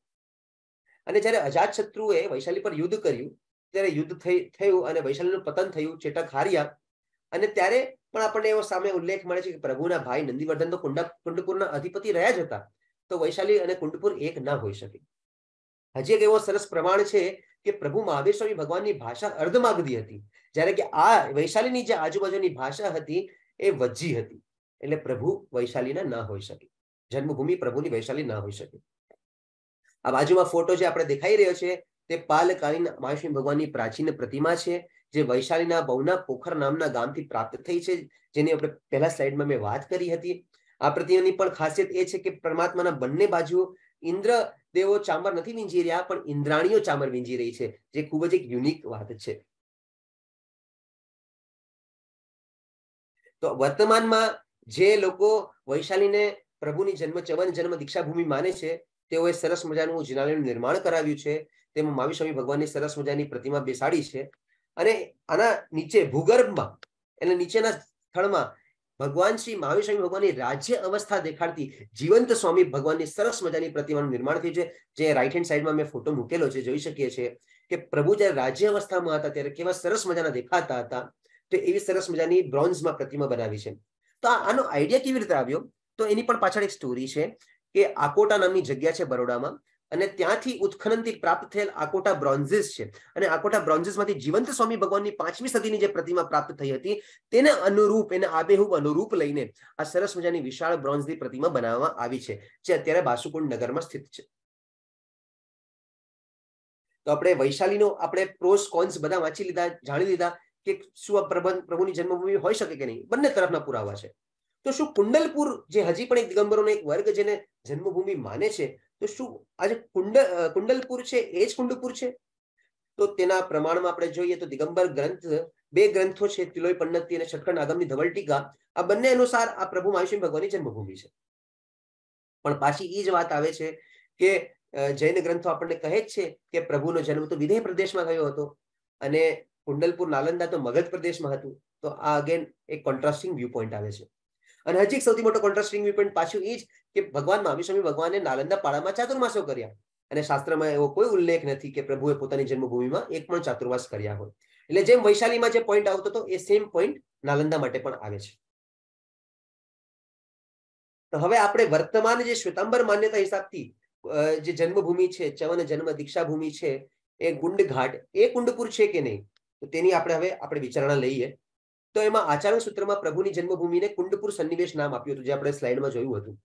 અને જયારે અજાત શત્રુએ વૈશાલી પર યુદ્ધ કર્યું, ત્યારે યુદ્ધ થયું અને વૈશાલીનું પતન થયું ચેટક હાર્યા. અને ત્યારે પણ આપણને એવો સામે ઉલ્લેખ મળે છે કે પ્રભુના ભાઈ નંદીવર્ધન તો કુંડા, કુંડપુરના અધિપતિ રહ્યા જ હતા. તો વૈશાલી અને કુંડપુર એક ના હોઈ શકે. હજી એક એવો સરસ પ્રમાણ છે કે પ્રભુ મહાવીર સ્વામી ભગવાનની ભાષા અર્ધમાગધી હતી. જ્યારે કે આ વૈશાલીની જે આજુબાજુની ભાષા હતી, એ વજ્જી હતી. એટલે પ્રભુ વૈશાલીના ના હોઈ શકે. જન્મભૂમિ પ્રભુની વૈશાલી ના હોઈ શકે. આ બાજુમાં ફોટો જે આપણે દેખાઈ રહ્યો છે, તે પાલકાલીન મહાવિષ્ણુ ભગવાનની પ્રાચીન પ્રતિમા છે, જે વૈશાલીના બહુના પોખર નામના ગામથી પ્રાપ્ત થઈ છે, જેની આપણે પહેલા સ્લાઇડમાં મેં વાત કરી હતી. આ પ્રતિમાની પણ ખાસિયત એ છે કે પરમાત્માના બંને બાજુ ઇન્દ્ર દેવો ચામર નથી વીંજી રહ્યા, પણ ઇન્દ્રાણીઓ ચામર વીંજી રહી છે, જે ખૂબ જ એક યુનિક વાત છે. તો વર્તમાનમાં જે લોકો વૈશાલીને પ્રભુની જન્મ ચવન જન્મ દીક્ષા ભૂમિ માને છે, તેઓએ સરસ મજાનું જિનાલયનું નિર્માણ કરાવ્યું છે. તેમાં માવી સ્વામી ભગવાનની સરસ મજાની પ્રતિમા બેસાડી છે. અને આના નીચે ભૂગર્ભમાં, એટલે નીચેના સ્થળમાં ભગવાન શ્રી મહાવીર સ્વામી ભગવાનની રાજ્ય અવસ્થા દેખાડતી જીવંત સ્વામી ભગવાનની સરસ મજાની પ્રતિમાનું નિર્માણ થયું છે. જે રાઈટ હેન્ડ સાઈડમાં મેં ફોટો મૂકેલો છે, જોઈ શકીએ છીએ કે પ્રભુ જ્યારે રાજ્ય અવસ્થામાં હતા, ત્યારે કેવા સરસ મજાના દેખાતા હતા. તો એવી સરસ મજાની બ્રોન્ઝમાં પ્રતિમા બનાવી છે. તો આનો આઈડિયા કેવી રીતે આવ્યો? તો એની પણ પાછળ એક સ્ટોરી છે કે આકોટા નામની જગ્યા છે બરોડામાં અને ત્યાંથી ઉત્ખનનથી પ્રાપ્ત થયેલ આકોટા બ્રોન્ઝિસ છે. અને આકોટા બ્રોન્ઝિસમાંથી જીવંત સ્વામી ભગવાનની પાંચમી સદીની જે પ્રતિમા પ્રાપ્ત થઈ હતી, તેને અનુરૂપ, એને આબેહૂબ અનુરૂપ લઈને આ સરસ મજાની વિશાળ બ્રોન્ઝની પ્રતિમા બનાવવામાં આવી છે, જે અત્યારે બાસુકુંડ નગરમાં સ્થિત છે. તો આપણે વૈશાલીનો આપણે પ્રોસ કોન્સ બધા વાંચી લીધા, જાણી લીધા. કે શું પ્રબંધ, પ્રભુની જન્મભૂમિ હોઈ શકે કે નહીં? બંને તરફના પુરાવા છે. તો શું કુંડલપુર જે હજી પણ એક દિગંબરોનો એક વર્ગ જેને જન્મભૂમિ માને છે, તો શું આજે કુંડ કુંડલપુર છે, એ જ કુંડપુર છે? તો તેના પ્રમાણમાં આપણે જોઈએ તો દિગંબર ગ્રંથ, બે ગ્રંથો છે, તિલોય પન્નતિ અને છટખંડ આગમની ધવલ ટીકા. આ બંને અનુસાર આ પ્રભુ મહાવિષ્ણુ ભગવાનની જન્મભૂમિ છે. પણ પાછી એ જ વાત આવે છે કે જૈન ગ્રંથો આપણને કહે જ છે કે પ્રભુનો જન્મ તો વિધેય પ્રદેશમાં થયો હતો. અને કુંડલપુર નાલંદા તો મગધ પ્રદેશમાં હતું. તો આ અગેન એક કોન્ટ્રાસ્ટિંગ વ્યૂ પોઈન્ટ આવે છે. અને હજી સૌથી મોટો કોન્ટ્રાસ્ટિંગ વ્યૂ પોઈન્ટ પાછું એ જ કે ભગવાન મહાવિષ્ણુ ભગવાને નાલંદા પાડામાં ચાતુર્માસો કર્યા. અને શાસ્ત્રમાં એવો કોઈ ઉલ્લેખ નથી કે પ્રભુએ પોતાની જન્મભૂમિમાં એક પણ ચાતુર્વાસ કર્યા હોય. એટલે જેમ વૈશાલીમાં જે પોઈન્ટ આવતો હતો એ સેમ પોઈન્ટ નાલંદા માટે પણ આવે છે. તો હવે આપણે વર્તમાન જે શ્વેતાંબર માન્યતા હિસાબથી જે જન્મભૂમિ છે, ચવન જન્મ દીક્ષા ભૂમિ છે, એ ગુંડ ઘાટ એ કુંડપુર છે કે નહીં? તો તેની આપણે હવે આપણે વિચારણા લઈએ. તો એમાં આચરણ સૂત્રમાં પ્રભુની જન્મભૂમિને કુંડપુર સન્નિવેશ નામ આપ્યું હતું, જે આપણે સ્લાઇડમાં જોયું હતું.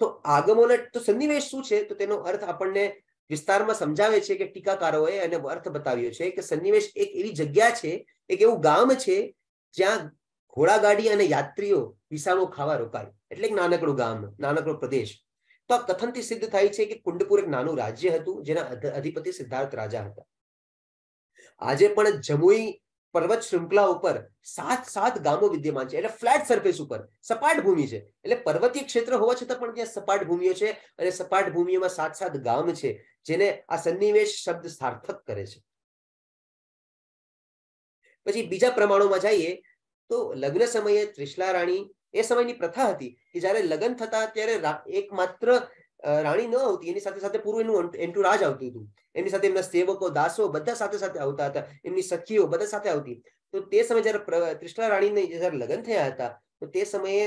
તો આગમોને, તો સન્નિવેશ શું છે? તો તેનો અર્થ આપણને વિસ્તારમાં સમજાવે છે કે ટીકાકારોએ એને અર્થ બતાવ્યો છે કે સન્નિવેશ એક એવી જગ્યા છે, એક એવું ગામ છે, જ્યાં ઘોડાગાડી અને યાત્રીઓ વિસામો ખાવા રોકાય. એટલે એક નાનકડું ગામ, નાનકડો પ્રદેશ. તો આ કથનથી સિદ્ધ થાય છે કે કુંડપુર એક નાનું રાજ્ય હતું, જેના અધિપતિ સિદ્ધાર્થ રાજા હતા. આજે પણ જમુઈ પર્વત શૃંખલા ઉપર સાત સાત ગામો વિદ્યમાન છે. એટલે ફ્લેટ સરફેસ ઉપર સપાટ ભૂમિ છે. એટલે પર્વતીય ક્ષેત્ર હોવા છતાં પણ ત્યાં સપાટ ભૂમિઓ છે અને સપાટ ભૂમિઓમાં સાત સાત ગામ છે જેને આ સન્નિવેશ શબ્દ સાર્થક કરે છે. પછી બીજા પ્રમાણોમાં જઈએ તો લગ્ન સમયે ત્રિશલા રાણી એ સમયની પ્રથા હતી કે જ્યારે લગ્ન થતા ત્યારે એકમાત્ર રાણી ન આવતી, એની સાથે સાથે પૂરું એનું એન્ટુરાજ આવતું હતું. એની સાથે એમના સેવકો, દાસો બધા સાથે સાથે આવતા હતા. એમની સખીઓ બધા સાથે આવતી. તો તે સમયે જયારે ત્રિષ્ણા રાણીને જયારે લગ્ન થયા હતા, તો તે સમયે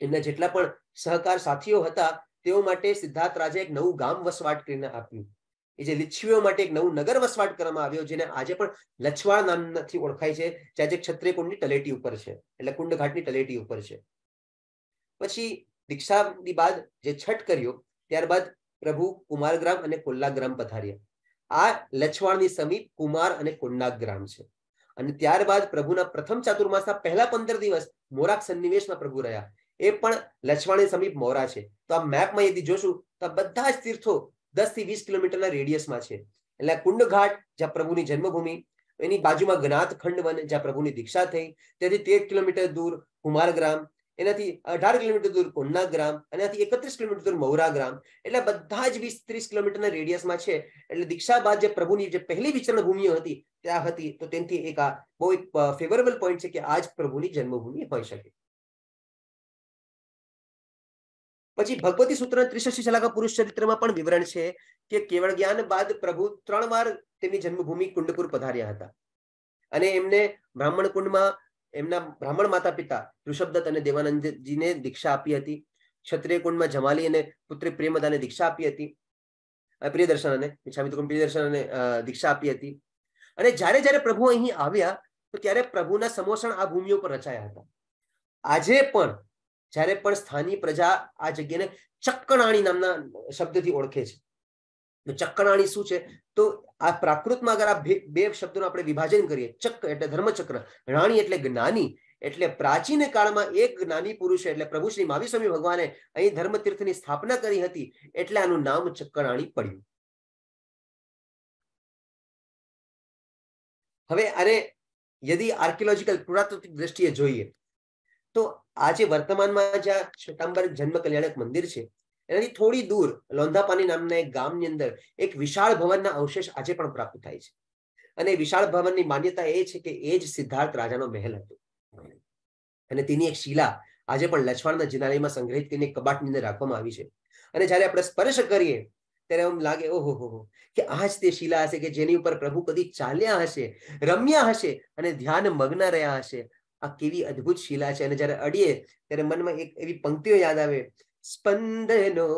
એમના જેટલા પણ સહકાર સાથીઓ હતા, તેઓ માટે સિદ્ધાર્થ રાજા એક નવું ગામ વસવાટ કરીને આપ્યું. એ જે લિચ્છવીઓ માટે એક નવું નગર વસવાટ કરવામાં આવ્યો, જેને આજે પણ લછવાડ નામથી ઓળખાય છે જે આજે ક્ષત્રિય કુંડની તલેટી ઉપર છે. એટલે કુંડ ઘાટની તલેટી ઉપર છે. પછી દીક્ષાની બાદ જે છઠ કર્યો, ત્યારબાદ પ્રભુ કુમારગ્રામ અને કોલ્લાગ્રામ પધાર્યા. આ લછવાણની સમીપ કુમાર અને કોન્નાક ગ્રામ છે. અને ત્યારબાદ પ્રભુના પ્રથમ ચાતુર્માસના પહેલા પંદર દિવસ મોરાક સન્નિવેશમાં પ્રભુ રહ્યા. એ પણ લછવાણી સમીપ મોરા છે. તો આ મેપમાં યદી જોશું, તો બધા જ તીર્થો દસથી વીસ કિલોમીટરના રેડિયસમાં છે. એટલે કુંડ ઘાટ જ્યાં પ્રભુની જન્મભૂમિ, એની બાજુમાં જ્ઞાત ખંડ વન, જ્યાં પ્રભુની દીક્ષા થઈ. તેથી તેર કિલોમીટર દૂર કુમાર ગ્રામ એનાથી અઢાર કિલોમીટર દૂર કોન્ના ગ્રામ એનાથી એકત્રીસ કિલોમીટર દૂર મૌરા ગ્રામ. એટલે બધા જ વીસ ત્રીસ કિલોમીટરના રેડિયસમાં છે. એટલે દીક્ષા બાદ જે પ્રભુની જે પહેલી વિચરણ ભૂમિઓ હતી, ત્યાં હતી, તો તેનાથી એક આ બહુ એક ફેવરેબલ પોઈન્ટ છે કે આજ પ્રભુની જન્મભૂમિ હોઈ શકે. પછી ભગવતી સૂત્ર ત્રિષષ્ઠી શલાકા પુરુષ ચરિત્રમાં પણ વિવરણ છે કે કેવળ જ્ઞાન બાદ પ્રભુ ત્રણ વાર તેમની જન્મભૂમિ કુંડપુર પધાર્યા હતા. અને એમને બ્રાહ્મણ કુંડમાં એમના બ્રાહ્મણ માતા પિતા ઋષભદત્ત અને દેવાનંદજીને દીક્ષા આપી હતી. ક્ષત્રિય કુંડમાં જમાલી અને પુત્રી પ્રેમદાને દીક્ષા આપી હતી. પ્રિયદર્શન અને પ્રિયદર્શન અને દીક્ષા આપી હતી. અને જ્યારે જ્યારે પ્રભુ અહીં આવ્યા, તો ત્યારે પ્રભુના સમોષણ આ ભૂમિઓ પર રચાયા હતા. આજે પણ, જ્યારે પણ સ્થાની પ્રજા આ જગ્યાને ચક્કણાણી નામના શબ્દથી ઓળખે છે. ચક્કણાણી શું છે? તો આ પ્રાકૃતમાં અગર આ બે શબ્દોનું આપણે વિભાજન કરીએ, ચક્ર એટલે ધર્મચક્ર, રાણી એટલે જ્ઞાની, એટલે પ્રાચીન કાળમાં એક જ્ઞાની પુરુષ એટલે પ્રભુ શ્રી મહાવીર સ્વામી ભગવાને અહીં ધર્મ તીર્થની સ્થાપના કરી હતી, એટલે આનું નામ ચક્કરાણી પડ્યું. હવે આને યદિ આર્કિયોલોજીકલ પુરાતત્વિક દ્રષ્ટિએ જોઈએ, તો આજે વર્તમાનમાં જ્યાં શ્વેતાંબર જન્મ કલ્યાણક મંદિર છે એનાથી થોડી દૂર લોંધાપાની નામના એક ગામની અંદર એક વિશાળ ભવનના અવશેષ આજે પણ પ્રાપ્ત થાય છે. અને વિશાળ ભવનની માન્યતા એ છે કે એ જ સિદ્ધાર્થ રાજાનો મહેલ હતો. અને તેની એક શિલા આજે પણ લછવાડના જિનાલયમાં સંગ્રહિત કરીને કબાટની અંદર રાખવામાં આવી છે. અને જ્યારે આપણે સ્પર્શ કરીએ, ત્યારે એમ લાગે, ઓહો હો, કે આ જ તે શિલા હશે કે જેની ઉપર પ્રભુ કદી ચાલ્યા હશે, રમ્યા હશે અને ધ્યાન મગ્ન રહ્યા હશે. આ કેવી અદ્ભુત શિલા છે. અને જ્યારે અડીએ, ત્યારે મનમાં એક એવી પંક્તિઓ યાદ આવે સ્પંદનો,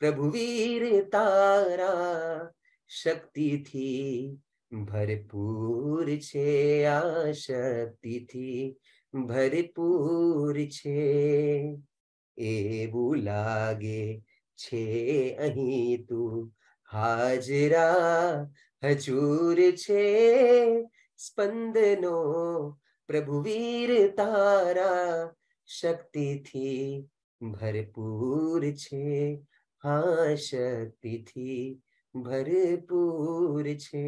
પ્રભુવીર તારા શક્તિથી ભરપૂર છે, આ શક્તિથી ભરપૂર છે. એવું લાગે છે અહીં તું હાજરા, હજૂર છે. સ્પંદનો, પ્રભુવીર તારા શક્તિથી ભરપૂર છે હા શક્તિથી ભરપૂર છે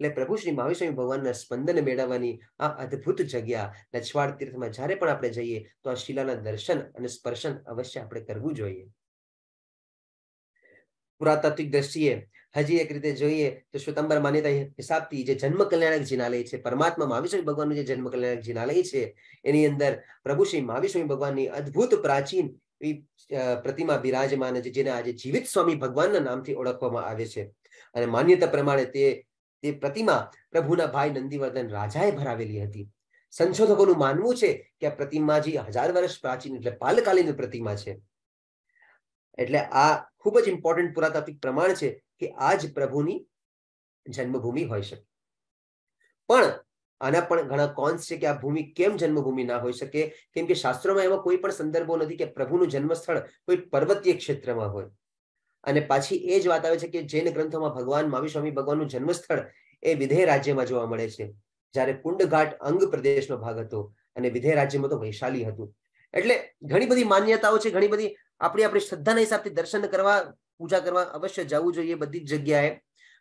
એટલે પ્રભુ શ્રી મહાવિષ્ણુ ભગવાનના સ્પંદન મેળવવાની આ અદ્ભુત જગ્યા લછવાડ તીર્થમાં જ્યારે પણ આપણે જઈએ, તો આ શિલાના દર્શન અને સ્પર્શન અવશ્ય આપણે કરવું જોઈએ. પુરાતાત્વિક દ્રષ્ટિએ હજી એક રીતે જોઈએ તો શ્વેતાંબર માન્યતા હિસાબથી જે જન્મ કલ્યાણક જિનાલય છે, પરમાત્મા મહાવિષ્ણુ ભગવાનનું જે જન્મ કલ્યાણક જિનાલય છે, એની અંદર પ્રભુ શ્રી મહાવિષ્ણુ ભગવાનની અદ્ભુત પ્રાચીન પ્રતિમા બિરાજમાન છે, જેને આજે જીવિત સ્વામી ભગવાનના નામથી ઓળખવામાં આવે છે. અને માન્યતા પ્રમાણે તે તે પ્રતિમા પ્રભુના ભાઈ નંદીવર્ધન રાજાએ ભરાવેલી હતી. સંશોધકોનું માનવું છે કે આ પ્રતિમાજી હજાર વર્ષ પ્રાચીન એટલે પાલકાલીન પ્રતિમા છે. એટલે આ ખૂબ જ ઇમ્પોર્ટન્ટ પુરાતાત્વિક પ્રમાણ છે કે આ જ પ્રભુની જન્મભૂમિ હોઈ શકે. પણ આના પણ ઘણા કોન્સ છે કે આ ભૂમિ કેમ જન્મભૂમિ ના હોઈ શકે? કેમ કે શાસ્ત્રોમાં એવા કોઈ પણ સંદર્ભો નથી કે પ્રભુનું જન્મસ્થળ કોઈ પર્વતીય ક્ષેત્રમાં હોય. અને પાછી એ જ વાત આવે છે કે જૈન ગ્રંથોમાં ભગવાન માવી સ્વામી ભગવાનનું જન્મસ્થળ એ વિધેય રાજ્યમાં જોવા મળે છે. જ્યારે કુંડઘાટ અંગ પ્રદેશનો ભાગ હતો અને વિધેય રાજ્યમાં તો વૈશાલી હતું. એટલે ઘણી બધી માન્યતાઓ છે, ઘણી બધી આપણી આપણી શ્રદ્ધાના હિસાબથી દર્શન કરવા પૂજા કરવા અવશ્ય જવું જોઈએ બધી જ જગ્યાએ.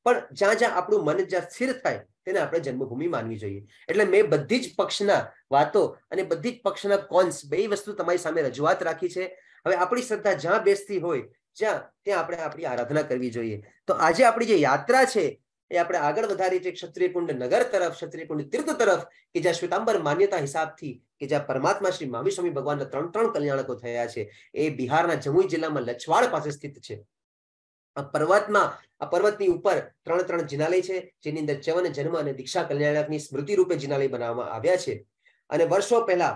પણ જ્યાં જ્યાં આપણું મન જ્યાં સ્થિર થાય, તેને આપણે જન્મભૂમિ માનવી જોઈએ. એટલે મેં બધી જ પક્ષના વાતો અને બધી જ પક્ષના કોન્સ, બે વસ્તુ તમારી સામે રજૂઆત રાખી છે. હવે આપણી શ્રદ્ધા જ્યાં બેસતી હોય, જ્યાં ત્યાં આપણે આપણી આરાધના કરવી જોઈએ. તો આજે આપણી જે યાત્રા છે, એ આપણે આગળ વધારી છે ક્ષત્રિયકુંડ નગર તરફ, ક્ષત્રિયકુંડ તીર્થ તરફ, કે જ્યાં શ્વેતાંબર માન્યતા હિસાબથી, કે જ્યાં પરમાત્મા શ્રી મામી સ્વામી ભગવાનના ત્રણ ત્રણ કલ્યાણકો થયા છે. એ બિહારના જમુઈ જિલ્લામાં લછવાડ પાસે સ્થિત છે. પર્વતમાં, આ પર્વતની ઉપર ત્રણ ત્રણ જિનાલય છે, જેની અંદર ચવન જન્મ અને દીક્ષા કલ્યાણકની સ્મૃતિ રૂપે જિનાલય બનાવવામાં આવ્યા છે. અને વર્ષો પહેલા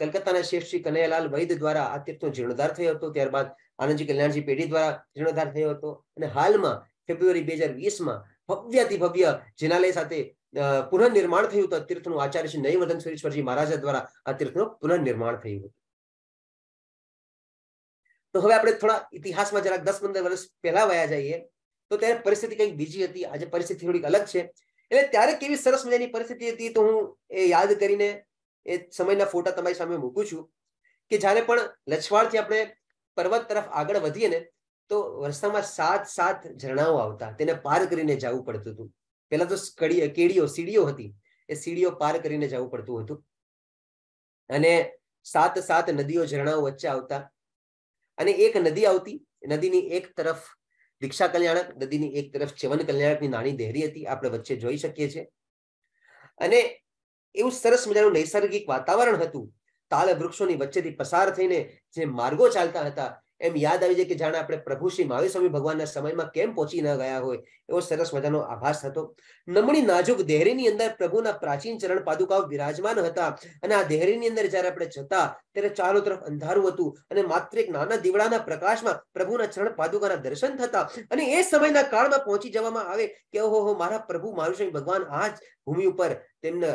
કલકત્તાના શેઠ શ્રી કનૈયાલાલ વૈદ દ્વારા આ તીર્થનો જીર્ણોદ્ધાર થયો હતો. ત્યારબાદ આનંદજી કલ્યાણજી પેઢી દ્વારા જીર્ણોદ્ધાર થયો હતો. અને હાલમાં, ફેબ્રુઆરી બે હજાર વીસમાં ભવ્યાતિ ભવ્ય જિનાલય સાથે પુનઃનિર્માણ થયું હતું. તીર્થનું આચાર્ય શ્રી નયવર્ધન સુરેશ્વરજી મહારાજા દ્વારા આ તીર્થનું પુનઃનિર્માણ થયું હતું. તો હવે આપણે થોડા ઇતિહાસમાં જરાક દસ પંદર વર્ષ પહેલા વયા જઈએ, તો ત્યારે પરિસ્થિતિ કંઈક બીજી હતી. આજે પરિસ્થિતિ થોડીક અલગ છે. એટલે ત્યારે કેવી સરસ મજાની પરિસ્થિતિ હતી તો હું એ યાદ કરીને એ સમયના ફોટા તમારી સામે મૂકું છું કે જ્યારે પણ લછવાડથી આપણે પર્વત તરફ આગળ વધીએ ને, તો રસ્તામાં સાત સાત ઝરણાઓ આવતા. તેને પાર કરીને જવું પડતું હતું. પેલા તો કેડીઓ, સીડીઓ હતી. એ સીડીઓ પાર કરીને જવું પડતું હતું. અને સાત સાત નદીઓ, ઝરણાઓ વચ્ચે આવતા. અને એક નદી આવતી નદીની એક તરફ દીક્ષા કલ્યાણક, નદીની એક તરફ ચવન કલ્યાણકની નાની દેહરી હતી, આપણે વચ્ચે જોઈ શકીએ છીએ. અને એવું સરસ મજાનું નૈસર્ગિક વાતાવરણ હતું. તાલ વૃક્ષોની વચ્ચેથી પસાર થઈને જે માર્ગો ચાલતા હતા એમ યાદ આવી જાય કે જાણે આપણે પ્રભુ શ્રી મહાવીર સ્વામી ભગવાનના સમયમાં કેમ પહોંચી ન ગયા હોય, એવો સરસ મજાનો આભાસ હતો. નમણી નાજુક દેહરીની અંદર પ્રભુના પ્રાચીન ચરણ પાદુકાઓ વિરાજમાન હતા અને આ દેહરીની અંદર જયારે આપણે જતા ત્યારે ચારો તરફ અંધારું હતું અને માત્ર એક નાના દીવડાના પ્રકાશમાં પ્રભુના ચરણ પાદુકાના દર્શન થતા અને એ સમયના કાળમાં પહોંચી જવામાં આવે કે ઓહો મારા પ્રભુ મહાવીર સ્વામી ભગવાન આ જ ભૂમિ ઉપર તેમના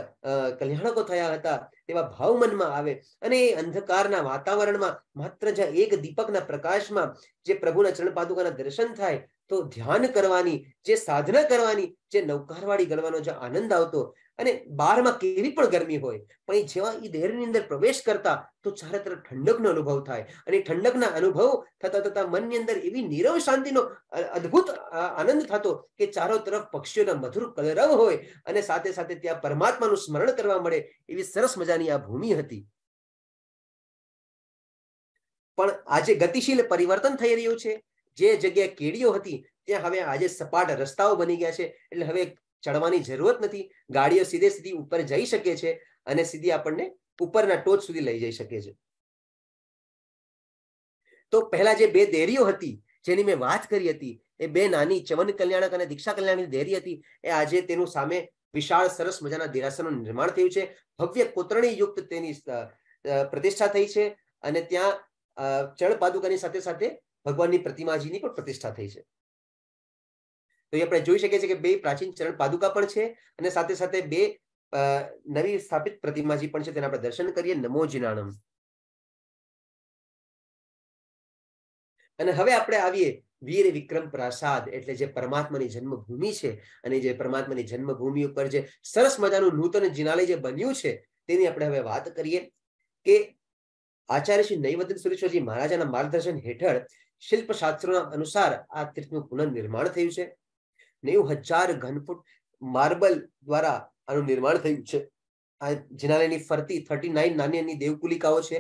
કલ્યાણકો થયા હતા, તેવા ભાવ મનમાં આવે અને એ અંધકારના વાતાવરણમાં માત્ર જ્યાં એક દીપકના પ્રકાશમાં જે પ્રભુના ચરણ પાદુકાના દર્શન થાય તો ધ્યાન કરવાની, જે સાધના કરવાની, જે નૌકારવાળી ગણવાનો જે આનંદ આવતો અને બહારમાં કેવી પણ ગરમી હોય, પણ જેવા એ દેહની અંદર પ્રવેશ કરતા તો ચારે તરફ ઠંડકનો અનુભવ થાય અને ઠંડકના અનુભવ થતા થતા મનની અંદર એવી નીરવ શાંતિનો અદ્ભુત આનંદ થતો કે ચારો તરફ પક્ષીઓના મધુર કલરવ હોય અને સાથે સાથે ત્યાં પરમાત્માનું સ્મરણ કરવા મળે એવી સરસ મજાની આ ભૂમિ હતી. પણ આજે ગતિશીલ પરિવર્તન થઈ રહ્યું છે. જે જગ્યાએ કેડીઓ હતી, ત્યાં હવે આજે સપાટ રસ્તાઓ બની ગયા છે. એટલે હવે ચડવાની જરૂરત નથી. ગાડીઓ સીધે સીધી ઉપર જઈ શકે છે અને સીધી આપણને ઉપરના ટોચ સુધી લઈ જઈ શકે છે. તો પહેલા જે બે દેરીઓ હતી, જેની મેં વાત કરી હતી, એ બે નાની ચવન કલ્યાણક અને દીક્ષા કલ્યાણની દેરી હતી, એ આજે તેનું સામે વિશાળ સરસ મજાના દેરાસરનું નિર્માણ થયું છે. ભવ્ય કોતરણી યુક્ત તેની પ્રતિષ્ઠા થઈ છે અને ત્યાં ચળ પાદુકાની સાથે સાથે ભગવાનની પ્રતિમાજીની પણ પ્રતિષ્ઠા થઈ છે. તો એ આપણે જોઈ શકીએ છીએ કે બે પ્રાચીન ચરણ પાદુકા પણ છે અને સાથે સાથે બે નવી સ્થાપિત પ્રતિમાજી પણ છે. તેના આપણે દર્શન કરીએ. નમો જીનાણમ અને હવે આપણે આવીએ વીર વિક્રમ પ્રાસાદ, એટલે જે પરમાત્માની જન્મભૂમિ છે અને જે પરમાત્માની જન્મભૂમિ ઉપર જે સરસ મજાનું નૂતન જિનાલય જે બન્યું છે, તેની આપણે હવે વાત કરીએ કે આચાર્ય શ્રી નૈવદન સુરેશ્વરજી મહારાજાના માર્ગદર્શન હેઠળ શિલ્પ શાસ્ત્રોના અનુસાર આ તીર્થનું પુનઃનિર્માણ થયું છે નેવું હજાર ઘનફૂટ માર્બલ દ્વારા આનું નિર્માણ થયું છે. આ જિનાલયની ફરતી થર્ટી નાઇન નાની નાની દેવકુલિકાઓ છે.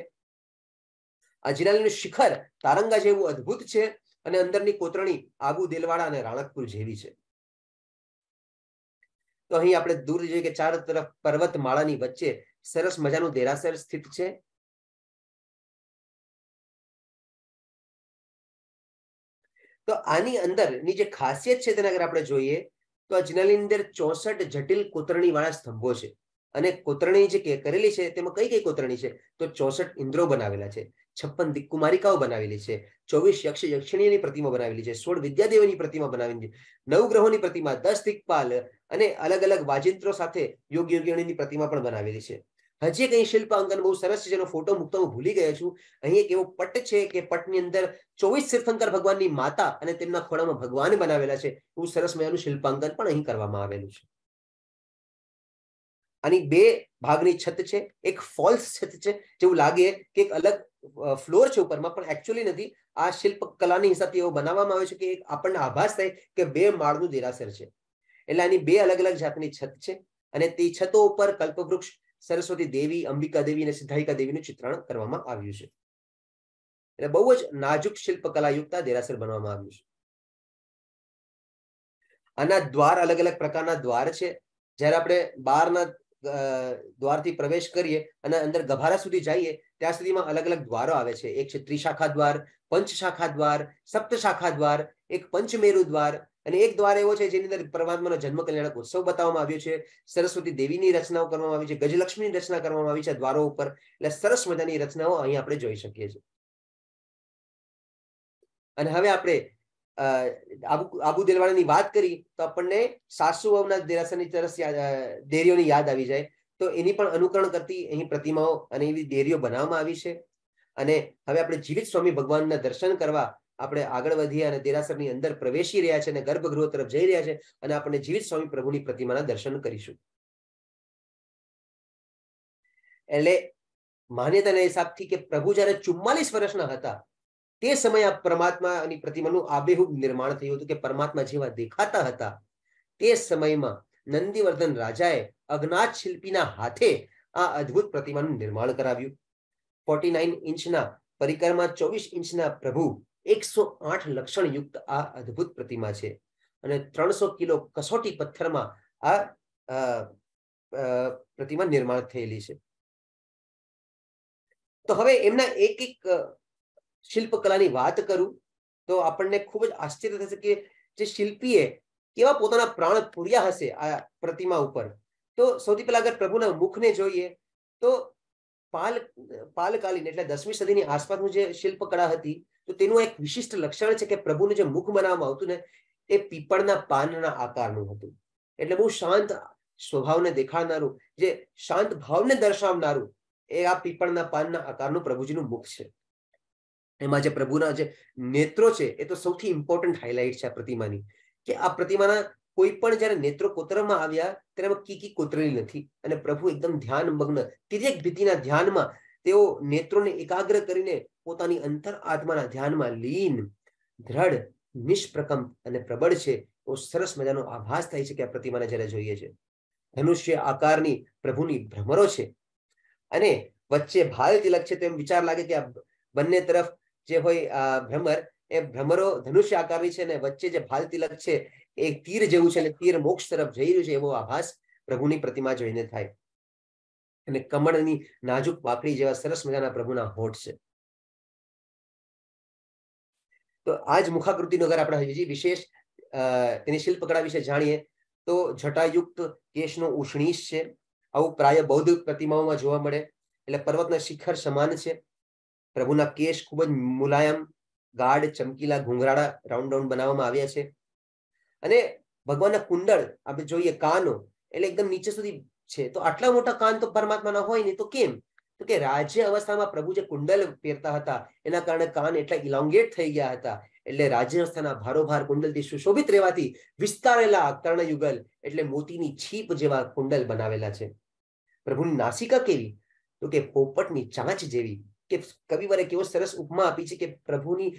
આ જિનાલયનું શિખર તારંગા જેવું અદ્ભુત છે અને અંદરની કોતરણી આબુ દેલવાડા અને રાણકપુર જેવી છે. તો અહીં આપણે દૂર જોઈએ કે ચાર તરફ પર્વત માળાની વચ્ચે સરસ મજાનું દેરાસર સ્થિત છે. તો આની અંદરની જે ખાસિયત છે તેને અગર આપણે જોઈએ, તો આ અંદર ચોસઠ જટિલ કોતરણી વાળા સ્તંભો છે. અને કોતરણી જે કરેલી છે, તેમાં કઈ કઈ કોતરણી છે? તો ચોસઠ ઇન્દ્રો બનાવેલા છે, છપ્પન દિક્કુમારિકાઓ બનાવેલી છે, ચોવીસ યક્ષ યક્ષિણીની પ્રતિમા બનાવેલી છે, સોળ વિદ્યાદેવની પ્રતિમા બનાવેલી છે, નવ ગ્રહોની પ્રતિમા, દસ દિક્પાલ અને અલગ અલગ વાજિંત્રો સાથે યોગ યોગિણીની પ્રતિમા પણ બનાવેલી છે. હજી એક અહીં શિલ્પ અંકન બહુ સરસ છે, જેનો ફોટો મૂકતો હું ભૂલી ગયો છું. અહીં એક એવો પટ છે કે પટની અંદર ચોવીસ તીર્થંકર ભગવાનની માતા અને તેમના ખોળામાં ભગવાન બનાવેલા છે. એવું સરસ મજાનું શિલ્પાંકન પણ અહીં કરવામાં આવેલું છે. આની બે ભાગની છત છે, એક ફોલ્સ છત છે, જેવું લાગે કે એક અલગ ફ્લોર છે ઉપરમાં, પણ એકચ્યુઅલી નથી. આ શિલ્પ કલાની હિસાબથી એવો બનાવવામાં આવે છે કે આપણને આભાસ થાય કે બે માળનું દેરાસર છે. એટલે આની બે અલગ અલગ જાતની છત છે અને તે છતો ઉપર કલ્પવૃક્ષ સરસ્વતી દેવી, અંબિકા દેવી અને સિદ્ધાયિકા દેવીનું ચિત્રણ કરવામાં આવ્યું છે. એટલે બહુ જ નાજુક શિલ્પકલા યુક્ત દેરાસર બનાવવામાં આવ્યું છે. આના દ્વાર અલગ અલગ પ્રકારના દ્વાર છે. જ્યારે આપણે બહારના દ્વારથી પ્રવેશ કરીએ અને અંદર ગભારા સુધી જઈએ, ત્યાં સુધીમાં અલગ અલગ દ્વારો આવે છે. એક છે ત્રિશાખા દ્વાર, પંચશાખા દ્વાર, સપ્તશાખા દ્વાર, એક પંચમેરુ દ્વાર અને એક દ્વાર એવો છે જેની અંદર પરમાત્માનો જન્મ કલ્યાણક ઉત્સવ બતાવવામાં આવ્યો છે. સરસ્વતી દેવીની રચનાઓ કરવામાં આવી છે. ગજલક્ષ્મીની રચના કરવામાં આવી છે દ્વારો ઉપર. એટલે સરસ મજાની રચનાઓ અહીં આપણે જોઈ શકીએ છીએ. અને હવે આપણે આબુ દેલવાડાની વાત કરી તો આપણને સાસુ વહુના દેરાસરની તરસ દેરીઓની યાદ આવી જાય. તો એની પણ અનુકરણ કરતી અહીં પ્રતિમાઓ અને એવી દેરીઓ બનાવવામાં આવી છે. અને હવે આપણે જીવિત સ્વામી ભગવાનના દર્શન કરવા આપણે આગળ વધીએ અને દેરાસરની અંદર પ્રવેશી રહ્યા છે અને ગર્ભગૃહ તરફ જઈ રહ્યા છે અને આપણે જીવિત સ્વામી પ્રભુની પ્રતિમાના દર્શન કરીશું. એટલે માન્યતાના હિસાબથી કે પ્રભુ જયારે ચુમ્માલીસ વર્ષના હતા, તે સમયે આ પરમાત્માની પ્રતિમાનું આબેહૂબ નિર્માણ થયું હતું કે પરમાત્મા જેવા દેખાતા હતા. તે સમયમાં નંદીવર્ધન રાજાએ અજ્ઞાત શિલ્પીના હાથે આ અદ્ભુત પ્રતિમાનું નિર્માણ કરાવ્યું. ફોર્ટી નાઇન ઇંચના પરિકરમાં ચોવીસ ઇંચના પ્રભુ એકસો આઠ લક્ષણ યુક્ત આ અદ્ભુત પ્રતિમા છે. અને ત્રણસો કિલો કસોટી પથ્થરમાં આ પ્રતિમા નિર્માણ થયેલી છે. તો હવે એમના એક એક શિલ્પકલાની વાત કરું, તો આપણને ખૂબ જ આશ્ચર્ય થશે કે જે શિલ્પીએ કેવા પોતાના પ્રાણ પૂર્યા હશે આ પ્રતિમા ઉપર. તો સૌથી પહેલા અગર પ્રભુના મુખને જોઈએ, તો પાલ, પાલકાલીન એટલે દસમી સદીની આસપાસનું જે શિલ્પકળા હતી તો તેનું એક વિશિષ્ટ લક્ષણ છે કે પ્રભુનું જે મુખ બનાવવામાં આવતું ને, એ પીપળના પાનના આકારનું હતું. એટલે બહુ શાંત સ્વભાવને દેખાડનારું, જે શાંત ભાવને દર્શાવનારું, એ આ પીપળના પાનના આકારનું પ્રભુજીનું મુખ છે. એમાં જે પ્રભુના જે નેત્રો છે, એ તો સૌથી ઇમ્પોર્ટન્ટ હાઇલાઇટ છે આ પ્રતિમાની. કે આ પ્રતિમાના કોઈ પણ જ્યારે નેત્રો કોતરવામાં આવ્યા, ત્યારે કી કી કોતરેલી નથી. અને પ્રભુ એકદમ ધ્યાન મગ્ન તિર્યક ભીતિના ધ્યાનમાં તેઓ નેત્રોને એકાગ્ર કરીને પોતાની અંતર આત્માના ધ્યાનમાં લીન, દ્રઢ, નિષ્પ્રકંપ અને પ્રબળ છે. એવો સરસ મજાનો આભાસ થાય છે કે આ પ્રતિમાને જ્યારે જોઈએ છે. ધનુષ્ય આકારની પ્રભુની ભ્રમરો છે. અને વચ્ચે ભાલ તિલક છે તેમ વિચાર લાગે કે આ બંને તરફ જે હોય ભ્રમર, એ ભ્રમરો ધનુષ્ય આકારની છે અને વચ્ચે જે ભાલ તિલક છે, એ તીર જેવું છે અને તીર મોક્ષ તરફ જઈ રહ્યું છે એવો આભાસ પ્રભુની પ્રતિમા જોઈને થાય. અને કમળની નાજુક પાકડી જેવા સરસ મજાના પ્રભુના હોઠ છે. તો આ જ મુખાકૃતિનો અગર આપણે હજી વિશેષ તેની શિલ્પકળા વિશે જાણીએ, તો જટાયુક્ત કેશનો ઉષ્ણીશ છે. આવું પ્રાય બૌદ્ધ પ્રતિમાઓમાં જોવા મળે, એટલે પર્વતના શિખર સમાન છે. પ્રભુના કેશ ખૂબ જ મુલાયમ, ગાઢ, ચમકીલા ઘૂંઘરાળા રાઉન્ડ રાઉન્ડ બનાવવામાં આવ્યા છે. અને ભગવાનના કુંડળ આપણે જોઈએ કાનો, એટલે એકદમ નીચે સુધી છે. તો આટલા મોટા કાન તો પરમાત્માના હોય ને તો કેમ? તો કે રાજ્ય અવસ્થામાં પ્રભુ જે કુંડલ પહેરતા હતા, એના કારણે કાન એટલા ઇલોંગેટ થઈ ગયા હતા. એટલે રાજ્ય અવસ્થાના ભારોભાર કુંડલથી સુશોભિત રહેવાથી વિસ્તારેલા કર્ણયુગલ એટલે મોતીની છીપ જેવા કુંડલ બનાવેલા છે. પ્રભુની નાસિકા કેવી? તો કે પોપટની ચાંચ જેવી. કે કવિવરે કેવો સરસ ઉપમા આપી છે કે પ્રભુની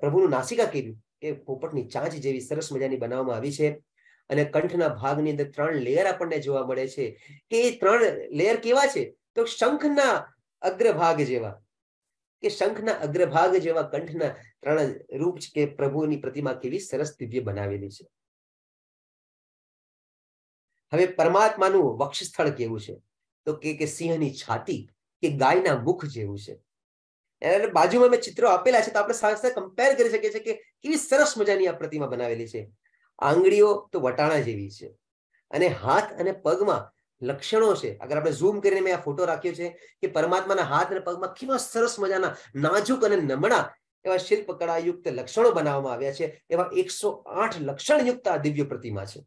પ્રભુનું નાસિકા કેવી? કે પોપટની ચાંચ જેવી સરસ મજાની બનાવવામાં આવી છે. અને કંઠના ભાગની અંદર ત્રણ લેયર આપણને જોવા મળે છે. કે એ ત્રણ લેયર કેવા છે? તો શંખના અગ્રભાગ જેવા. કે શંખના અગ્રભાગ જેવા કંઠના ત્રણ રૂપ કે પ્રભુની પ્રતિમા કેવી સરસ દિવ્ય બનાવેલી છે. હવે પરમાત્માનું વક્ષસ્થળ કેવું છે? તો કે સિંહની છાતી કે ગાયના મુખ જેવું છે. એના બાજુમાં મેં ચિત્રો આપેલા છે, તો આપણે સાથે કમ્પેર કરી શકીએ છીએ કે કેવી સરસ મજાની આ પ્રતિમા બનાવેલી છે. આંગળીઓ તો વટાણા જેવી છે. અને હાથ અને પગમાં લક્ષણો છે. અગર આપણે ઝૂમ કરીને મેં આ ફોટો રાખ્યો છે કે પરમાત્માના હાથ અને પગમાં કેવા સરસ મજાના નાજુક અને નમણા એવા શિલ્પકળાયુક્ત લક્ષણો બનાવવામાં આવ્યા છે. એવા એકસો આઠ લક્ષણ યુક્ત આ દિવ્ય પ્રતિમા છે.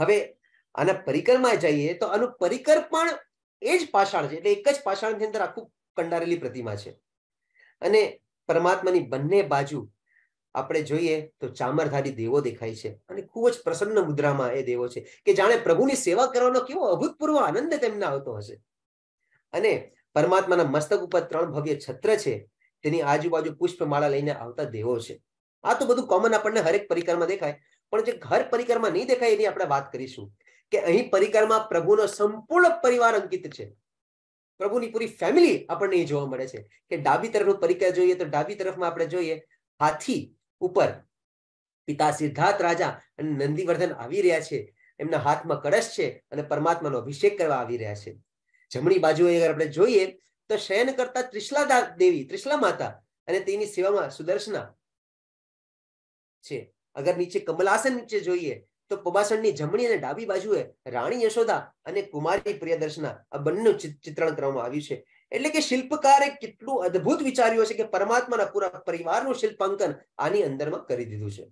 હવે આના પરિકરમાં જઈએ તો આનું પરિકર પણ એ જ પાષાણ છે. એટલે એક જ પાષાણની અંદર આખું કંડારેલી પ્રતિમા છે. અને પરમાત્માની બંને બાજુ આપણે જોઈએ તો ચામરધારી દેવો દેખાય છે અને ખૂબ જ પ્રસન્ન મુદ્રામાં એ દેવો છે કે જાણે પ્રભુની સેવા કરવાનો કેવો અભૂતપૂર્વ આનંદ તેમને આવતો હશે. અને પરમાત્માના મસ્તક ઉપર ત્રણ ભવ્ય છત્ર છે, તેની આજુબાજુ પુષ્પમાળા લઈને આવતા દેવો છે. આ તો બધું કોમન આપણને હરેક પરિકરમાં દેખાય, પણ જે ઘર પરિકરમાં નહીં દેખાય એની આપણે વાત કરીશું કે અહીં પરિકરમાં પ્રભુનો સંપૂર્ણ પરિવાર અંકિત છે. પ્રભુની પૂરી ફેમિલી આપણને જોવા મળે છે કે ડાબી તરફનું પરિકર જોઈએ તો ડાબી તરફમાં આપણે જોઈએ હાથી ઉપર. પિતા સિદ્ધાર્થ રાજા અને નંદીવર્ધન આવી રહ્યા છે. એમના હાથમાં કળશ છે અને પરમાત્માનો અભિષેક કરવા આવી રહ્યા છે. જમણી બાજુએ આપણે જોઈએ, તો શયન કરતા ત્રિશલા દેવી, ત્રિશલા માતા અને તેની સેવામાં સુદર્શના છે. અગર નીચે કમલાસન નીચે જોઈએ, તો પબાસણની જમણી અને ડાબી બાજુએ રાણી યશોદા અને કુમારી પ્રિયદર્શના આ બંનેનું ચિત્રણ કરવામાં આવ્યું છે. એટલે કે શિલ્પકારે કેટલું અદ્ભુત વિચાર્યું છે કે પરમાત્માના પૂરા પરિવારનું શિલ્પાંકન આની અંદરમાં કરી દીધું છે.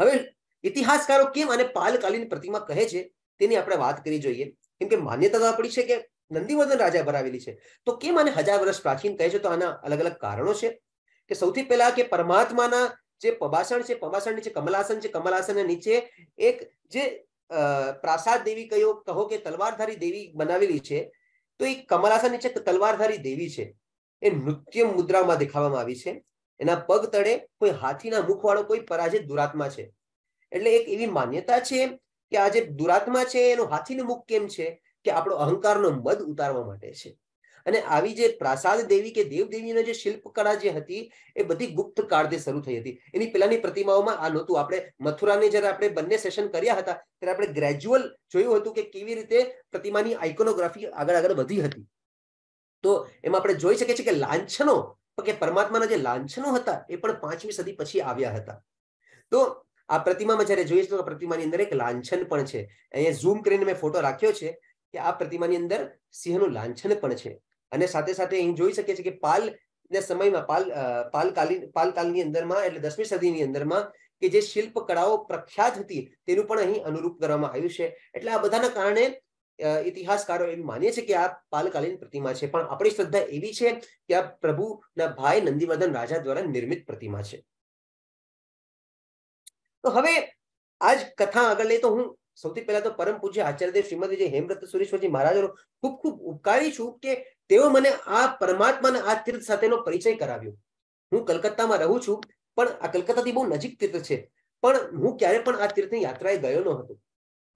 હવે ઇતિહાસકારો કેમ અને પાલકાલીન પ્રતિમા કહે છે તેની આપણે વાત કરી જોઈએ. કેમ કે માન્યતા તો આપણી છે કે નંદીવર્ધન રાજા ભરાવેલી છે. તો કેમ આને હજાર વર્ષ પ્રાચીન કહે છે તો આના અલગ અલગ કારણો છે? કે સૌથી પહેલા કે પરમાત્માના જે પબાસણ છે પબાસણ નીચે કમલાસન છે કમલાસન નીચે એક જે પ્રાસાદ દેવી કયો, કહો કે તલવારધારી દેવી બનાવેલી છે, તો એ કમલાસન નીચે તલવારધારી દેવી છે. એ નૃત્ય મુદ્રામાં દેખાવામાં આવી છે. એના પગ તળે કોઈ હાથીના મુખવાળો, કોઈ પરાજિત દુરાત્મા છે. એટલે એક એવી માન્યતા છે કે આ જે દુરાત્મા છે, એનો હાથીનું મુખ કેમ છે? કે આપણો અહંકારનો મદ ઉતારવા માટે છે. અને આવી જે પ્રાસાદ દેવી કે દેવદેવીનો જે શિલ્પકળા જે હતી, એ બધી ગુપ્ત કાળથી શરૂ થઈ હતી. એની પહેલાની પ્રતિમાઓમાં આ નહોતું. આપણે મથુરાને જ્યારે આપણે બંને સેશન કર્યા હતા, ત્યારે આપણે ગ્રેજ્યુઅલ જોયું હતું કે કેવી રીતે પ્રતિમાની આઇકોનોગ્રાફી આગળ આગળ વધી હતી. તો એમાં આપણે જોઈ શકીએ છીએ કે લાંછનો, કે પરમાત્માના જે લાંછનો હતા, એ પણ પાંચમી સદી પછી આવ્યા હતા. તો આ પ્રતિમામાં જ્યારે જોઈએ તો પ્રતિમાની અંદર એક લાંછન પણ છે. અહીંયા ઝૂમ કરીને મેં ફોટો રાખ્યો છે કે આ પ્રતિમાની અંદર સિંહનું લાંછન પણ છે. અને સાથે સાથે અહીં જોઈ શકીએ છીએ કે પાલ ને સમયમાં, પાલ પાલકાલીન પાલકાલની અંદરમાં એટલે દસમી સદીની અંદરમાં કે જે શિલ્પ કળાઓ પ્રખ્યાત હતી તેનું પણ અહીં અનુરૂપ કરવામાં આવ્યું છે. એટલે આ બધાના કારણે ઇતિહાસકારો એમ માને છે કે આ પાલકાલીન પ્રતિમા છે. પણ આપણી શ્રદ્ધા એવી છે કે આ પ્રભુના ભાઈ નંદીવર્ધન રાજા દ્વારા નિર્મિત પ્રતિમા છે. તો હવે આજ કથા આગળ લઈ તો હું સૌથી પહેલા તો પરમ પૂજ્ય આચાર્યદેવ શ્રીમતી જે હેમરત સુરેશ્વરજી મહારાજનો ખૂબ ખૂબ ઉપકારી છું કે તેઓ મને આ પરમાત્માના આ તીર્થ સાથેનો પરિચય કરાવ્યો. હું કલકત્તામાં રહું છું, પણ આ કલકત્તાથી બહુ નજીક તીર્થ છે. પણ હું ક્યારે પણ આ તીર્થની યાત્રાએ ગયો ન હતો.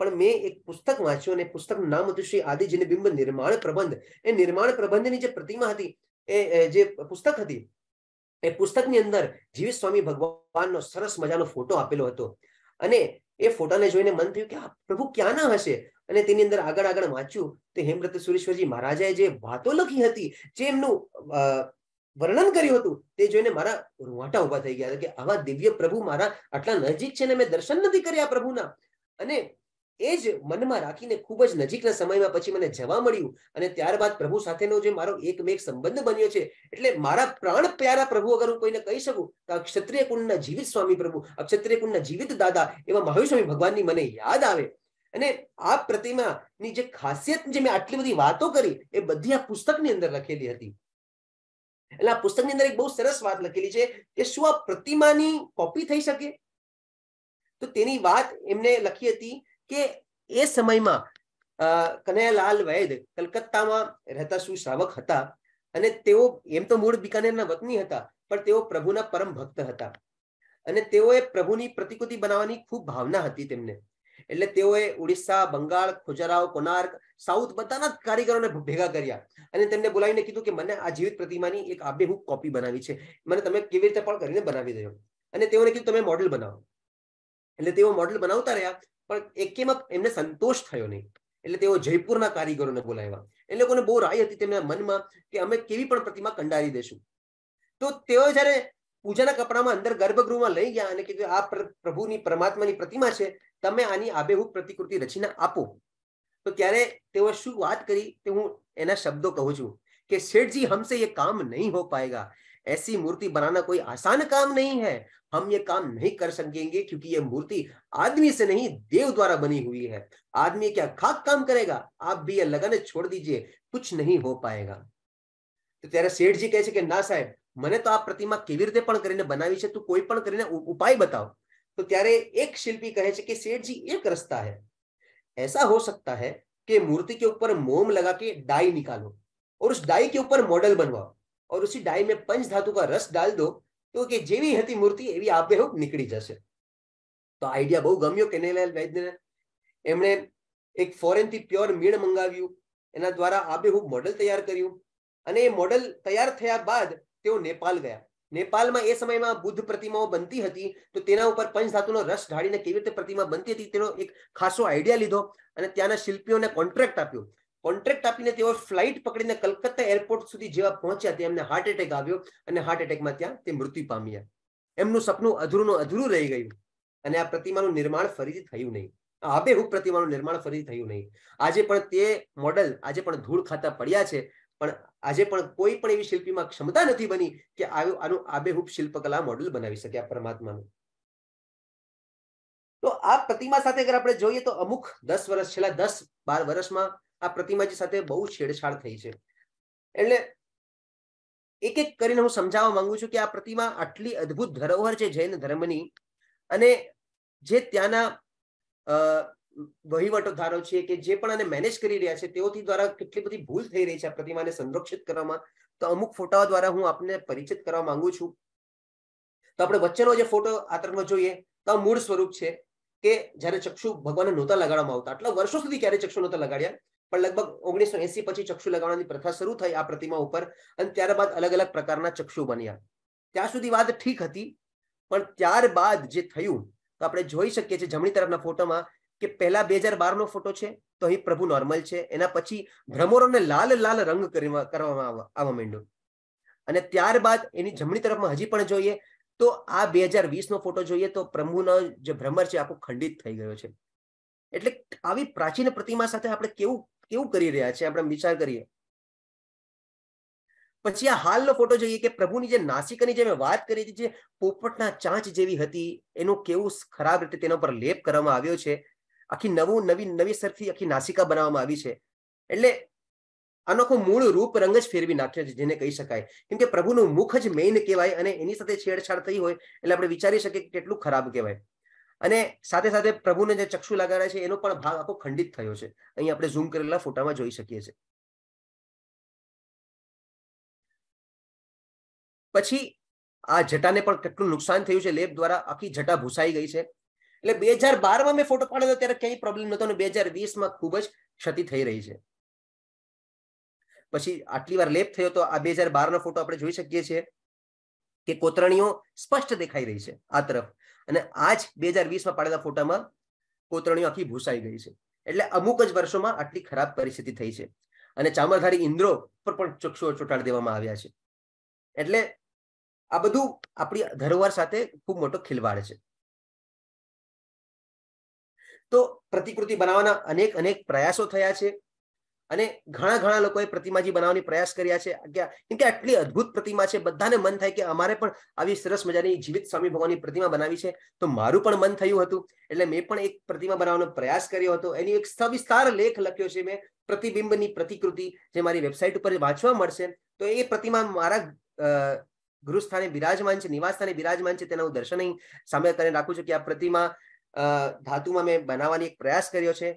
પણ મેં એક પુસ્તક વાંચ્યું અને પુસ્તકનું નામ હતું શ્રી આદિજીને બિંબ નિર્માણ પ્રબંધ. એ નિર્માણ પ્રબંધની જે પ્રતિમા હતી એ, જે પુસ્તક હતી, એ પુસ્તકની અંદર જીવ સ્વામી ભગવાનનો સરસ મજાનો ફોટો આપેલો હતો. અને એ ફોટાને જોઈને મન થયું કે આ પ્રભુ ક્યાંના હશે? અને તેની અંદર આગળ આગળ વાંચ્યું તો હેમવ્રત સુરેશ્વરજી મહારાજાએ જે વાતો લખી હતી, જે એમનું વર્ણન કર્યું હતું, તે જોઈને મારા રૂવાટા ઊભા થઈ ગયા કે આવા દિવ્ય પ્રભુ મારા આટલા નજીક છે ને મેં દર્શન નથી કર્યા પ્રભુના. અને એ જ મનમાં રાખીને ખૂબ જ નજીકના સમયમાં પછી મને જવા મળ્યું અને ત્યારબાદ પ્રભુ સાથેનો જે મારો એક મેક સંબંધ બન્યો છે, એટલે મારા પ્રાણ પ્યારા પ્રભુ અગર હું કોઈને કહી શકું તો આ કુંડના જીવિત સ્વામી પ્રભુ, આ ક્ષત્રિય કુંડના જીવિત દાદા એવા મહાવીર સ્વામી ભગવાનની મને યાદ આવે. અને આ પ્રતિમાની જે ખાસિયત જે મેં આટલી બધી વાતો કરી, એ બધી આ પુસ્તકની અંદર લખેલી હતી. એટલે આ પુસ્તકની અંદર એક બહુ સરસ વાત લખેલી છે કે શું આ પ્રતિમાની કોપી થઈ શકે? તો તેની વાત એમને લખી હતી કે એ સમયમાં કનૈયાલાલ વૈદ કલકત્તામાં રહેતા શું શ્રાવક હતા અને તેઓ, એમ તો મૂળ બિકાનેરના વતની હતા, પણ તેઓ પ્રભુના પરમ ભક્ત હતા. અને તેઓએ પ્રભુની પ્રતિકૃતિ બનાવવાની ખૂબ ભાવના હતી તેમને. એટલે તેઓએ ઉડીસા, બંગાળ, ખુજરાવ, કોનાર્ક, સાઉથ બધાના કારીગરોને ભેગા કર્યા. અને તેમને બોલાવીને કીધું કે મને આ જીવિત પ્રતિમાની એક આબેહૂબ કોપી બનાવી છે. મને તમે કેવી રીતે પણ કરીને બનાવી દો અને તેઓને કીધું, તમે મોડેલ બનાવો. એટલે તેઓ મોડેલ બનાવતા રહ્યા, પણ એકેમાં એમને સંતોષ થયો નહીં. એટલે તેઓ જયપુરના કારીગરોને બોલાવ્યા. એ લોકોને બહુ રાય હતી તેમના મનમાં કે અમે કેવી પણ પ્રતિમા કંડારી દેશું. તો તેઓ જયારે પૂજાના કપડામાં અંદર ગર્ભગૃહમાં લઈ ગયા અને કીધું આ પ્રભુની પરમાત્માની પ્રતિમા છે તમે આની આબેહૂબ પ્રતિકૃતિ રચીને આપો તો ત્યારે તેઓ શું વાત કરી તે હું એના શબ્દો કહું છું કે શેઠજી हमसे ये काम नहीं हो पाएगा ऐसी मूर्ति बनाना कोई आसान काम नहीं है हम ये काम नहीं कर सकेंगे क्योंकि ये मूर्ति आदमी से नहीं देव द्वारा बनी हुई है आदमी क्या खाक काम करेगा आप भी ये लगन छोड़ दीजिए कुछ नहीं हो पाएगा તો ત્યારે શેઠજી કહે છે કે ના સાહેબ મને તો આ પ્રતિમા કેવી રીતે પણ કરીને બનાવી છે તું કોઈ પણ કરીને ઉપાય બતાવ તો ત્યારે એક શિલ્પી કહે છે કે શેઠજી એક રસ્તા है ऐसा हो सकता है कि मूर्ति के ऊपर मोम लगा के डाई निकालो और उस डाई के ऊपर मॉडल बनवाओ और उसी डाई में पंच धातु का रस डाल दो તો કે જેવી હતી મૂર્તિ એવી આબેહૂબ નીકળી જશે તો આઈડિયા બહુ ગમ્યો કેનેલાલ વૈદ્યને એમણે એક ફોરેન થી પ્યોર મીણ મંગાવ્યું એના દ્વારા આબેહૂબ મોડલ તૈયાર કર્યું અને એ મોડલ તૈયાર થયા બાદ તેઓ નેપાલ ગયા. નેપાલમાં એ સમયમાં બુદ્ધ પ્રતિમાઓ બનતી હતી, તો તેના ઉપર પંચધાતુનો રસ ઢાળીને કેવી રીતે પ્રતિમા બનતી હતી તેનો એક ખાસો આઈડિયા લીધો અને ત્યાંના શિલ્પીઓને કોન્ટ્રાક્ટ આપ્યો. કોન્ટ્રાક્ટ આપીને તેઓ ફ્લાઇટ પકડીને કલકત્તા એરપોર્ટ સુધી જેવા પહોંચ્યા. ત્યાં એમને હાર્ટ એટેક આવ્યો અને હાર્ટ એટેકમાં ત્યાં તે મૃત્યુ પામ્યા. એમનું સપનું અધૂરું અધૂરું રહી ગયું અને આ પ્રતિમાનું નિર્માણ ફરીથી થયું નહીં. આબેહૂબ પ્રતિમાનું નિર્માણ ફરીથી થયું નહીં. આજે પણ તે મોડલ આજે પણ ધૂળ ખાતા પડ્યા છે. પણ આજે પણ કોઈ પણ એવી શિલ્પીમાં ક્ષમતા નથી બની કે આનું આબેહૂબ શિલ્પકલા મોડલ બનાવી શકે આ પરમાત્માનું. તો આ પ્રતિમા સાથે અગર આપણે જોઈએ તો અમુક દસ વર્ષ, છેલ્લા દસ, બાર વર્ષમાં આ પ્રતિમાજી સાથે બહુ છેડછાડ થઈ છે. એટલે એક એક કરીને હું સમજાવવા માંગુ છું કે આ પ્રતિમા આટલી અદ્ભુત ધરોહર છે જૈન ધર્મની અને જે ત્યાંના વહીવટોધારો છે કે જે પણ આને મેનેજ કરી રહ્યા છે, તેઓથી દ્વારા કેટલી બધી ભૂલ થઈ રહી છે આ પ્રતિમાને સંરક્ષિત કરવામાં. તો અમુક ફોટાઓ દ્વારા હું આપને પરિચિત કરવા માંગુ છું. તો આપણે વચ્ચેનો જે ફોટો આ જોઈએ, તો મૂળ સ્વરૂપ છે કે જ્યારે ચક્ષુ ભગવાનને નહોતા લગાડવામાં આવતા. આટલા વર્ષો સુધી ક્યારે ચક્ષુ નહોતા લગાડ્યા? પણ લગભગ ઓગણીસો એસી પછી ચક્ષુ લગાડવાની પ્રથા શરૂ થઈ આ પ્રતિમા ઉપર અને ત્યારબાદ અલગ અલગ પ્રકારના ચક્ષુ બન્યા. ત્યાં સુધી વાત ઠીક હતી, પણ ત્યારબાદ જે થયું, તો આપણે જોઈ શકીએ છીએ જમણી તરફના ફોટોમાં કે પહેલા બે હજાર બાર નો ફોટો છે, તો અહીં પ્રભુ નોર્મલ છે. એના પછી ભ્રમરોને લાલ લાલ રંગ કરવામાં આવવા માંડ્યો. અને ત્યારબાદ એની જમણી તરફમાં હજી પણ જોઈએ, તો આ બે હજાર વીસ નો ફોટો જોઈએ, તો પ્રભુનો જે ભ્રમર છે, આખો ખંડિત થઈ ગયો છે. એટલે આવી પ્રાચીન પ્રતિમા સાથે આપણે કેવું કેવું કરી રહ્યા છે? આપણે વિચાર કરીએ. પછી આ હાલનો ફોટો જોઈએ કે પ્રભુની જે નાસિકાની જે મેં વાત કરી હતી, જે પોપટના ચાંચ જેવી હતી, એનું કેવું ખરાબ રીતે તેના પર લેપ કરવામાં આવ્યો છે આખી નવું, નવી નવી સરથી આખી નાસિકા બનાવવામાં આવી છે. એટલે આનો આખો મૂળ રૂપ રંગ જ ફેરવી નાખ્યો છે, જેને કહી શકાય. કેમ કે પ્રભુનું મુખ જ મેઇન કહેવાય અને એની સાથે છેડછાડ થઈ હોય એટલે આપણે વિચારી શકીએ કે કેટલું ખરાબ કહેવાય. અને સાથે સાથે પ્રભુને જે ચક્ષુ લગાડ્યા છે, એનો પણ ભાગ આખો ખંડિત થયો છે. અહીં આપણે ઝૂમ કરેલા ફોટામાં જોઈ શકીએ છીએ. પછી આ જટાને પણ કેટલું નુકસાન થયું છે લેપ દ્વારા આખી જટા ભૂસાઈ ગઈ છે. એટલે બે હજાર બારમાં મેં ફોટો પાડેલો ત્યારે ક્યાંય પ્રોબ્લેમ નતો અને બે હજાર વીસમાં ખૂબ જ ક્ષતિ થઈ રહી છે. પછી આટલી વાર લેપ થયો તો આ બે હજાર બાર નો ફોટો આપણે જોઈ શકીએ છીએ કે કોતરણીઓ સ્પષ્ટ દેખાઈ રહી છે આ તરફ. અને આ જ બે હજાર વીસમાં પાડેલા ફોટામાં કોતરણીઓ આખી ભૂસાઈ ગઈ છે. એટલે અમુક જ વર્ષોમાં આટલી ખરાબ પરિસ્થિતિ થઈ છે. અને ચામરધારી ઇન્દ્રો પર પણ ચક્ષુઓ ચોટાડી દેવામાં આવ્યા છે. એટલે આ બધું આપણી ધરોહર સાથે ખૂબ મોટો ખિલવાડ છે. તો પ્રતિકૃતિ બનાવવાના અનેક અનેક પ્રયાસો થયા છે. અને ઘણા ઘણા લોકોએ પ્રતિમાજી બનાવવાની પ્રયાસ કર્યા છે. કેમ કે આટલી અદ્ભુત પ્રતિમા છે, બધાને મન થાય કે અમારે પણ આવી સરસ મજાની જીવિત સ્વામી ભગવાનની પ્રતિમા બનાવી છે. તો મારું પણ મન થયું હતું. એટલે મેં પણ એક પ્રતિમા બનાવવાનો પ્રયાસ કર્યો હતો. એની એક સવિસ્તાર લેખ લખ્યો છે મેં, પ્રતિબિંબની પ્રતિકૃતિ, જે મારી વેબસાઇટ ઉપર વાંચવા મળશે. તો એ પ્રતિમા મારા ગૃહસ્થાને બિરાજમાન છે નિવાસ સ્થાને બિરાજમાન છે, તેના હું દર્શન સામે કરીને રાખું છું કે આ પ્રતિમા ધાતુમાં મેં બનાવવાની એક પ્રયાસ કર્યો છે.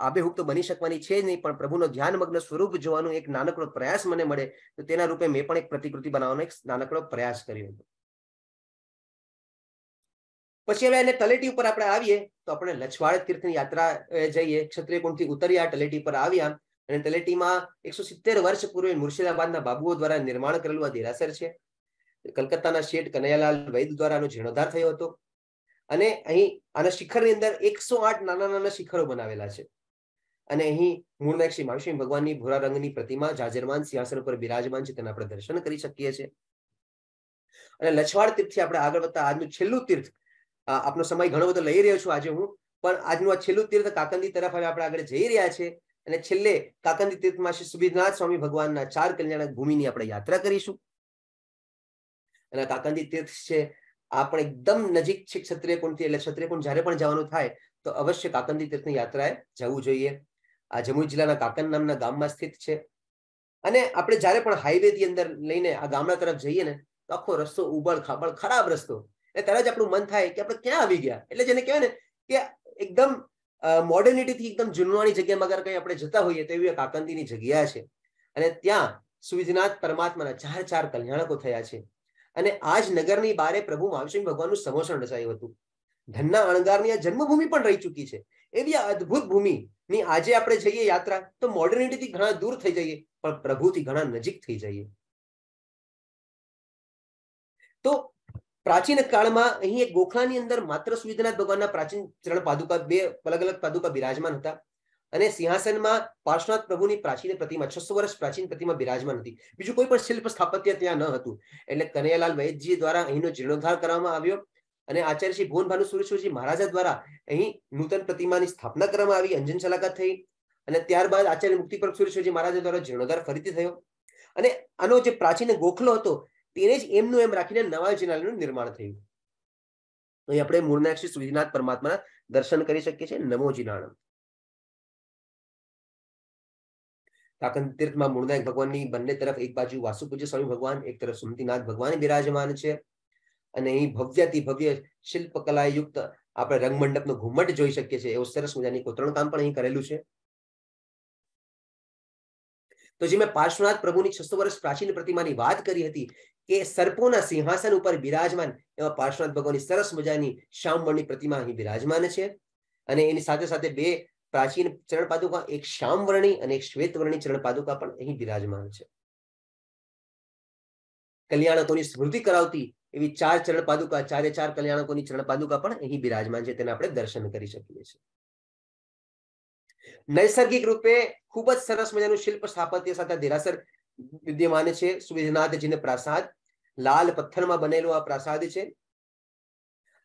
આબેહૂબ તો બની શકવાની છે નહીં, પણ પ્રભુનો ધ્યાનમગ્ન સ્વરૂપ જોવાનું એક નાનકડો પ્રયાસ મને મળે, તો તેના રૂપે મેં પણ એક પ્રતિકૃતિ બનાવવાનો એક નાનકડો પ્રયાસ કર્યો હતો. પછી હવે એને તલેટી ઉપર આપણે આવીએ, તો આપણે લછવાડ તીર્થની યાત્રા જઈએ. ક્ષત્રિયકુંડથી ઉતર્યા તલેટી પર આવ્યા. અને તલેટીમાં એકસો સિત્તેર વર્ષ પૂર્વે મુર્શિદાબાદના બાબુઓ દ્વારા નિર્માણ કરેલું આ દેરાસર છે. કલકત્તાના શેઠ કનૈયાલાલ વૈદ દ્વારા આનો થયો હતો. અને અહીં આના શિખરની અંદર એકસો આઠ નાના નાના શિખરો બનાવેલા છે. અને અહીં શ્રી મહાવિષ્ણુ ભગવાનની ભૂરા રંગની પ્રતિમા, જાજરમાન, સિંહાસન ઉપર બિરાજમાન છે, તેના આપણે દર્શન કરી શકીએ છીએ. અને લછવાડ તીર્થથી આપણે આગળ વધતા આજનું છેલ્લું તીર્થ આપનો સમય ઘણો બધો લઈ રહ્યો છું આજે હું, પણ આજનું આ છેલ્લું તીર્થ કાકંદી તરફ હવે આપણે આગળ જઈ રહ્યા છે અને છેલ્લે કાકંદી તીર્થમાં શ્રી સુબિરનાથ સ્વામી ભગવાનના ચાર કલ્યાણક ભૂમિની આપણે યાત્રા કરીશું. અને કાકંદી તીર્થ છે આ પણ એકદમ નજીક છે ક્ષત્રિય કુંડથી એટલે ક્ષત્રિય કુંડ જયારે પણ જવાનું થાય, તો અવશ્ય કાકંદી તીર્થની યાત્રાએ જવું જોઈએ. આ જમુઈ જિલ્લાના કાકન નામના ગામમાં સ્થિત છે. અને આપણે જ્યારે પણ હાઈવે થી અંદર લઈને આ ગામડા તરફ જઈએ ને, તો આખો રસ્તો ઉબળ ખાબળ ખરાબ રસ્તો. એટલે તરત જ આપણું મન થાય કે આપણે ક્યાં આવી ગયા. એટલે જેને કહેવાય ને કે એકદમ મોડર્નિટી થી એકદમ જૂનવાણી જગ્યામાં અગર કઈ આપણે જતા હોઈએ, તો એવી કાકંદીની જગ્યા છે. અને ત્યાં સુવિધનાથ પરમાત્માના ચાર ચાર કલ્યાણકો થયા છે. અને આ જ નગરની બારે પ્રભુ મહાવિષ્ણુ ભગવાનનું સમોસણ રચાયું હતું. ધનના અણગારની આ જન્મભૂમિ પણ રહી ચૂકી છે. એવી આ અદભુત ભૂમિ ની આજે આપણે જઈએ યાત્રા તો મોડર્નિટીથી ઘણા દૂર થઈ જઈએ, પણ પ્રભુથી ઘણા નજીક થઈ જઈએ. તો પ્રાચીન કાળમાં અહીં એક ગોખલાની અંદર માત્ર સુવિધનાથ ભગવાનના પ્રાચીન ચરણ પાદુકા, બે અલગ અલગ પાદુકા બિરાજમાન હતા. અને સિંહાસનમાં પાર્શ્વનાથ પ્રભુની પ્રાચીન પ્રતિમા, છસો વર્ષ પ્રાચીન પ્રતિમા બિરાજમાન હતી. બીજું કોઈ પણ શિલ્પ સ્થાપત્ય ત્યાં ન હતું. એટલે કનૈયાલાલ વૈદજી દ્વારા અહીંનો જીર્ણોદ્ધાર કરવામાં આવ્યો અને આચાર્ય શ્રી ભુવન ભાનુ સુરેશ્વરજી મહારાજા દ્વારા અહીં નૂતન પ્રતિમાની સ્થાપના કરવામાં આવી, અંજન શલાકા થઈ અને ત્યારબાદ આચાર્ય મુક્તિ પર સુરેશ્વરજી મહારાજા દ્વારા જીર્ણોદ્ધાર ફરીથી થયો. અને આનો જે પ્રાચીન ગોખલો હતો, તેને જ એમનું એમ રાખીને નવા જિનાલયનું નિર્માણ થયું. અહીં આપણે મૂળનાક્ષી સુધીનાથ પરમાત્માના દર્શન કરી શકીએ છીએ. નમો જીનાણમ. કાકન તીર્થમાં મૂળનાયક ભગવાનની બંને તરફ એક બાજુ વાસુપૂજ્ય સ્વામી ભગવાન, એક તરફ સુમતીનાથ ભગવાન બિરાજમાન છે. અને અહીં ભવ્યથી ભવ્ય શિલ્પકલા આપણે રંગમંડપનો ઘુમટ જોઈ શકીએ છીએ. એવું સરસ મજાની કોતરણ કામ પણ અહીં કરેલું છે. તો જે મેં પાર્શ્વનાથ પ્રભુની છસો વર્ષ પ્રાચીન પ્રતિમાની વાત કરી હતી કે સર્પોના સિંહાસન ઉપર બિરાજમાન એવા પાર્શ્વનાથ ભગવાનની સરસ મજાની શ્યામવર્ણની પ્રતિમા અહીં બિરાજમાન છે. અને એની સાથે સાથે બે પ્રાચીન ચરણ પાદુકા એક શ્યામવર્ણી અને એક શ્વેતવર્ણી ચરણ પાદુકા પણ અહીં બિરાજમાન છે. કલ્યાણકોની સ્મૃતિ કરાવતી એવી ચાર ચરણ પાદુકા ચારે ચાર કલ્યાણકોની ચરણ પાદુકા પણ અહીં બિરાજમાન છે, તેને આપણે દર્શન કરી શકીએ છીએ. નૈસર્ગિક રૂપે ખૂબ જ સરસ મજાનું શિલ્પ સ્થાપત્ય સાથે દેરાસર વિદ્યમાન છે. સુવિધનાથજીને પ્રાસાદ, લાલ પથ્થરમાં બનેલો આ પ્રાસાદ છે.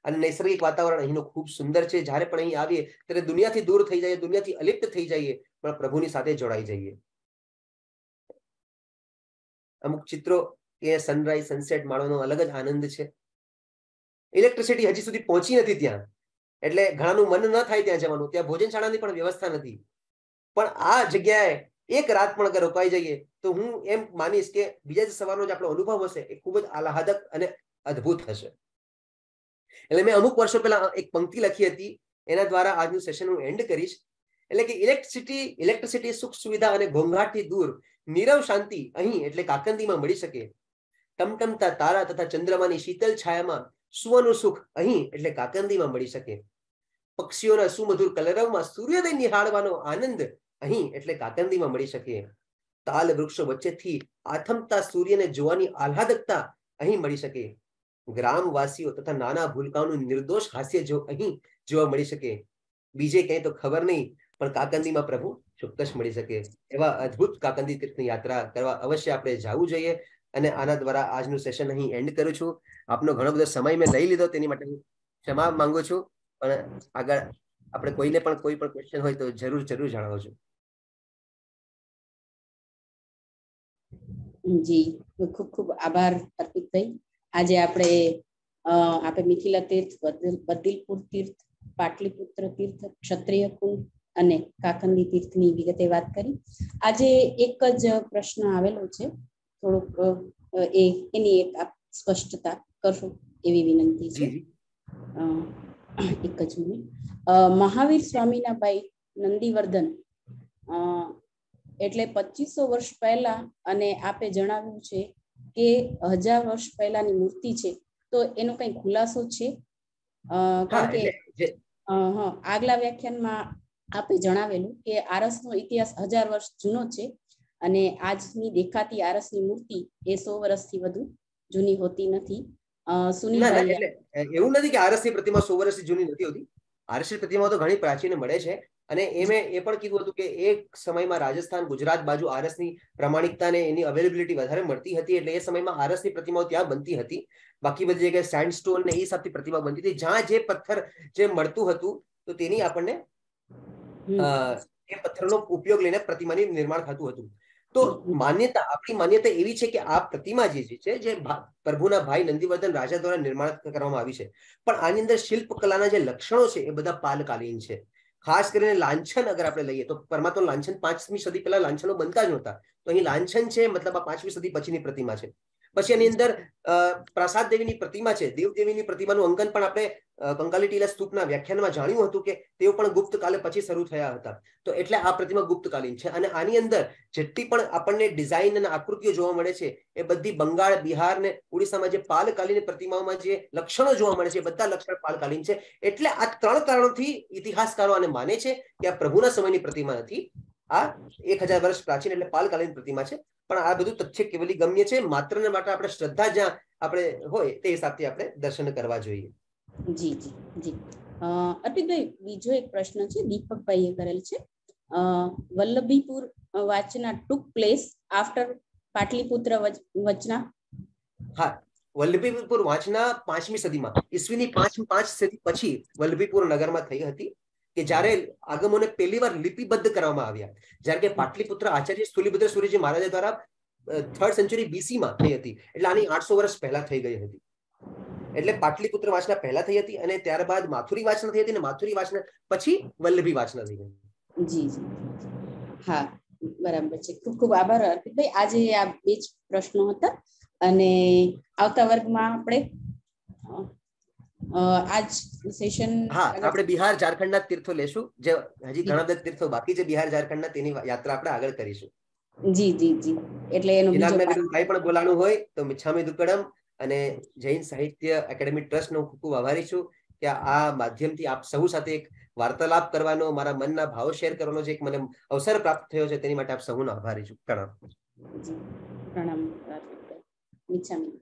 અને નૈસર્ગિક વાતાવરણ અહીંનું ખૂબ સુંદર છે. જ્યારે પણ અહીં આવીએ, ત્યારે દુનિયાથી દૂર થઈ જઈએ, દુનિયાથી અલિપ્ત થઈ જઈએ, પણ પ્રભુની સાથે જોડાઈ જઈએ. અમુક ચિત્રો એ સનરાઈઝ સનસેટ માણવાનો અલગ જ આનંદ છે. ઇલેક્ટ્રિસિટી હજી સુધી પહોંચી નથી ત્યાં. એટલે ઘણાનું મન ન થાય ત્યાં જવાનું. ત્યાં ભોજનશાળાની પણ વ્યવસ્થા નથી. પણ આ જગ્યાએ એક રાત પણ અગર રોકાઈ જઈએ, તો હું એમ માનીશ કે બીજા જ સવારનો જે આપણો અનુભવ હશે. એ ખૂબ જ આહલાદક અને અદ્ભુત હશે. એટલે મેં અમુક વર્ષો પહેલા એક પંક્તિ લખી હતી, એના દ્વારા આજનું સેશન હું એન્ડ કરીશ. એટલે કે ઇલેક્ટ્રિસિટી ઇલેક્ટ્રિસિટી સુખ સુવિધા અને ઘોંઘાટથી દૂર, નીરવ શાંતિ અહીં એટલે કાકંદીમાં મળી શકે. ટમટમતા તારા તથા ચંદ્રમાની શીતલ છાયામાં સુવાનું સુખ અહીં એટલે કાકંદીમાં મળી શકે. પક્ષીઓના સુમધુર કલરવમાં સૂર્યોદય નિહાળવાનો આનંદ અહીં એટલે કાકંદીમાં મળી શકે. તાલ વૃક્ષો વચ્ચેથી આથમતા સૂર્યને જોવાની આહલાદકતા અહીં મળી શકે. ગ્રામવાસીઓ તથા નાના ભૂલકાઓનું નિર્દોષ હાસ્ય જો અહીં જોવા મળી શકે, બીજે ક્યાંય તો ખબર નહીં, પણ કાકંદીમાં પ્રભુ ચોક્કસ મળી શકે. એવા અદ્ભુત કાકંદી તીર્થની યાત્રા કરવા અવશ્ય આપણે જવું જોઈએ અને આના દ્વારા આજનું સેશન અહીં એન્ડ કરું છું. આપનો ઘણો બધો સમય મેં લઈ લીધો તેની માટે હું ક્ષમા માંગુ છું, પણ આગળ આપણે કોઈને પણ કોઈ પણ ક્વેશ્ચન હોય તો જરૂર જરૂર જણાવજો. જી, ખૂબ ખૂબ આભાર અર્પિત થઈ. આજે આપણે આપણે મિથિલા તીર્થ બદિલપુર તીર્થ પાટલીપુત્ર તીર્થ ક્ષત્રિય કુંડ અને કાકંદી તીર્થની વિગતે વાત કરી. આજે એક જ પ્રશ્ન આવેલો છે. થોડુંક એ એની એક આપ સ્પષ્ટતા કરશો એવી વિનંતી છે. એક જ મિનિટ. મહાવીર સ્વામીના ભાઈ નંદીવર્ધન એટલે પચીસો વર્ષ પહેલા અને આપે જણાવ્યું છે કે હજાર વર્ષ પહેલાની મૂર્તિ છે તો એનો કઈ ખુલાસો છે? કારણ કે આગલા વ્યાખ્યાનમાં આપે જણાવેલું કે આરસનો ઇતિહાસ હજાર વર્ષ જૂનો છે અને આજની દેખાતી આરસની મૂર્તિ એ સો વર્ષથી વધુ જૂની હોતી નથી. એવું નથી કે આરસની પ્રતિમા સો વર્ષથી જૂની નથી હોતી. આરસની પ્રતિમા તો ઘણી પ્રાચીન મળે છે. અને એ મેં એ પણ કીધું હતું કે એક સમયમાં રાજસ્થાન ગુજરાત બાજુ આરસની પ્રમાણિકતાને એની અવેલેબિલિટી વધારે મળતી હતી એટલે એ સમયમાં આરસની પ્રતિમાઓ ત્યાં બનતી હતી. બાકી બધી જગ્યાએ સેન્ડ સ્ટોન ને એ હિસાબથી પ્રતિમા બનતી હતી. જ્યાં જે પથ્થર જે મળતું હતું તો તેની આપણને એ પથ્થરનો ઉપયોગ લઈને પ્રતિમાની નિર્માણ થતું હતું. તો માન્યતા આપણી માન્યતા એવી છે કે આ પ્રતિમા જે છે જે પ્રભુના ભાઈ નંદીવર્ધન રાજા દ્વારા નિર્માણ કરવામાં આવી છે. પણ આની અંદર શિલ્પ કલાના જે લક્ષણો છે એ બધા પાલકાલીન છે. ખાસ કરીને લાંછન અગર આપણે લઈએ તો પરમાત્મા લાંછન પાંચમી સદી પહેલા લાંછનો બનતા જ નહોતા. તો અહીં લાંછન છે, મતલબ આ પાંચમી સદી પછીની પ્રતિમા છે. પછી એની અંદર પ્રસાદ દેવીની પ્રતિમા છે. દેવ દેવીની પ્રતિમાનું અંકન પણ આપણે કંકાલી ટીલા સ્તૂપના વ્યાખ્યાનમાં જાણ્યું હતું કે તેઓ પણ ગુપ્ત કાલે પછી શરૂ થયા હતા. તો એટલે આ પ્રતિમા ગુપ્તકાલીન છે અને આની અંદર જેટલી પણ આપણને ડિઝાઇન અને આકૃતિઓ જોવા મળે છે, એ બધી બંગાળ, બિહાર ને ઓડિશામાં જે પાલકાલીન પ્રતિમાઓમાં જે લક્ષણો જોવા મળે છે બધા લક્ષણ પાલકાલીન છે. એટલે આ ત્રણ કારણોથી ઇતિહાસકારો આને માને છે કે આ પ્રભુના સમયની પ્રતિમા નથી. આ એક હજાર વર્ષ પ્રાચીન એટલે પાલકાલીન પ્રતિમા છે. પણ આ બધું તથ્ય કેવલી ગમ્ય છે? માત્ર ને માટે આપણે શ્રદ્ધા જ્યાં આપણે હોય તે હિસાબથી આપણે દર્શન કરવા જોઈએ. જી જી જી. અતિભાઈ બીજો એક પ્રશ્ન છે દીપકભાઈએ કરેલ છે. વલ્લભીપુર વાચના ટુક પ્લેસ આફ્ટર પાટલીપુત્ર વચના? હા વલ્લભીપુર વાંચના પાંચમી સદીમાં ઈસવીની પાંચ પાંચ સદી પછી વલ્લભીપુર નગરમાં થઈ હતી. કે જ્યારે આગમોને પહેલી વાર લિપિબદ્ધ કરવામાં આવ્યા, જ્યારે કે પાટલીપુત્ર આચાર્ય સ્થુલીભદ્ર સૂર્યજી મહારાજ દ્વારા થર્ડ સેન્ચુરી બીસીમાં થઈ હતી. એટલે આની આઠસો વર્ષ પહેલા થઈ ગઈ હતી. એટલે પાટલીપુત્ર વાંચના પહેલા થઈ હતી અને ત્યારબાદ માથુરી વાંચના થઈ હતી અને માથુરી વાંચના પછી વલ્લભી વાંચના થઈ ગઈ જી જી હા, બરાબર છે. ખૂબ ખૂબ આભાર, અર્પિતભાઈ. આજે આ બે જ પ્રશ્નો હતા અને આવતા વર્ગમાં આપણે આજ સેશન હા આપણે બિહાર ઝારખંડના તીર્થો લેશું. જે હજી ઘણા બધા તીર્થો બાકી છે બિહાર ઝારખંડના તેની યાત્રા આપણે આગળ કરીશું. જી જી જી. એટલે એનો કઈ પણ બોલાણું હોય તો મિચ્છામી દુકડમ અને જૈન સાહિત્ય એકેડેમી ટ્રસ્ટ નો ખૂબ ખૂબ આભારી છું કે આ માધ્યમથી આપ સૌ સાથે એક વાર્તાલાપ કરવાનો મારા મનના ભાવ શેર કરવાનો જે એક મને અવસર પ્રાપ્ત થયો છે તેની માટે આપ સૌનો આભારી છું. પ્રણામ. પ્રણામ. મિચ્છામી